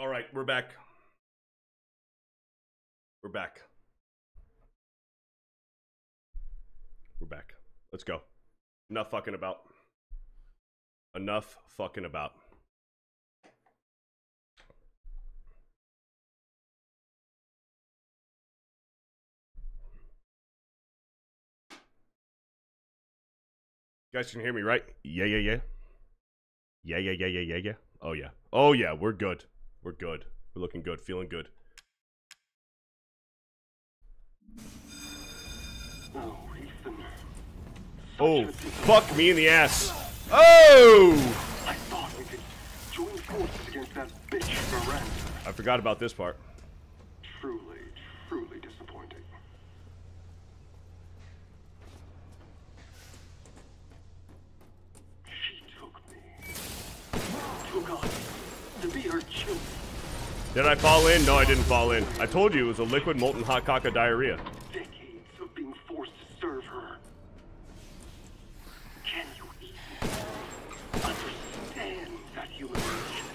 All right, we're back. We're back. We're back. Let's go. Enough fucking about. Enough fucking about. You guys can hear me, right? Yeah, yeah, yeah. Yeah, yeah, yeah, yeah, yeah, yeah. Oh yeah. Oh yeah, we're good. We're good. We're looking good, feeling good. Oh, fuck me in the ass. Oh! I thought we could join forces against that bitch. I forgot about this part. Truly, truly disappointing. Did I fall in? No, I didn't fall in. I told you it was a liquid molten hot caca diarrhea. Decades of being forced to serve her. Can you even understand that humiliation?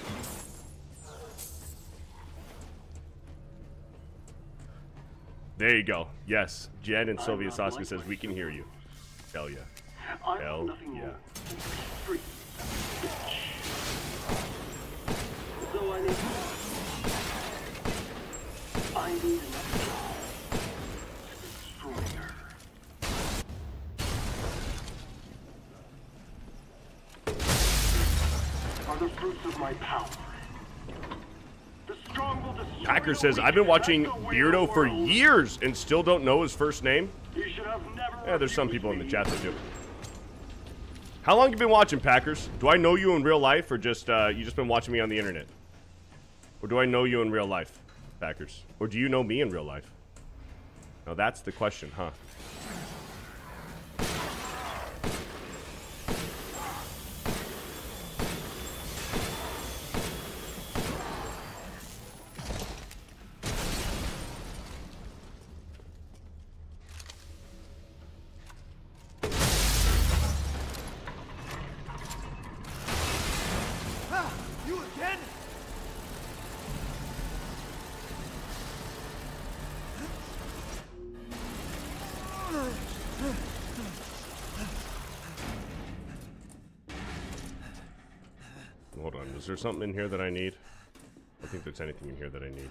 There you go. Yes, Jen and Sylvia Saska says we can hear you. Hell yeah. Hell yeah. Packer says, I've been watching Beardo for years and still don't know his first name. You should have never Yeah, there's some people in the chat that do. How long you been watching Packers? Do I know you in real life or just uh, you just been watching me on the internet? Or do I know you in real life, Packers? Or do you know me in real life? Now that's the question, huh? Something in here that I need? I think there's anything in here that I need.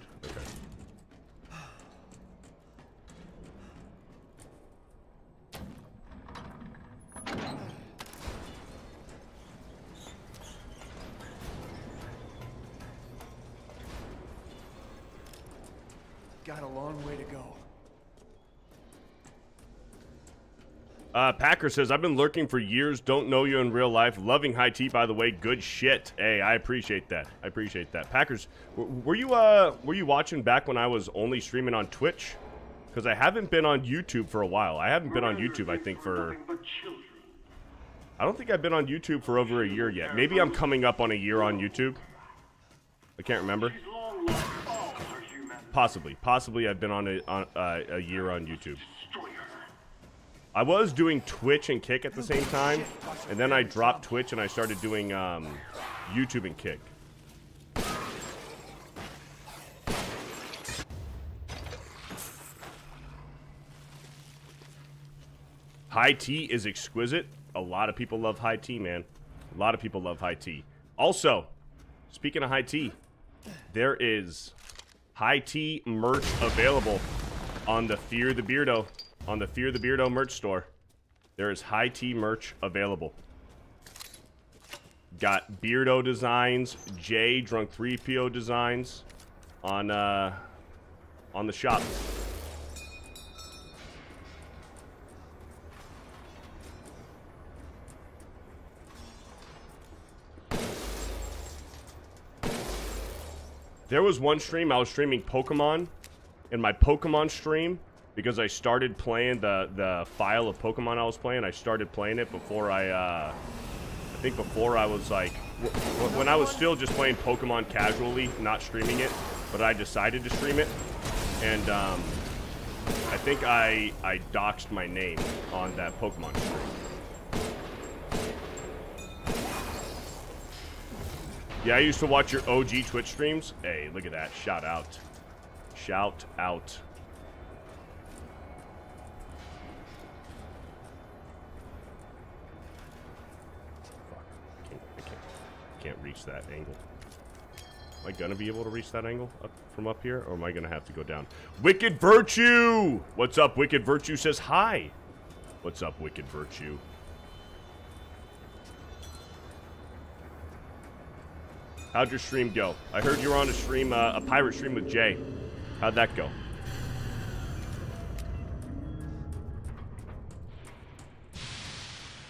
Says, I've been lurking for years, don't know you in real life. Loving high tea, by the way. Good shit. Hey, I appreciate that. I appreciate that. Packers, were you uh were you watching back when I was only streaming on Twitch? Because I haven't been on YouTube for a while. I haven't been on YouTube, I think, for. I don't think I've been on YouTube for over a year yet. Maybe I'm coming up on a year on YouTube. I can't remember. Possibly, possibly I've been on a on uh, a year on YouTube. I was doing Twitch and Kick at the same time, and then I dropped Twitch and I started doing um, YouTube and Kick. High tea is exquisite. A lot of people love high tea, man. A lot of people love high tea. Also, speaking of high tea, there is high tea merch available on the Fear the Beardo on the Fear the Beardo merch store. There is high tea merch available. Got Beardo designs, J Drunk 3PO designs on uh on the shop. There was one stream I was streaming Pokemon in my Pokemon stream because I started playing the the file of Pokemon I was playing. I started playing it before I uh I think before I was like when I was still just playing Pokemon casually, not streaming it, but I decided to stream it. And um I think I I doxed my name on that Pokemon stream. Yeah, I used to watch your OG Twitch streams. Hey, look at that. Shout out. Shout out. Fuck. Can't, I can't, can't reach that angle. Am I gonna be able to reach that angle up from up here, or am I gonna have to go down? Wicked Virtue! What's up, Wicked Virtue says hi. What's up, Wicked Virtue? How'd your stream go? I heard you were on a stream, uh, a pirate stream with Jay. How'd that go?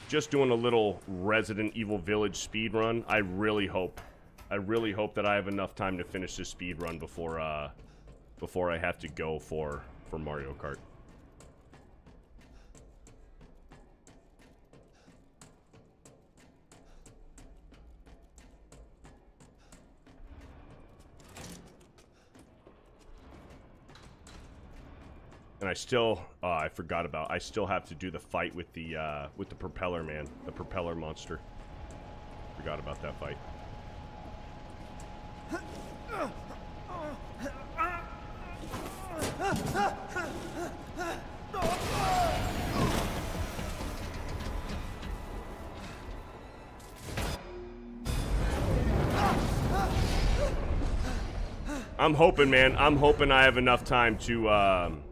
Just doing a little Resident Evil Village speed run. I really hope, I really hope that I have enough time to finish this speed run before, uh, before I have to go for for Mario Kart. And I still, uh, I forgot about. I still have to do the fight with the uh, with the propeller man, the propeller monster. Forgot about that fight. I'm hoping, man. I'm hoping I have enough time to um,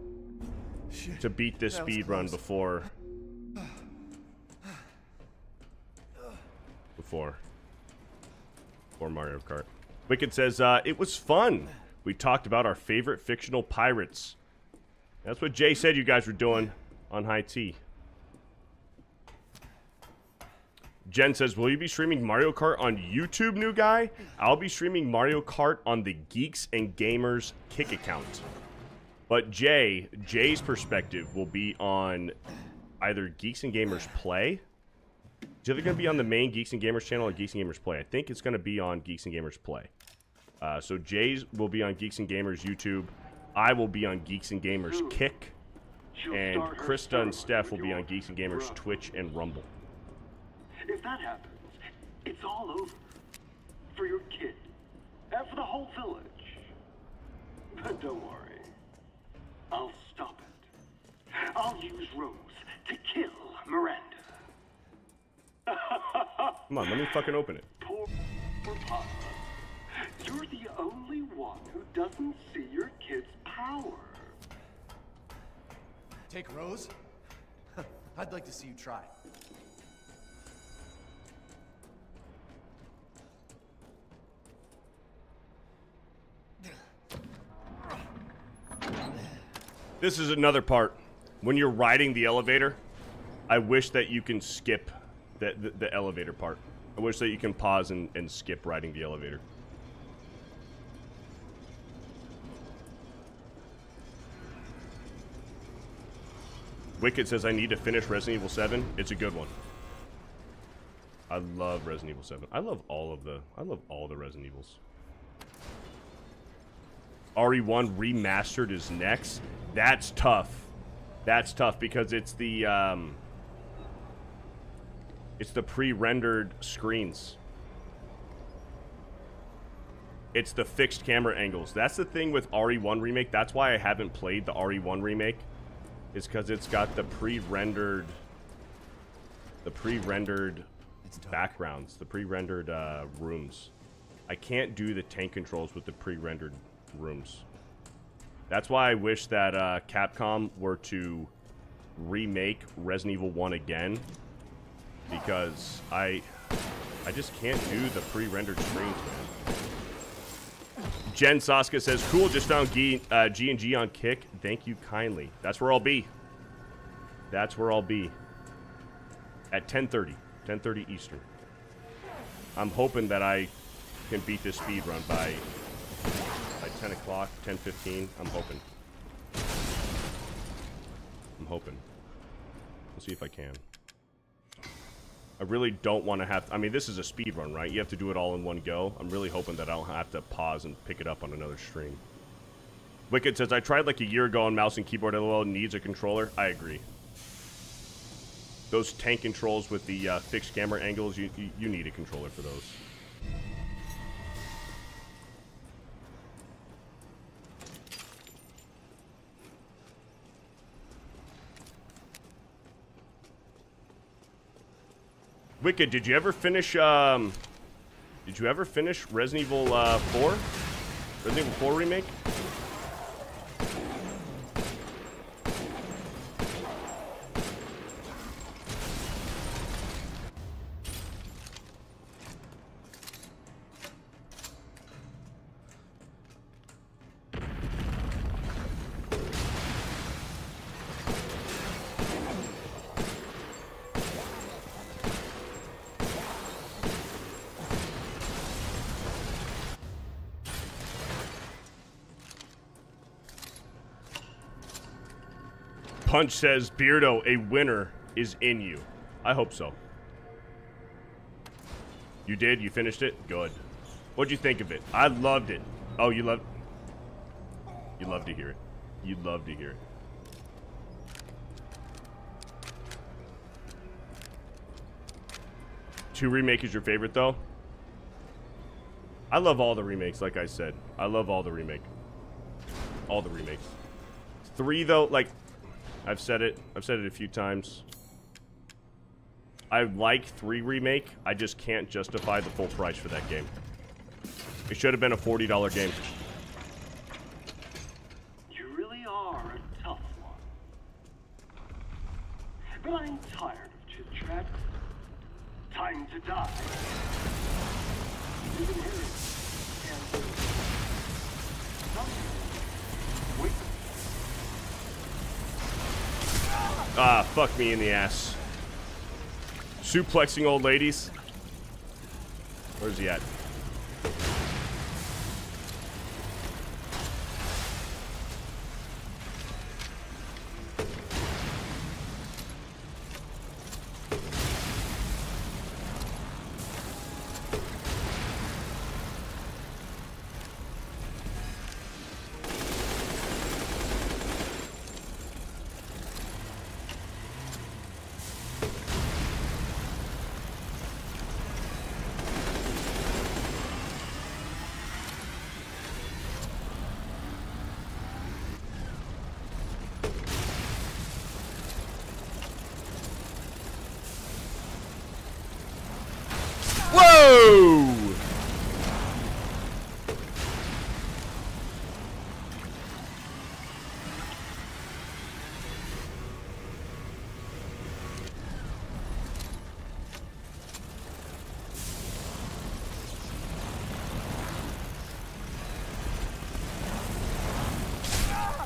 to beat this That speed run before before before Mario Kart. Wicked says uh, it was fun. We talked about our favorite fictional pirates. That's what Jay said you guys were doing on High T. Jen says, Will you be streaming Mario Kart on YouTube, new guy? I'll be streaming Mario Kart on the Geeks and Gamers Kick account. But Jay, Jay's perspective will be on either Geeks and Gamers Play. It's either going to be on the main Geeks and Gamers channel or Geeks and Gamers Play. I think it's going to be on Geeks and Gamers Play. Uh, so Jay's will be on Geeks and Gamers YouTube. I will be on Geeks and Gamers Kick. She'll And Krista and Steph will be on Geeks and Gamers brother. Twitch and Rumble. If that happens, it's all over. For your kid. And for the whole village. But don't worry. I'll stop it. I'll use Rose to kill Miranda. Come on, let me fucking open it. Poor, poor Papa. You're the only one who doesn't see your kid's power. Take Rose? I'd like to see you try. This is another part. When you're riding the elevator, I wish that you can skip the, the, the elevator part. I wish that you can pause and, and skip riding the elevator. Wicked says I need to finish Resident Evil 7. It's a good one. I love Resident Evil 7. I love all of the I love all the Resident Evils. RE1 remastered is next. That's tough. That's tough because it's the um, it's the pre-rendered screens. It's the fixed camera angles. That's the thing with RE1 remake. That's why I haven't played the RE1 remake. Is because it's got the pre-rendered the pre-rendered backgrounds, the pre-rendered uh, rooms. I can't do the tank controls with the pre-rendered rooms. That's why I wish that uh, Capcom were to remake Resident Evil 1 again. Because I I just can't do the pre-rendered screens, man. Jen Saska says, cool, just found G, uh, G&G on Kick. Thank you kindly. That's where I'll be. That's where I'll be. At 10.30. 10.30 Eastern. I'm hoping that I can beat this speed run by by 10 o'clock, 10.15. I'm hoping. I'm hoping. Let's see if I can. I really don't want to have... I mean, this is a speed run, right? You have to do it all in one go. I'm really hoping that I don't have to pause and pick it up on another stream. Wicked says, I tried like a year ago on mouse and keyboard. LOL needs a controller. I agree. Those tank controls with the uh, fixed camera angles, you, you need a controller for those. Wicked, did you ever finish, um... Did you ever finish Resident Evil uh, 4? Resident Evil 4 Remake? Says, Beardo, a winner is in you. I hope so. You did? You finished it? Good. What'd you think of it? I loved it. Oh, you loved... You love to hear it. You love to hear it. Two remake is your favorite, though? I love all the remakes, like I said. I love all the remake. All the remakes. Three, though, like, I've said it. I've said it a few times. I like 3 Remake. I just can't justify the full price for that game. It should have been a $40 game. You really are a tough one. But I'm tired of chit-chat. Time to die. You can hear it. And, uh, Wait Ah, fuck me in the ass. Suplexing old ladies. Where's he at?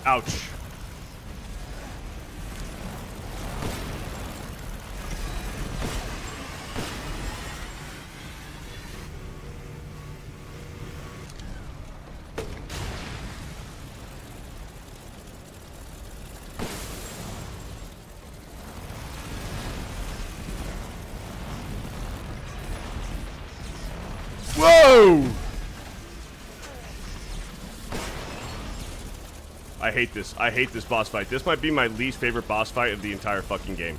Ouch. Whoa! Hate this. I hate this boss fight. This might be my least favorite boss fight of the entire fucking game.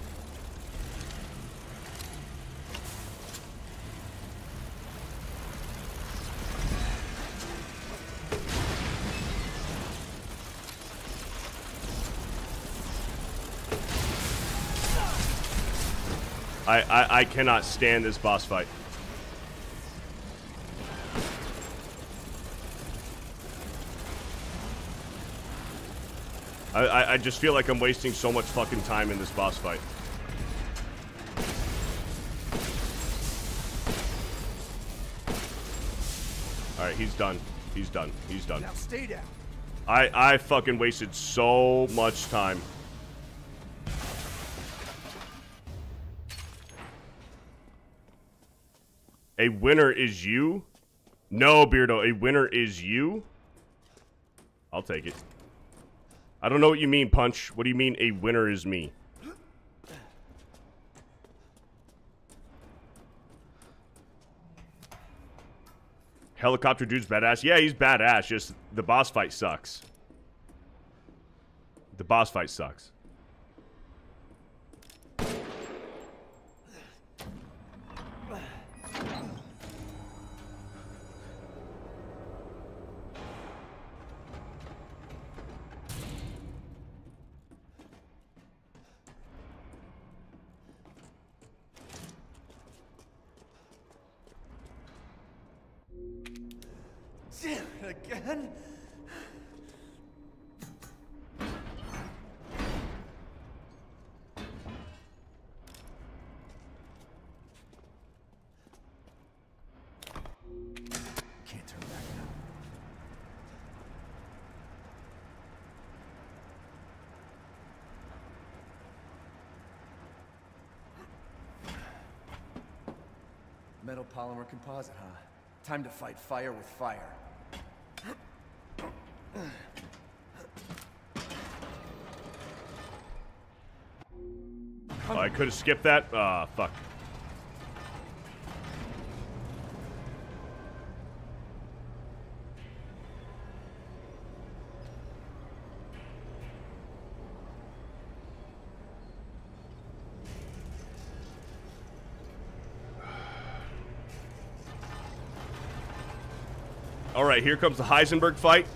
I, I, I cannot stand this boss fight. I, I, I just feel like I'm wasting so much fucking time in this boss fight. Alright, he's done. He's done. He's done. Now stay down. I, I fucking wasted so much time. A winner is you? No, Beardo, a winner is you? I'll take it. I don't know what you mean, Punch. What do you mean a winner is me? Helicopter dude's badass. Yeah, he's badass. Just the boss fight sucks. The boss fight sucks. Huh? Time to fight fire with fire. Oh, I could have skipped that. Ah, fuck. Right, here comes the Heisenberg fight.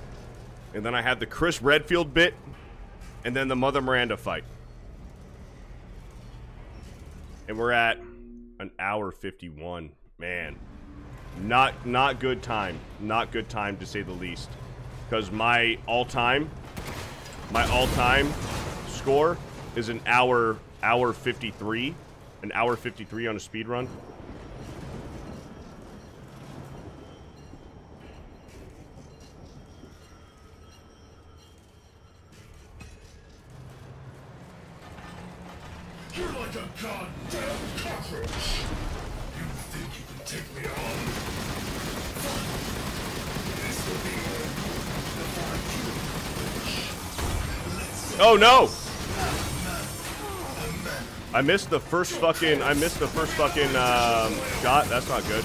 And then I have the Chris Redfield bit. And then the Mother Miranda fight. And we're at an hour 51. Man. Not not good time. Not good time to say the least. Cuz my all-time my all-time score is an hour hour 53. An hour 53 on a speed run. No! I missed the first fucking I missed the first fucking um, shot. That's not good.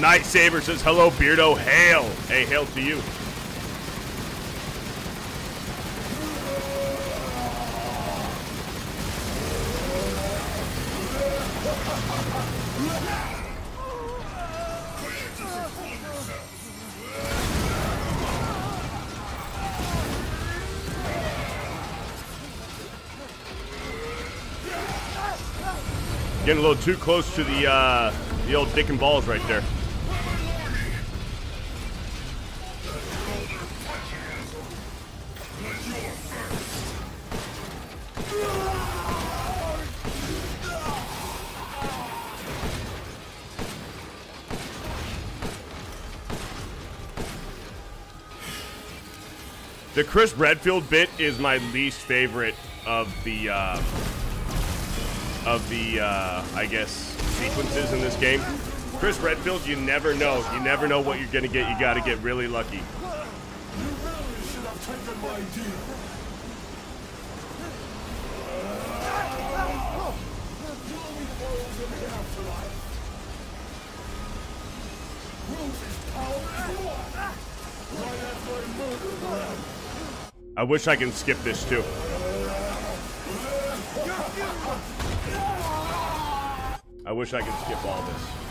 Night Saber says hello, Beardo. Hail. Hey, hail to you. Getting a little too close to the uh, the old dick and balls right there. Chris Redfield bit is my least favorite of the uh, of the uh, I guess sequences in this game. Chris Redfield, you never know. You never know what you're gonna get. You got to get really lucky. Power one. Right after I murdered them. I wish I can skip this too. I wish I could skip all this. This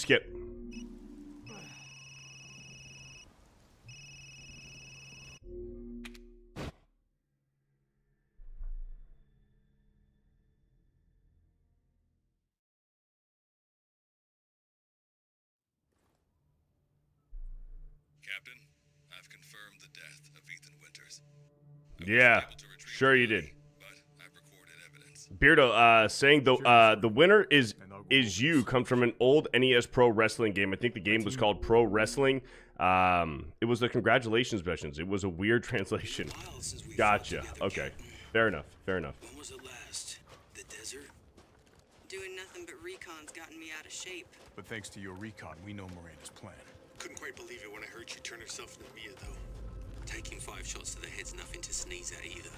skip. Captain, I've confirmed the death of Ethan Winters. Yeah, sure you did. Beardo, uh, saying the uh, the winner is is you comes from an old NES Pro Wrestling game. I think the game was called Pro Wrestling. Um, it was the congratulations missions. It was a weird translation. Gotcha. Okay, fair enough. Fair enough. When was it last? The desert? Doing nothing but recon's gotten me out of shape. But thanks to your recon, we know Miranda's plan. Couldn't quite believe it when I heard she turned herself into Mia, though. Taking five shots to the head's nothing to sneeze at either.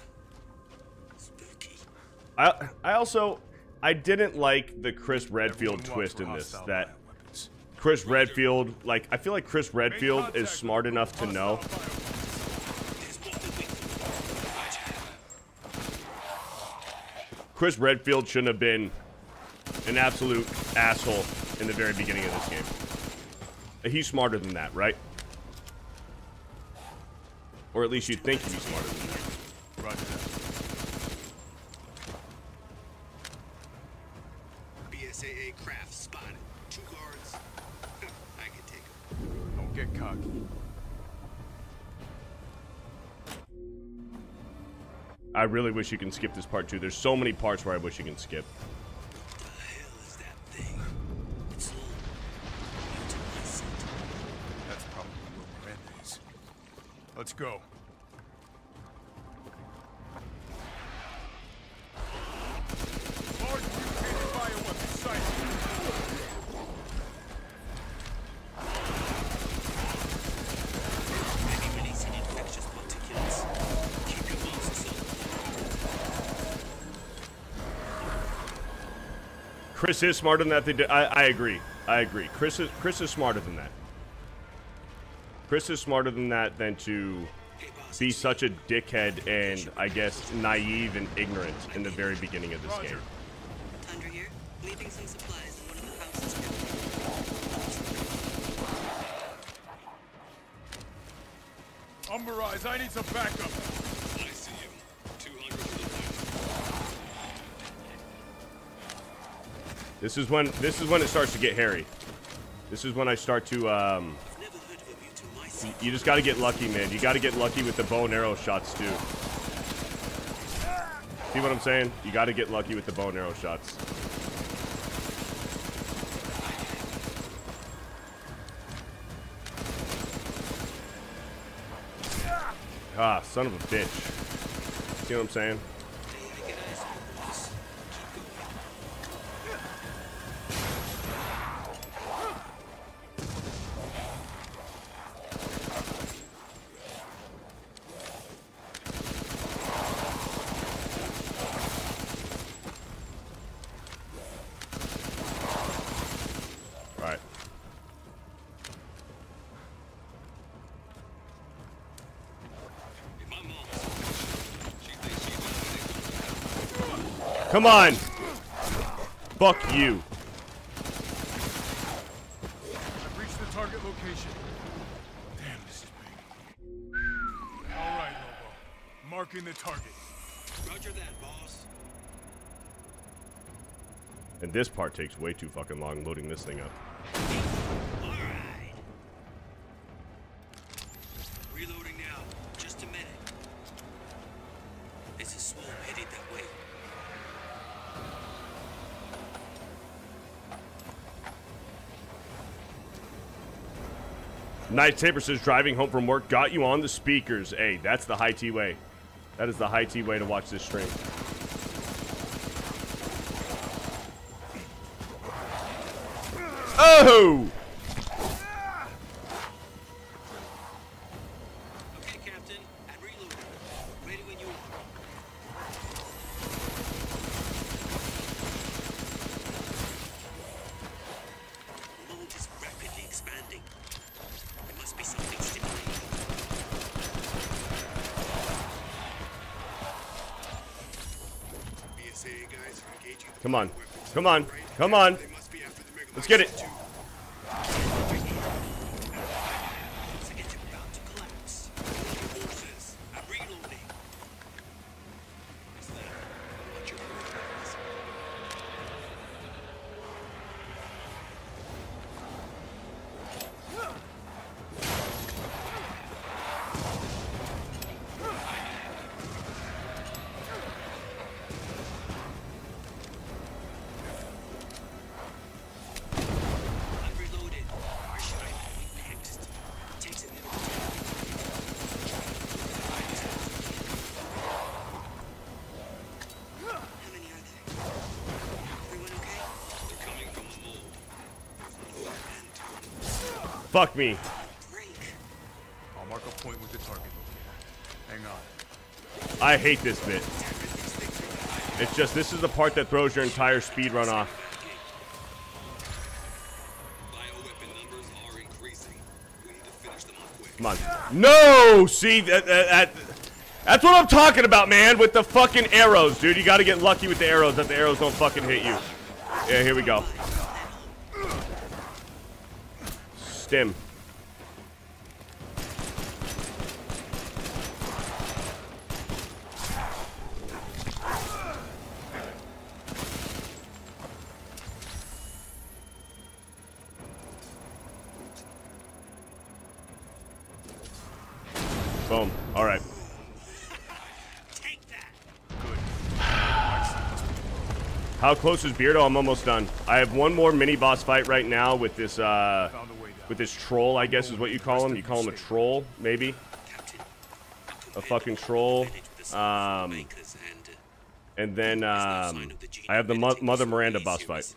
Spooky. I I also I didn't like the Chris Redfield twist in this. That Chris Redfield, like I feel like Chris Redfield is smart enough to know. Chris Redfield shouldn't have been an absolute asshole in the very beginning of this game. He's smarter than that, right? Or at least you'd think he'd be smarter than that. Roger that. BSAA craft spotted. Two guards. I can take them. Don't get cocky. I really wish you can skip this part too. There's so many parts where I wish you can skip. That's probably where Miranda is. Let's go. Chris is smarter than that. They did. I, I agree. I agree. Chris is Chris is smarter than that. Chris is smarter than that than to be such a dickhead and I guess naive and ignorant in the very beginning of this game. Tundra here, leaving some supplies in one of the houses. Umberize, I need some backup. This is when this is when it starts to get hairy. This is when I start to um you just got to get lucky, man. You got to get lucky with the bow and arrow shots too. See what I'm saying? You got to get lucky with the bow and arrow shots. Ah, son of a bitch. See what I'm saying? Right. Come on. Fuck you. I've reached the target location. Damn, this is big. All right, Lobo. Marking the target. Roger that, boss. And this part takes way too fucking long loading this thing up. Reloading now. Just a minute. It's a swarm headed that way. Night Taper says driving home from work got you on the speakers. Hey, that's the high T way. That is the high T way to watch this stream. Oh! Come on. Come on. Let's get it. Fuck me. I'll mark a point with the target. Hang on. I hate this bit. It's just this is the part that throws your entire speed run off. Numbers are increasing. We need to finish them off quick. Come on. No! See, that, that, that- that's what I'm talking about, man, with the fucking arrows, dude. You gotta get lucky with the arrows that the arrows don't fucking hit you. Yeah, here we go. Boom. All right. How close is Beardo? I'm almost done. I have one more mini boss fight right now with this uh with this troll, I guess is what you call him. You call him a troll, maybe? A fucking troll. Um and then um I have the Mo- Mother Miranda boss fight.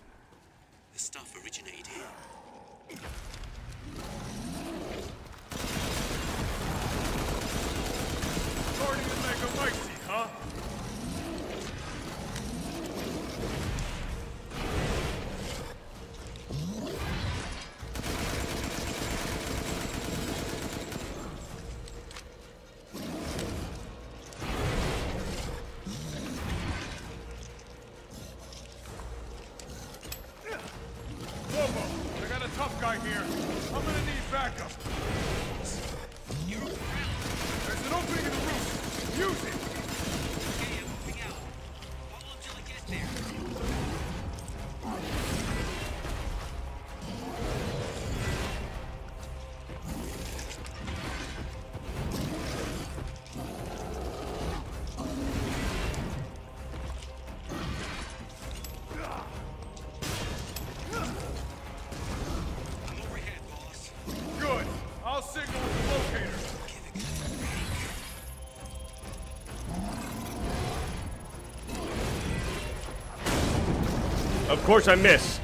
Course I missed.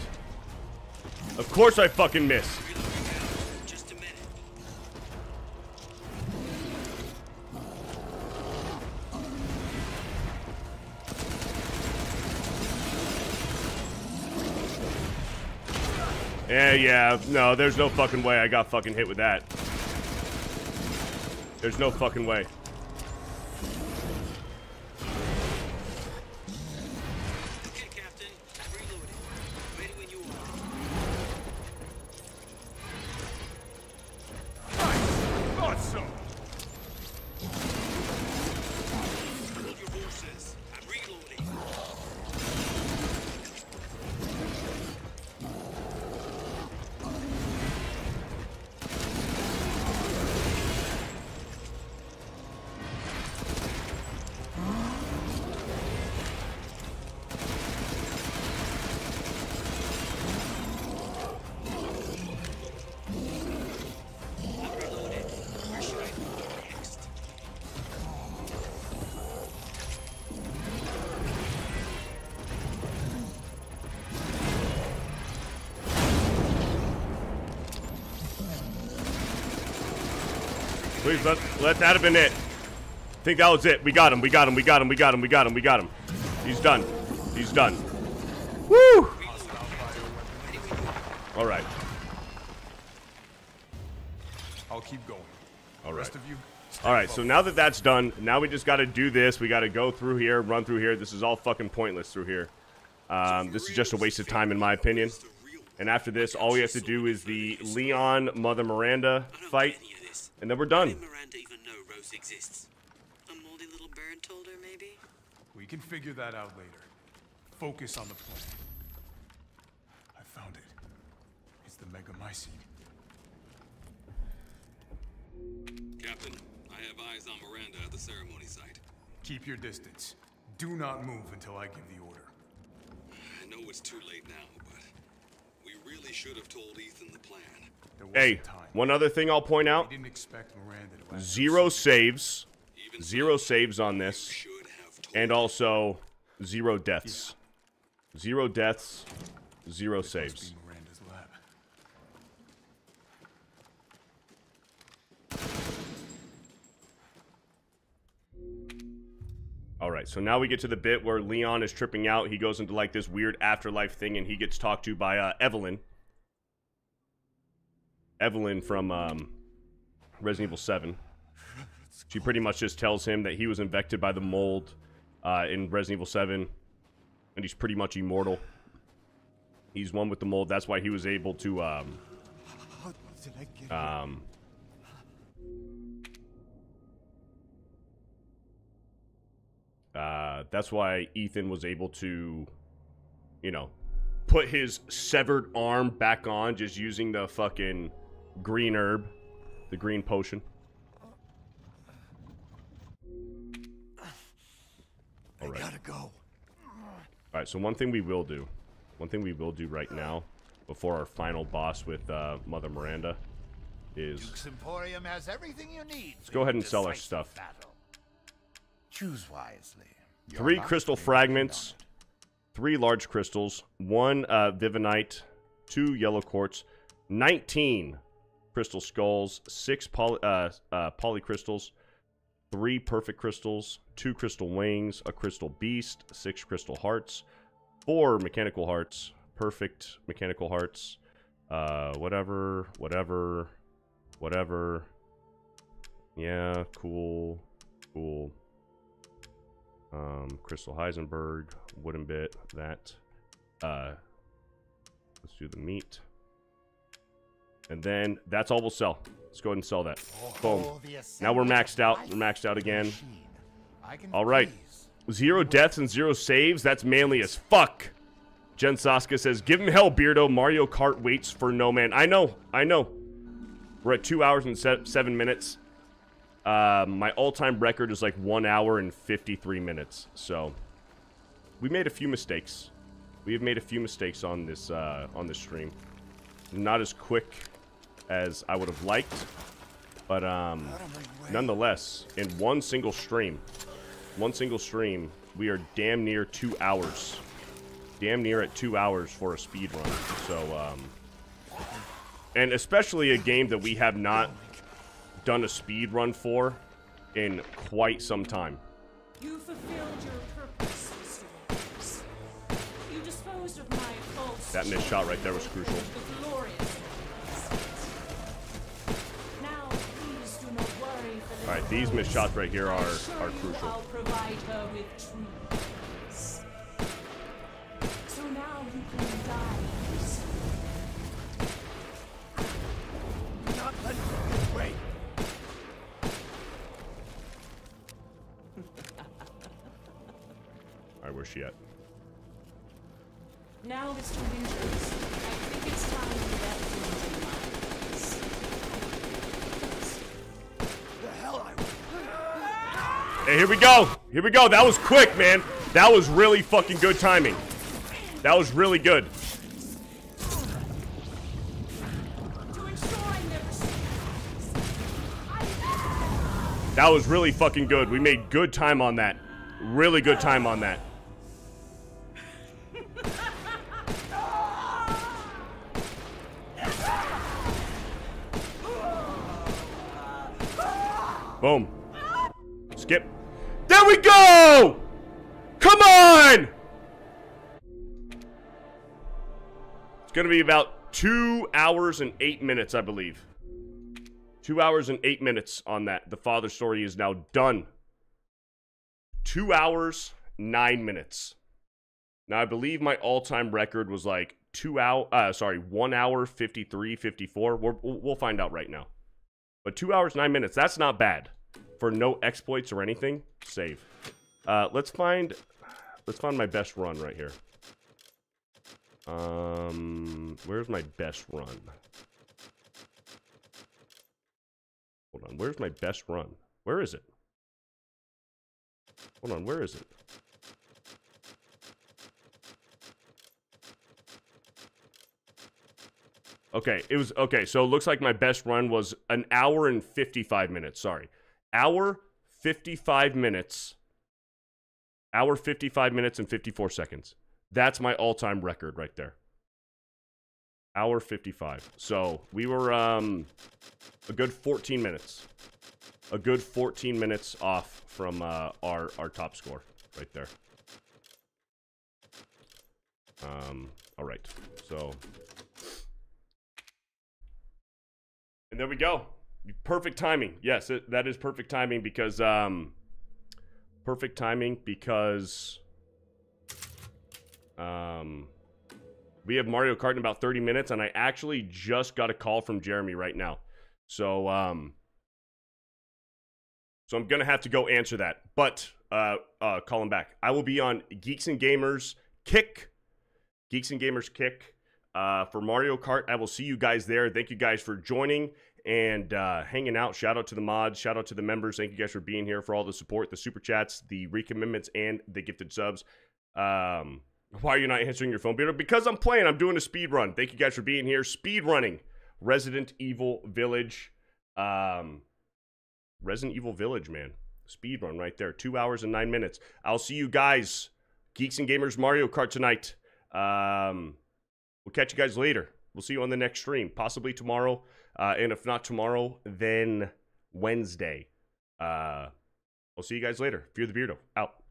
Of course I fucking missed. Yeah, yeah, no, there's no fucking way I got fucking hit with that. There's no fucking way. Let that have been it. I think that was it. We got him. We got him. We got him. We got him. We got him. We got him. He's done. He's done. Woo! All right. I'll keep going. All right. Rest of you. All right. So now that that's done, now we just got to do this. We got to go through here, run through here. This is all fucking pointless through here. Um, this is just a waste of time, in my opinion. And after this, all we have to do is the Leon Mother Miranda fight, and then we're done. Miranda even know Rose exists? A moldy little bird told her, maybe? We can figure that out later. Focus on the plan. I found it. It's the Megamycete. Captain, I have eyes on Miranda at the ceremony site. Keep your distance. Do not move until I give the order. I know it's too late now, but we really should have told Ethan the plan. Hey, one other thing I'll point out: didn't expect Miranda to zero saves, zero saves on this, and also zero deaths, zero deaths, zero saves. All right, so now we get to the bit where Leon is tripping out. He goes into like this weird afterlife thing, and he gets talked to by uh, Evelyn. Evelyn from um, Resident Evil 7. She pretty much just tells him that he was infected by the mold uh, in Resident Evil 7, and he's pretty much immortal. He's one with the mold. That's why he was able to um, um, Uh, that's why Ethan was able to, you know, put his severed arm back on just using the fucking green herb, the green potion. I gotta go. All right, so one thing we will do, one thing we will do right now, before our final boss with uh, Mother Miranda, is Duke's Emporium has everything you need. let's go ahead and sell our stuff. Choose wisely. Your Three crystal fragments, three large crystals, one uh, divinite, two yellow quartz, 19 crystal skulls, six poly, uh, uh, polycrystals, three perfect crystals, two crystal wings, a crystal beast, six crystal hearts, four mechanical hearts, perfect mechanical hearts, uh, whatever, whatever, whatever. Yeah, cool, cool. Um, Crystal Heisenberg, wooden bit, that. Uh, let's do the meat. And then that's all we'll sell. Let's go ahead and sell that. Boom. Now we're maxed out. We're maxed out again. All right. Zero deaths and zero saves. That's manly as fuck. Jen Saska says, Give him hell, Beardo. Mario Kart waits for no man. I know. I know. We're at two hours and se seven minutes. Uh, my all-time record is like one hour and 53 minutes. So we made a few mistakes. We have made a few mistakes on this uh, on this stream. Not as quick as I would have liked, but um, nonetheless, in one single stream, one single stream, we are damn near two hours. Damn near at two hours for a speed run. So, um, and especially a game that we have not done a speed run for in quite some time. You fulfilled your purpose, Mr. You disposed of my false That missed shot right there was crucial. All right, these missed shots right here are are crucial. I'll provide her with true. So now you can die. Not let me wait. All right, where's she at? Now, Mr. Winters, I think it's time Hey, here we go. Here we go. That was quick, man. That was really fucking good timing. That was really good. That was really fucking good. We made good time on that. Really good time on that. Boom. There we go! Come on! It's gonna be about two hours and eight minutes, I believe. Two hours and eight minutes on that. The father story is now done. Two hours, nine minutes. Now, I believe my all time record was like two hour, uh, sorry, one hour, 53, 54. We're, we'll find out right now. But two hours, nine minutes, that's not bad. For no exploits or anything, save. Uh, let's find, let's find my best run right here. Um, where's my best run? Hold on, where's my best run? Where is it? Hold on, where is it? Okay, it was okay. So it looks like my best run was an hour and 55 minutes. Sorry. Hour 55 minutes. Hour 55 minutes and 54 seconds. That's my all-time record right there. Hour 55. So, we were um a good 14 minutes. A good 14 minutes off from uh, our our top score right there. Um all right. So And there we go. Perfect timing. Yes, it, that is perfect timing because um perfect timing because um we have Mario Kart in about 30 minutes and I actually just got a call from Jeremy right now. So um so I'm to have to go answer that. But uh uh call him back. I will be on Geeks and Gamers Kick Geeks and Gamers Kick uh, for Mario Kart. I will see you guys there. Thank you guys for joining and uh, hanging out. Shout out to the mods. Shout out to the members. Thank you guys for being here, for all the support, the super chats, the recommitments, and the gifted subs. Um, why are you not answering your phone, Beardo? Because I'm playing. I'm doing a speed run. Thank you guys for being here. Speed running Resident Evil Village. Um, Resident Evil Village, man. Speed run right there. Two hours and nine minutes. I'll see you guys, Geeks and Gamers Mario Kart tonight. Um, we'll catch you guys later. We'll see you on the next stream, possibly tomorrow. Uh, and if not tomorrow, then Wednesday. Uh, I'll see you guys later. Fear the Beardo. Out.